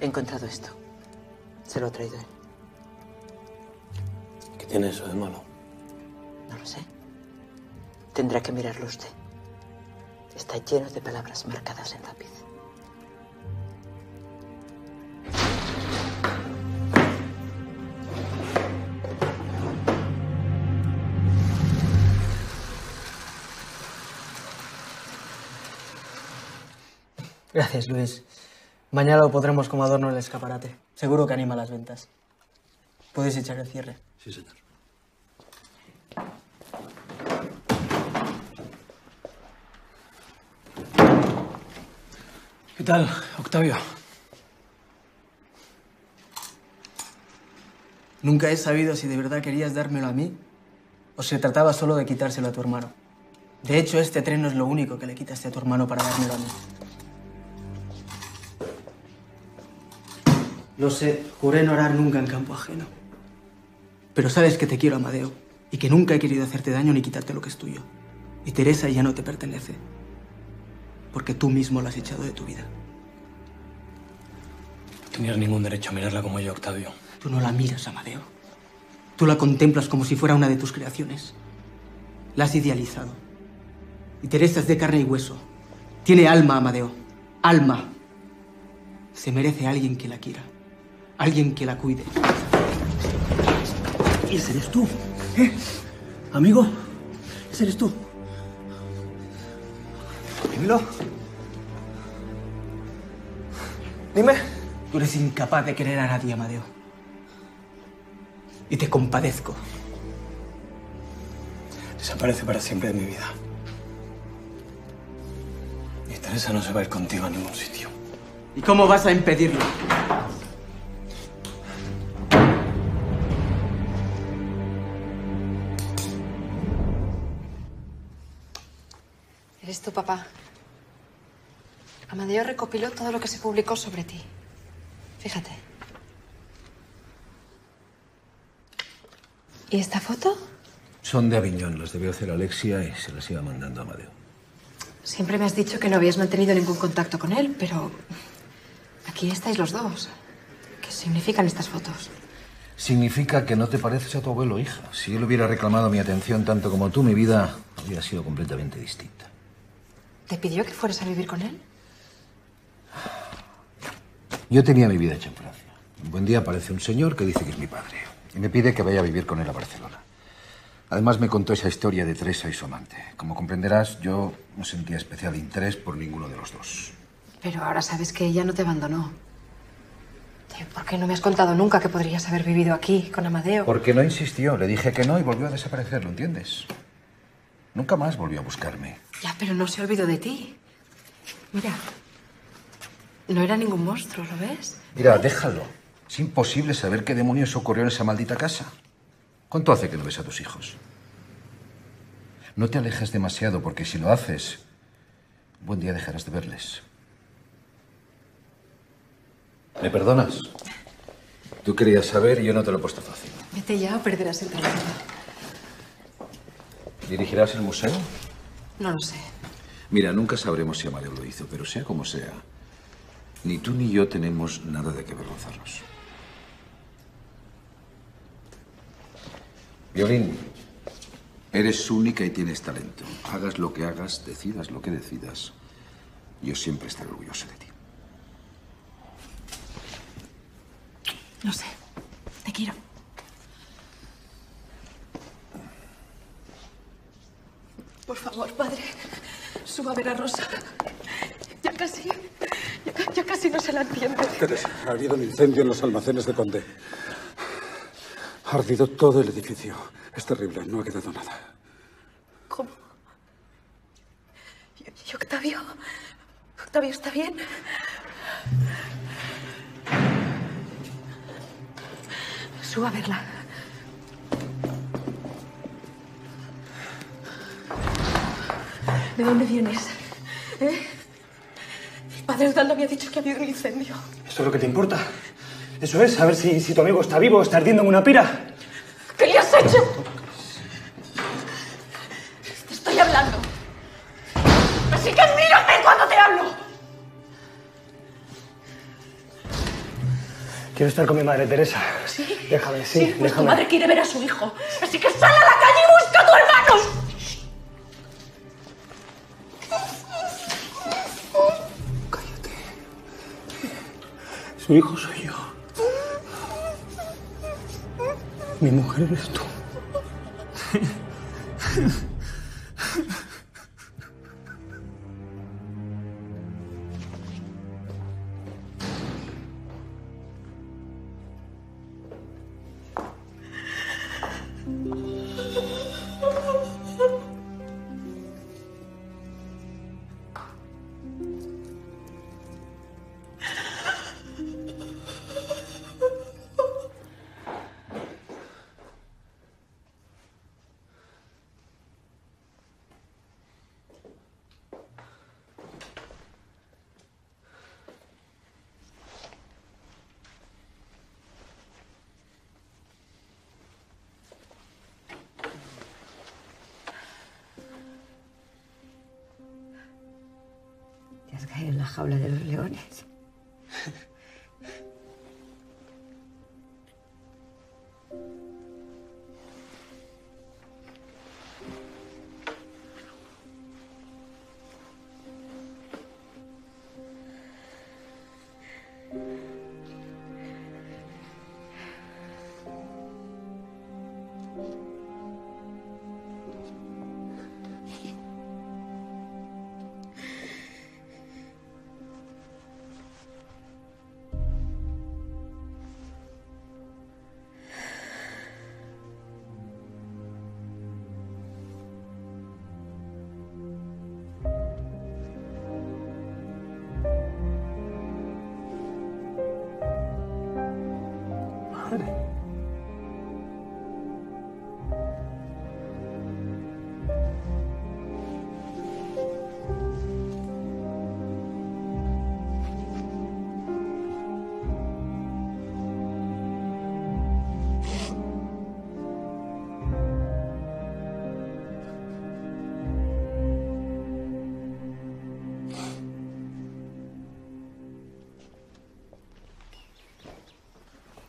He encontrado esto. Se lo ha traído él. ¿Qué tiene eso de malo? No lo sé. Tendrá que mirarlo usted. Está lleno de palabras marcadas en lápiz. Gracias, Luis. Mañana lo pondremos como adorno en el escaparate. Seguro que anima las ventas. Podéis echar el cierre. Sí, señor. ¿Qué tal, Octavio? Nunca he sabido si de verdad querías dármelo a mí o se trataba solo de quitárselo a tu hermano. De hecho, este tren no es lo único que le quitaste a tu hermano para dármelo a mí. Lo sé, juré no orar nunca en campo ajeno. Pero sabes que te quiero, Amadeo, y que nunca he querido hacerte daño ni quitarte lo que es tuyo. Y Teresa ya no te pertenece, porque tú mismo la has echado de tu vida. No tenías ningún derecho a mirarla como yo, Octavio. Tú no la miras, Amadeo. Tú la contemplas como si fuera una de tus creaciones. La has idealizado. Y Teresa es de carne y hueso. Tiene alma, Amadeo. Alma. Se merece a alguien que la quiera. Alguien que la cuide. Y ese eres tú. ¿eh? Amigo, ese eres tú. Dímelo. Dime. Tú eres incapaz de querer a nadie, Amadeo. Y te compadezco. Desaparece para siempre de mi vida. Y Teresa no se va a ir contigo a ningún sitio. ¿Y cómo vas a impedirlo? Tu papá. Amadeo recopiló todo lo que se publicó sobre ti. Fíjate. ¿Y esta foto? Son de Aviñón, las debió hacer Alexia y se las iba mandando a Amadeo. Siempre me has dicho que no habías mantenido ningún contacto con él, pero aquí estáis los dos. ¿Qué significan estas fotos? Significa que no te pareces a tu abuelo, hija. Si él hubiera reclamado mi atención tanto como tú, mi vida habría sido completamente distinta. ¿Te pidió que fueras a vivir con él? Yo tenía mi vida hecha en Francia. Un buen día aparece un señor que dice que es mi padre y me pide que vaya a vivir con él a Barcelona. Además me contó esa historia de Teresa y su amante. Como comprenderás, yo no sentía especial interés por ninguno de los dos. Pero ahora sabes que ella no te abandonó. ¿Por qué no me has contado nunca que podrías haber vivido aquí con Amadeo? Porque no insistió, le dije que no y volvió a desaparecer, ¿lo entiendes? Nunca más volvió a buscarme. Ya, pero no se olvidó de ti. Mira, no era ningún monstruo, ¿lo ves? Mira, déjalo. Es imposible saber qué demonios ocurrió en esa maldita casa. ¿Cuánto hace que no ves a tus hijos? No te alejes demasiado porque si lo haces, un buen día dejarás de verles. ¿Me perdonas? Tú querías saber y yo no te lo he puesto fácil. Vete ya o perderás el trabajo. ¿Dirigirás el museo? No lo sé. Mira, nunca sabremos si Amadeo lo hizo, pero sea como sea, ni tú ni yo tenemos nada de que avergonzarnos. Violín, eres única y tienes talento. Hagas lo que hagas, decidas lo que decidas. Yo siempre estaré orgulloso de ti. Lo sé. Te quiero. Por favor, padre, suba a ver a Rosa. Ya casi, ya, ya casi no se la entiende. Teresa, ha habido un incendio en los almacenes de Condé. Ha ardido todo el edificio. Es terrible, no ha quedado nada. ¿Cómo? ¿Y, y Octavio? ¿Octavio está bien? Suba a verla. ¿De dónde vienes? ¿Eh? Padre Osvaldo me ha dicho que ha habido un incendio. ¿Eso es lo que te importa? Eso es, saber si, si tu amigo está vivo o está ardiendo en una pira. ¿Qué le has hecho? Te estoy hablando. Así que mírame cuando te hablo. Quiero estar con mi madre Teresa. ¿Sí? Déjame, sí, pues tu madre quiere ver a su hijo. Así que sal a la calle y busca a tu hermano. Su hijo soy yo. Mi mujer eres tú. (laughs)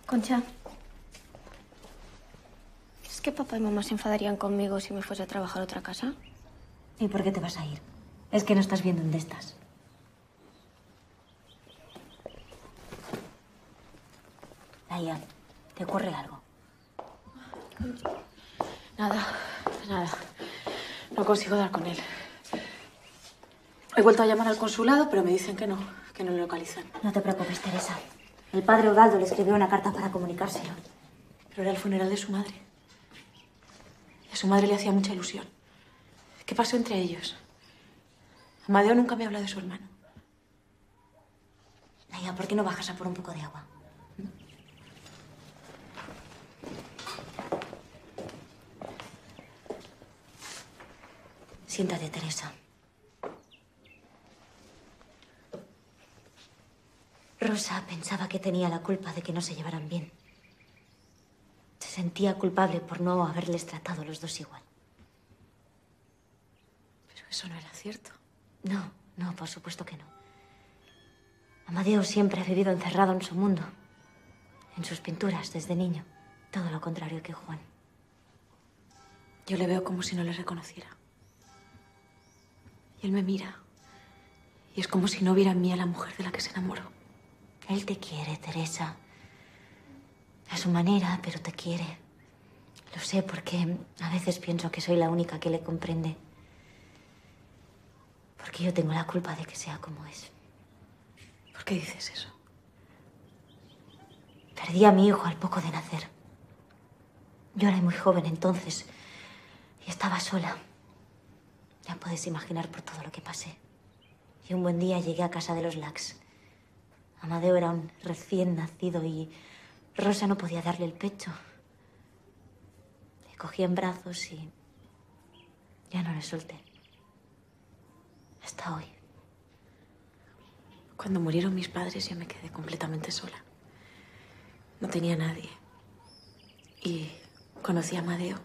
Concha. ¿Es que papá y mamá se enfadarían conmigo si me fuese a trabajar a otra casa? ¿Y por qué te vas a ir? Es que no estás viendo dónde estás. Laia, ¿te ocurre algo? Nada, nada. No consigo dar con él. He vuelto a llamar al consulado, pero me dicen que no, que no lo localizan. No te preocupes, Teresa. El padre Odaldo le escribió una carta para comunicárselo. Pero era el funeral de su madre. Y a su madre le hacía mucha ilusión. ¿Qué pasó entre ellos? Amadeo nunca me habla de su hermano. Laia, ¿por qué no bajas a por un poco de agua? Siéntate, Teresa. Rosa pensaba que tenía la culpa de que no se llevaran bien. Se sentía culpable por no haberles tratado los dos igual. Pero eso no era cierto. No, no, por supuesto que no. Amadeo siempre ha vivido encerrado en su mundo, en sus pinturas desde niño. Todo lo contrario que Juan. Yo le veo como si no le reconociera. Y él me mira. Y es como si no viera en mí a la mujer de la que se enamoró. Él te quiere, Teresa. A su manera, pero te quiere. Lo sé porque a veces pienso que soy la única que le comprende. Porque yo tengo la culpa de que sea como es. ¿Por qué dices eso? Perdí a mi hijo al poco de nacer. Yo era muy joven entonces y estaba sola. Ya puedes imaginar por todo lo que pasé. Y un buen día llegué a casa de los Lax. Amadeo era un recién nacido y Rosa no podía darle el pecho. Le cogí en brazos y ya no le solté. Hasta hoy. Cuando murieron mis padres yo me quedé completamente sola. No tenía nadie. Y conocí a Amadeo.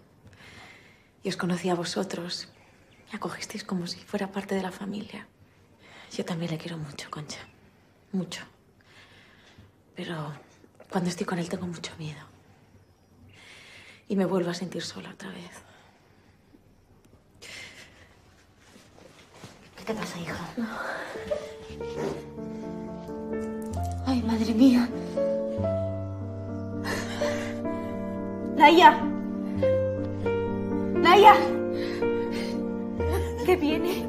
Y os conocí a vosotros. Me acogisteis como si fuera parte de la familia. Yo también le quiero mucho, Concha. Mucho. Pero cuando estoy con él tengo mucho miedo. Y me vuelvo a sentir sola otra vez. ¿Qué te pasa, hija? Ay, madre mía. ¡Laia! ¡Laia! ¿Qué viene?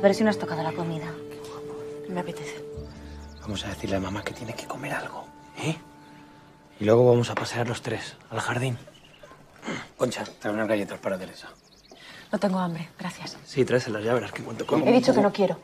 Teresa, pero si no has tocado la comida. Me apetece. Vamos a decirle a mamá que tiene que comer algo, ¿eh? Y luego vamos a pasear los tres al jardín. Concha, trae unas galletas para Teresa. No tengo hambre, gracias. Sí, tráeselas, ya verás que cuento como... He dicho que no quiero.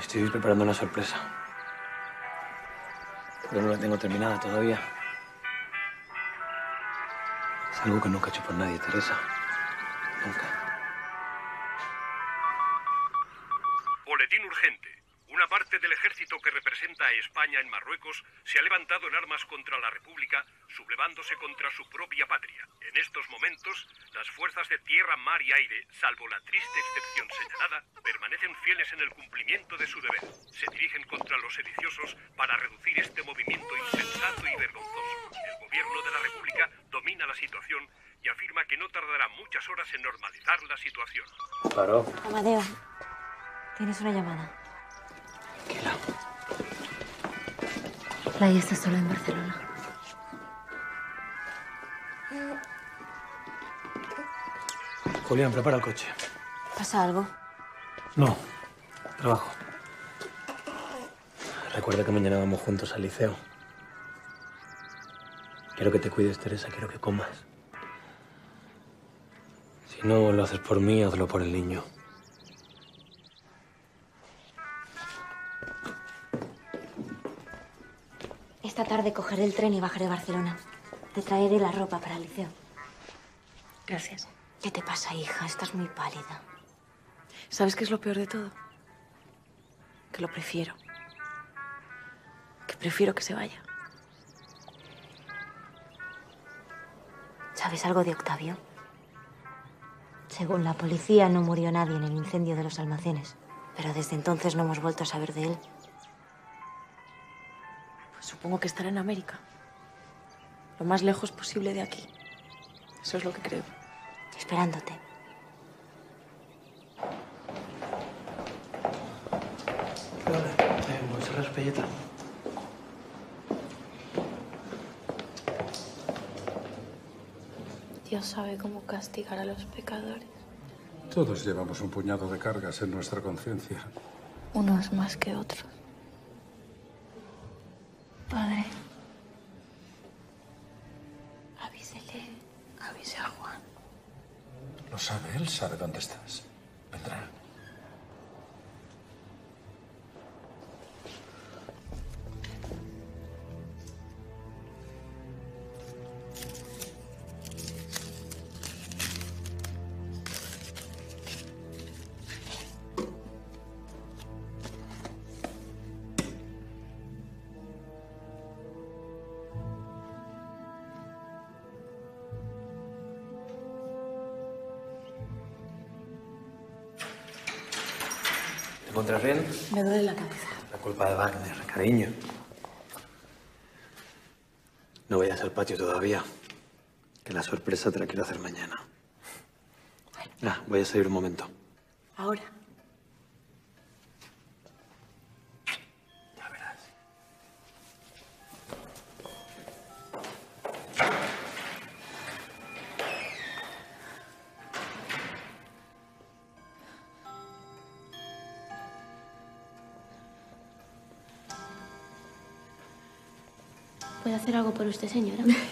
Estoy preparando una sorpresa. Pero no la tengo terminada todavía. Es algo que nunca he hecho por nadie, Teresa. Nunca. Boletín urgente. Una parte del ejército que representa a España en Marruecos se ha levantado en armas contra la República, sublevándose contra su propia patria. En estos momentos, las fuerzas de tierra, mar y aire, salvo la triste excepción señalada, permanecen fieles en el cumplimiento de su deber. Se dirigen contra los sediciosos para reducir este movimiento insensato y vergonzoso. El gobierno de la República domina la situación y afirma que no tardará muchas horas en normalizar la situación. Claro. Amadeo, tienes una llamada. Laia está sola en Barcelona. Julián, prepara el coche. ¿Pasa algo? No, trabajo. Recuerda que mañana vamos juntos al liceo. Quiero que te cuides, Teresa, quiero que comas. Si no lo haces por mí, hazlo por el niño. Esta tarde cogeré el tren y bajaré a Barcelona. Te traeré la ropa para el liceo. Gracias. ¿Qué te pasa, hija? Estás muy pálida. ¿Sabes qué es lo peor de todo? Que lo prefiero. Que prefiero que se vaya. ¿Sabes algo de Octavio? Según la policía, no murió nadie en el incendio de los almacenes. Pero desde entonces no hemos vuelto a saber de él. Supongo que estará en América. Lo más lejos posible de aquí. Eso es lo que creo. Esperándote. Eh, voy a cerrar Espelleta. Dios sabe cómo castigar a los pecadores. Todos llevamos un puñado de cargas en nuestra conciencia. Unos más que otros. Padre. Avísele. Me duele la cabeza. La culpa de Wagner, cariño. No vayas al patio todavía. Que la sorpresa te la quiero hacer mañana. Ah, voy a salir un momento. Usted, señora? (laughs)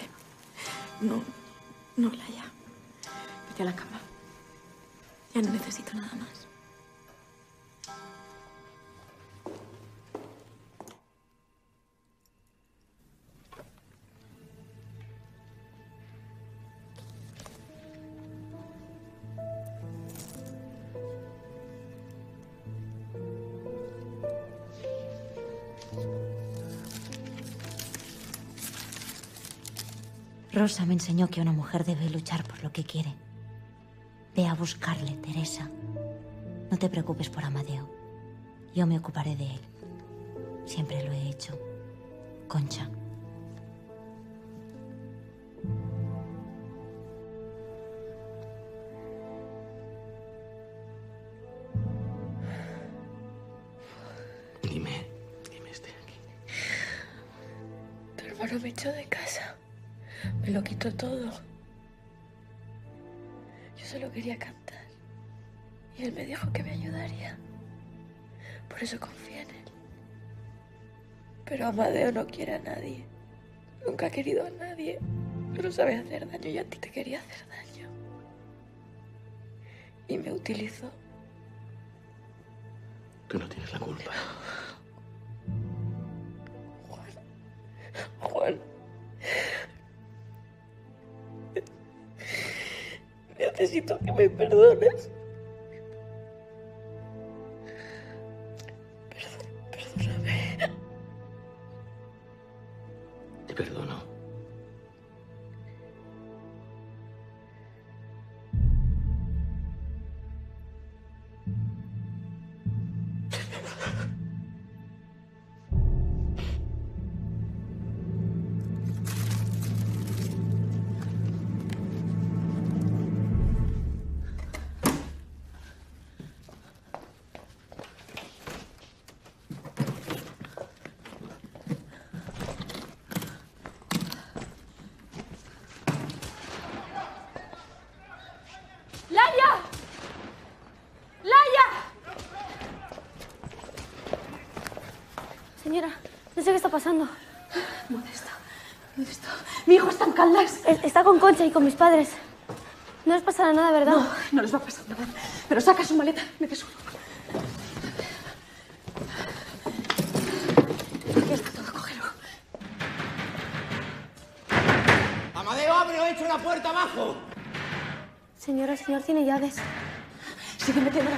Rosa me enseñó que una mujer debe luchar por lo que quiere. Ve a buscarle, Teresa. No te preocupes por Amadeo. Yo me ocuparé de él. Siempre lo he hecho. Concha. Amadeo no quiere a nadie. Nunca ha querido a nadie. Pero sabe hacer daño y a ti te quería hacer daño. Y me utilizó. Tú no tienes la culpa. Juan. Necesito que me perdones. perdono. Está pasando. Modesta. Modesta. Mi hijo está en Caldas. Es- Está con Concha y con mis padres. No les pasará nada, ¿verdad? No, no les va a pasar nada. Pero saca su maleta. Me tesoro. Aquí está todo, cógelo. Amadeo, abre o he hecho una puerta abajo. Señora, el señor tiene llaves. Sigue metiendo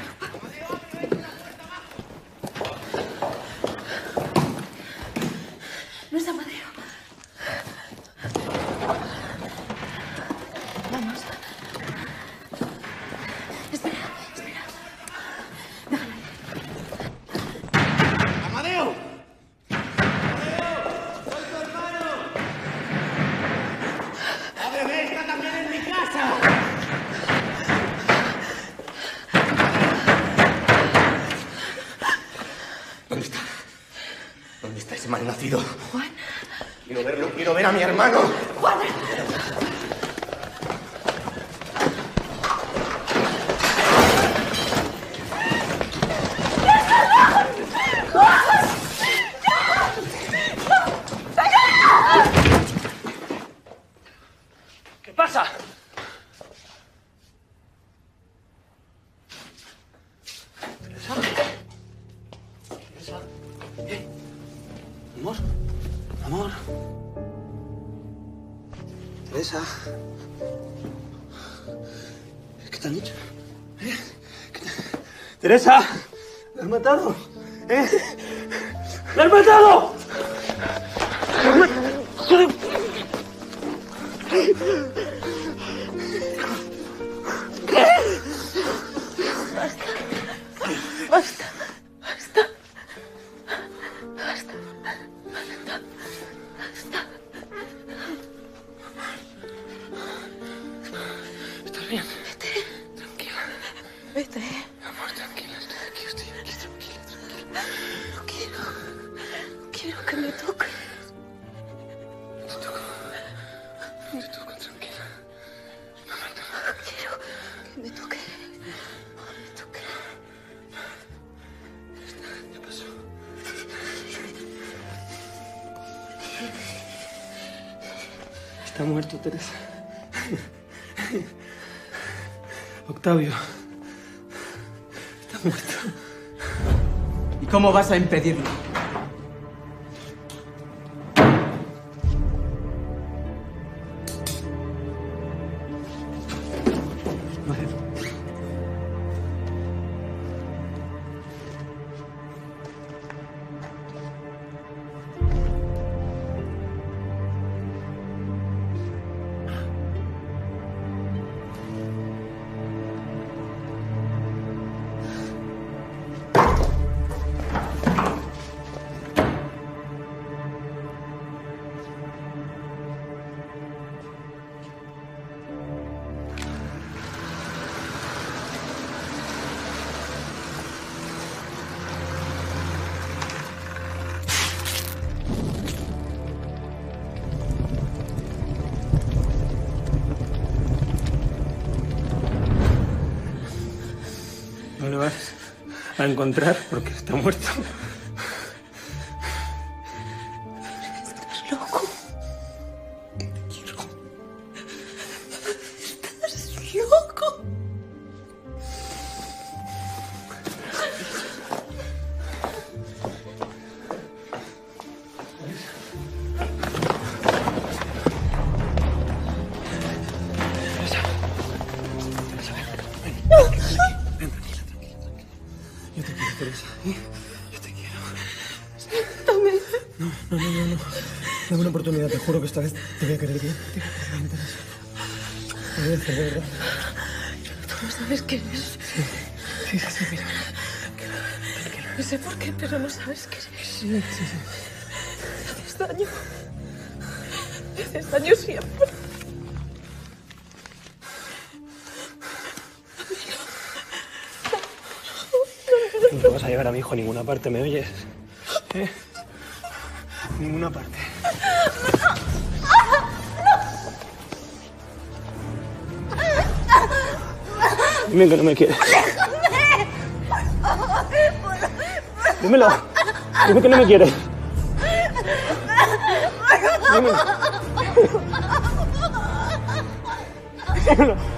Teresa. ¿Me has matado? ¿Eh? ¡Me has matado! Cómo vas a impedirlo? A encontrar porque está muerto. Sabes quién es. Sí, sí, sí, mira. No sé por qué, pero no sabes quién es. Sí, sí, sí. Haces daño. Haces daño siempre. No te vas a llevar a mi hijo a ninguna parte, ¿me oyes? ¿Eh? Ninguna parte. You ain't gonna make it. Lumilo. Hindi ka na mag-gira. Lumilo. Lumilo.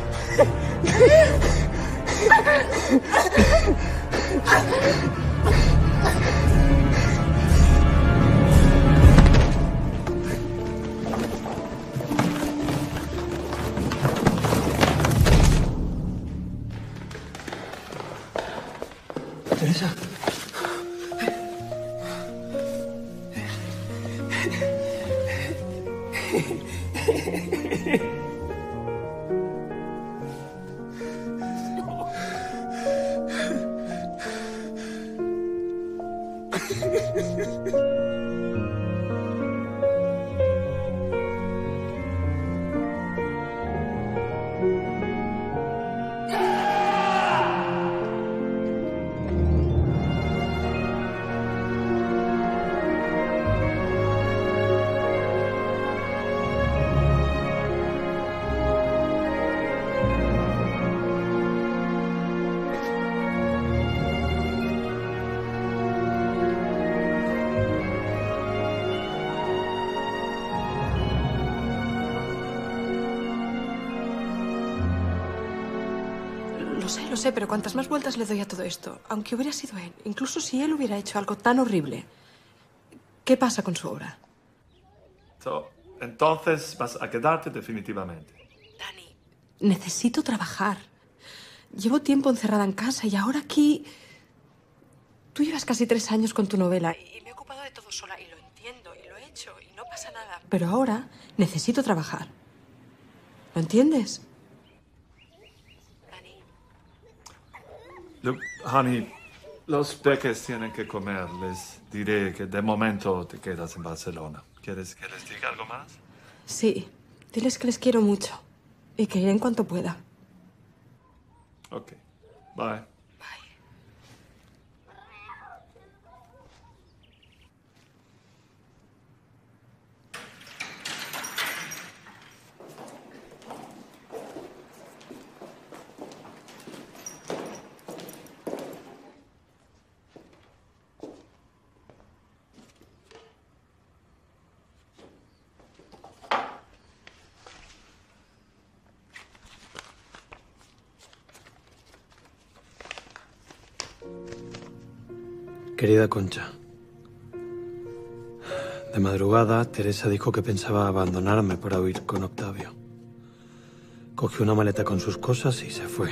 Sé, pero cuantas más vueltas le doy a todo esto, aunque hubiera sido él, incluso si él hubiera hecho algo tan horrible, ¿qué pasa con su obra? So, entonces vas a quedarte definitivamente. Necesito trabajar. Llevo tiempo encerrada en casa y ahora aquí... Tú llevas casi tres años con tu novela y me he ocupado de todo sola y lo entiendo y lo he hecho y no pasa nada. Pero ahora necesito trabajar. ¿Lo entiendes? Look, honey, los peques tienen que comer. Les diré que de momento te quedas en Barcelona. ¿Quieres que les diga algo más? Sí, diles que les quiero mucho y que iré en cuanto pueda. Ok. Bye. Querida Concha, de madrugada Teresa dijo que pensaba abandonarme para huir con Octavio. Cogió una maleta con sus cosas y se fue.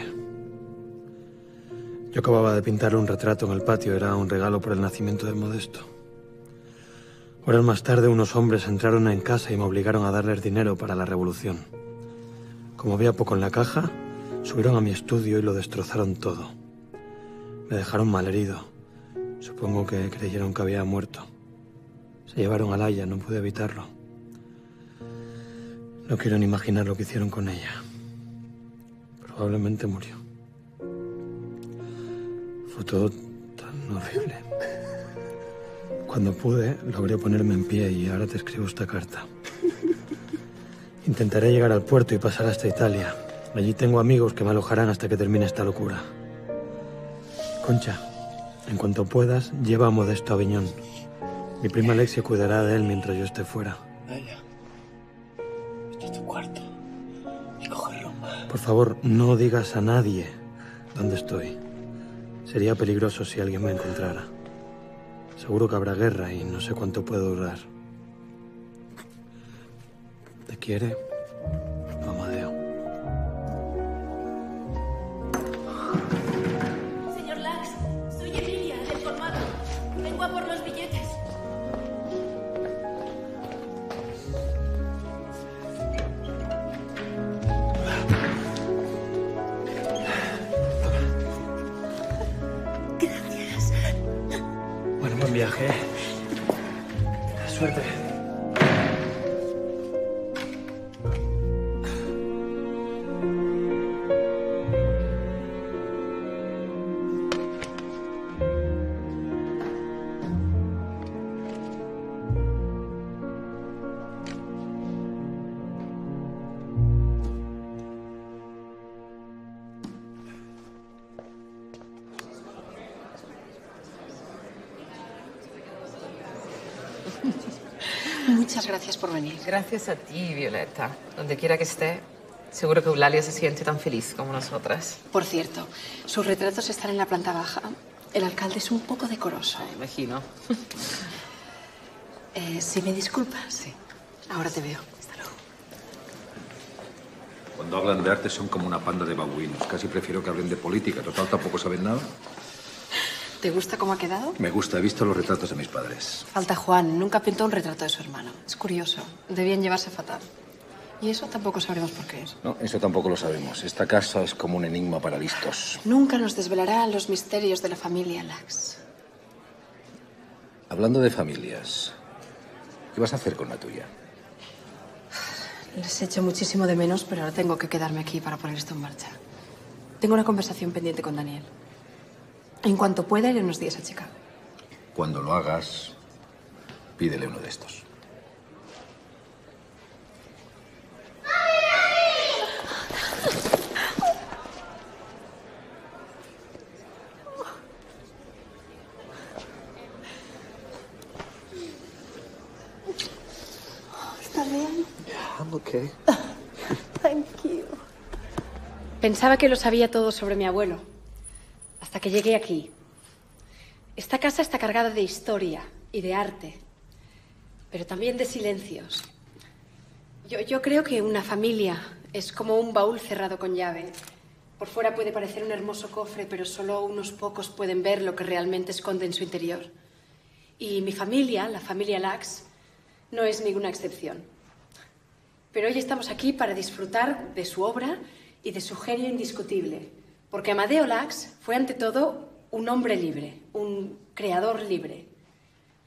Yo acababa de pintarle un retrato en el patio, era un regalo por el nacimiento de Modesto. Horas más tarde unos hombres entraron en casa y me obligaron a darles dinero para la revolución. Como había poco en la caja, subieron a mi estudio y lo destrozaron todo. Me dejaron malherido. Supongo que creyeron que había muerto. Se llevaron a Laia, no pude evitarlo. No quiero ni imaginar lo que hicieron con ella. Probablemente murió. Fue todo tan horrible. Cuando pude, logré ponerme en pie y ahora te escribo esta carta. Intentaré llegar al puerto y pasar hasta Italia. Allí tengo amigos que me alojarán hasta que termine esta locura. Concha, en cuanto puedas, lleva a Modesto a Aviñón. Mi prima Alexia cuidará de él mientras yo esté fuera. Vaya. Este es tu cuarto. Y coge rumba. Por favor, no digas a nadie dónde estoy. Sería peligroso si alguien me encontrara. Seguro que habrá guerra y no sé cuánto puede durar. ¿Te quiere? Muchas gracias por venir. Gracias a ti, Violeta. Donde quiera que esté, seguro que Eulalia se siente tan feliz como nosotras. Por cierto, sus retratos están en la planta baja. El alcalde es un poco decoroso. Imagino. (laughs) Eh, si me disculpas. Sí. Ahora te veo. Cuando hablan de arte son como una panda de babuinos. Casi prefiero que hablen de política. Total, tampoco saben nada. ¿Te gusta cómo ha quedado? Me gusta. He visto los retratos de mis padres. Falta Juan. Nunca pintó un retrato de su hermano. Es curioso. Debían llevarse fatal. Y eso tampoco sabremos por qué es. No, eso tampoco lo sabemos. Esta casa es como un enigma para listos. Nunca nos desvelará los misterios de la familia Lax. Hablando de familias, ¿qué vas a hacer con la tuya? Les echo muchísimo de menos, pero ahora tengo que quedarme aquí para poner esto en marcha. Tengo una conversación pendiente con Daniel. En cuanto pueda, iré unos días a Chicago. Cuando lo hagas, pídele uno de estos. ¿Estás bien? I'm okay. (laughs) Thank you. Pensaba que lo sabía todo sobre mi abuelo, hasta que llegué aquí. Esta casa está cargada de historia y de arte, pero también de silencios. Yo, creo que una familia es como un baúl cerrado con llave. Por fuera puede parecer un hermoso cofre, pero solo unos pocos pueden ver lo que realmente esconde en su interior. Y mi familia, la familia Lax, no es ninguna excepción. Pero hoy estamos aquí para disfrutar de su obra y de su genio indiscutible, porque Amadeo Lax fue ante todo un hombre libre, un creador libre,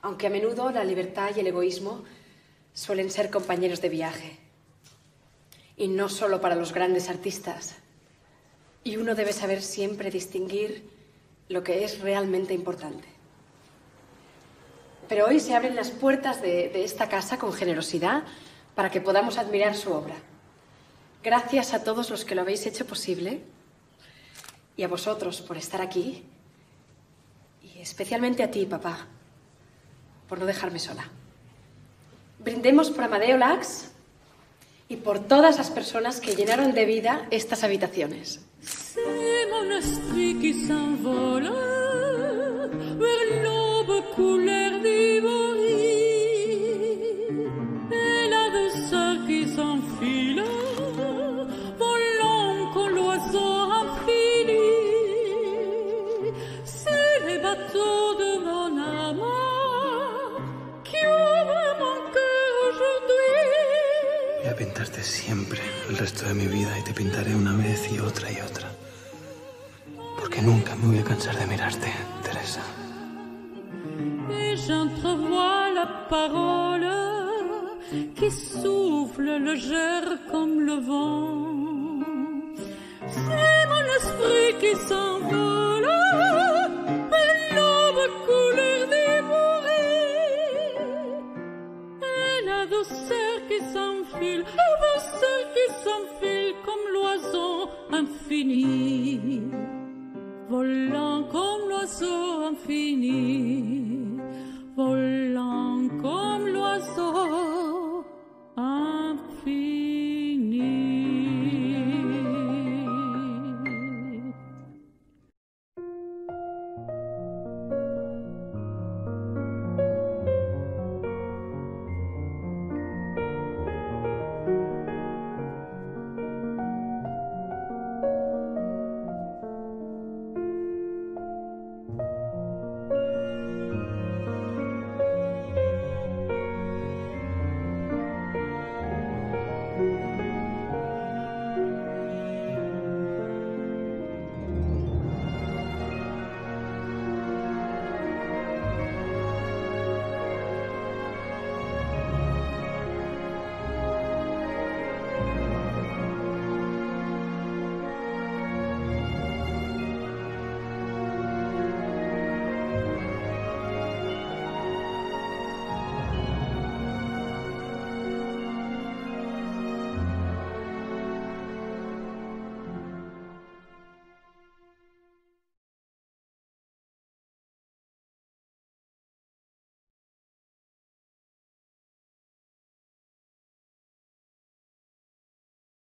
aunque a menudo la libertad y el egoísmo suelen ser compañeros de viaje. Y no solo para los grandes artistas. Y uno debe saber siempre distinguir lo que es realmente importante. Pero hoy se abren las puertas de, de esta casa con generosidad para que podamos admirar su obra. Gracias a todos los que lo habéis hecho posible y a vosotros por estar aquí y especialmente a ti, papá, por no dejarme sola. Brindemos por Amadeo Lax y por todas las personas que llenaron de vida estas habitaciones. Siempre el resto de mi vida y te pintaré una vez y otra y otra. Porque nunca me voy a cansar de mirarte, Teresa. J'entrevois la parole qui souffle légère comme le vent. C'est mon esprit qui s'envole la douceur qui s'enfile, la douceur qui s'enfile comme l'oiseau infini, volant comme l'oiseau infini, volant comme l'oiseau infini.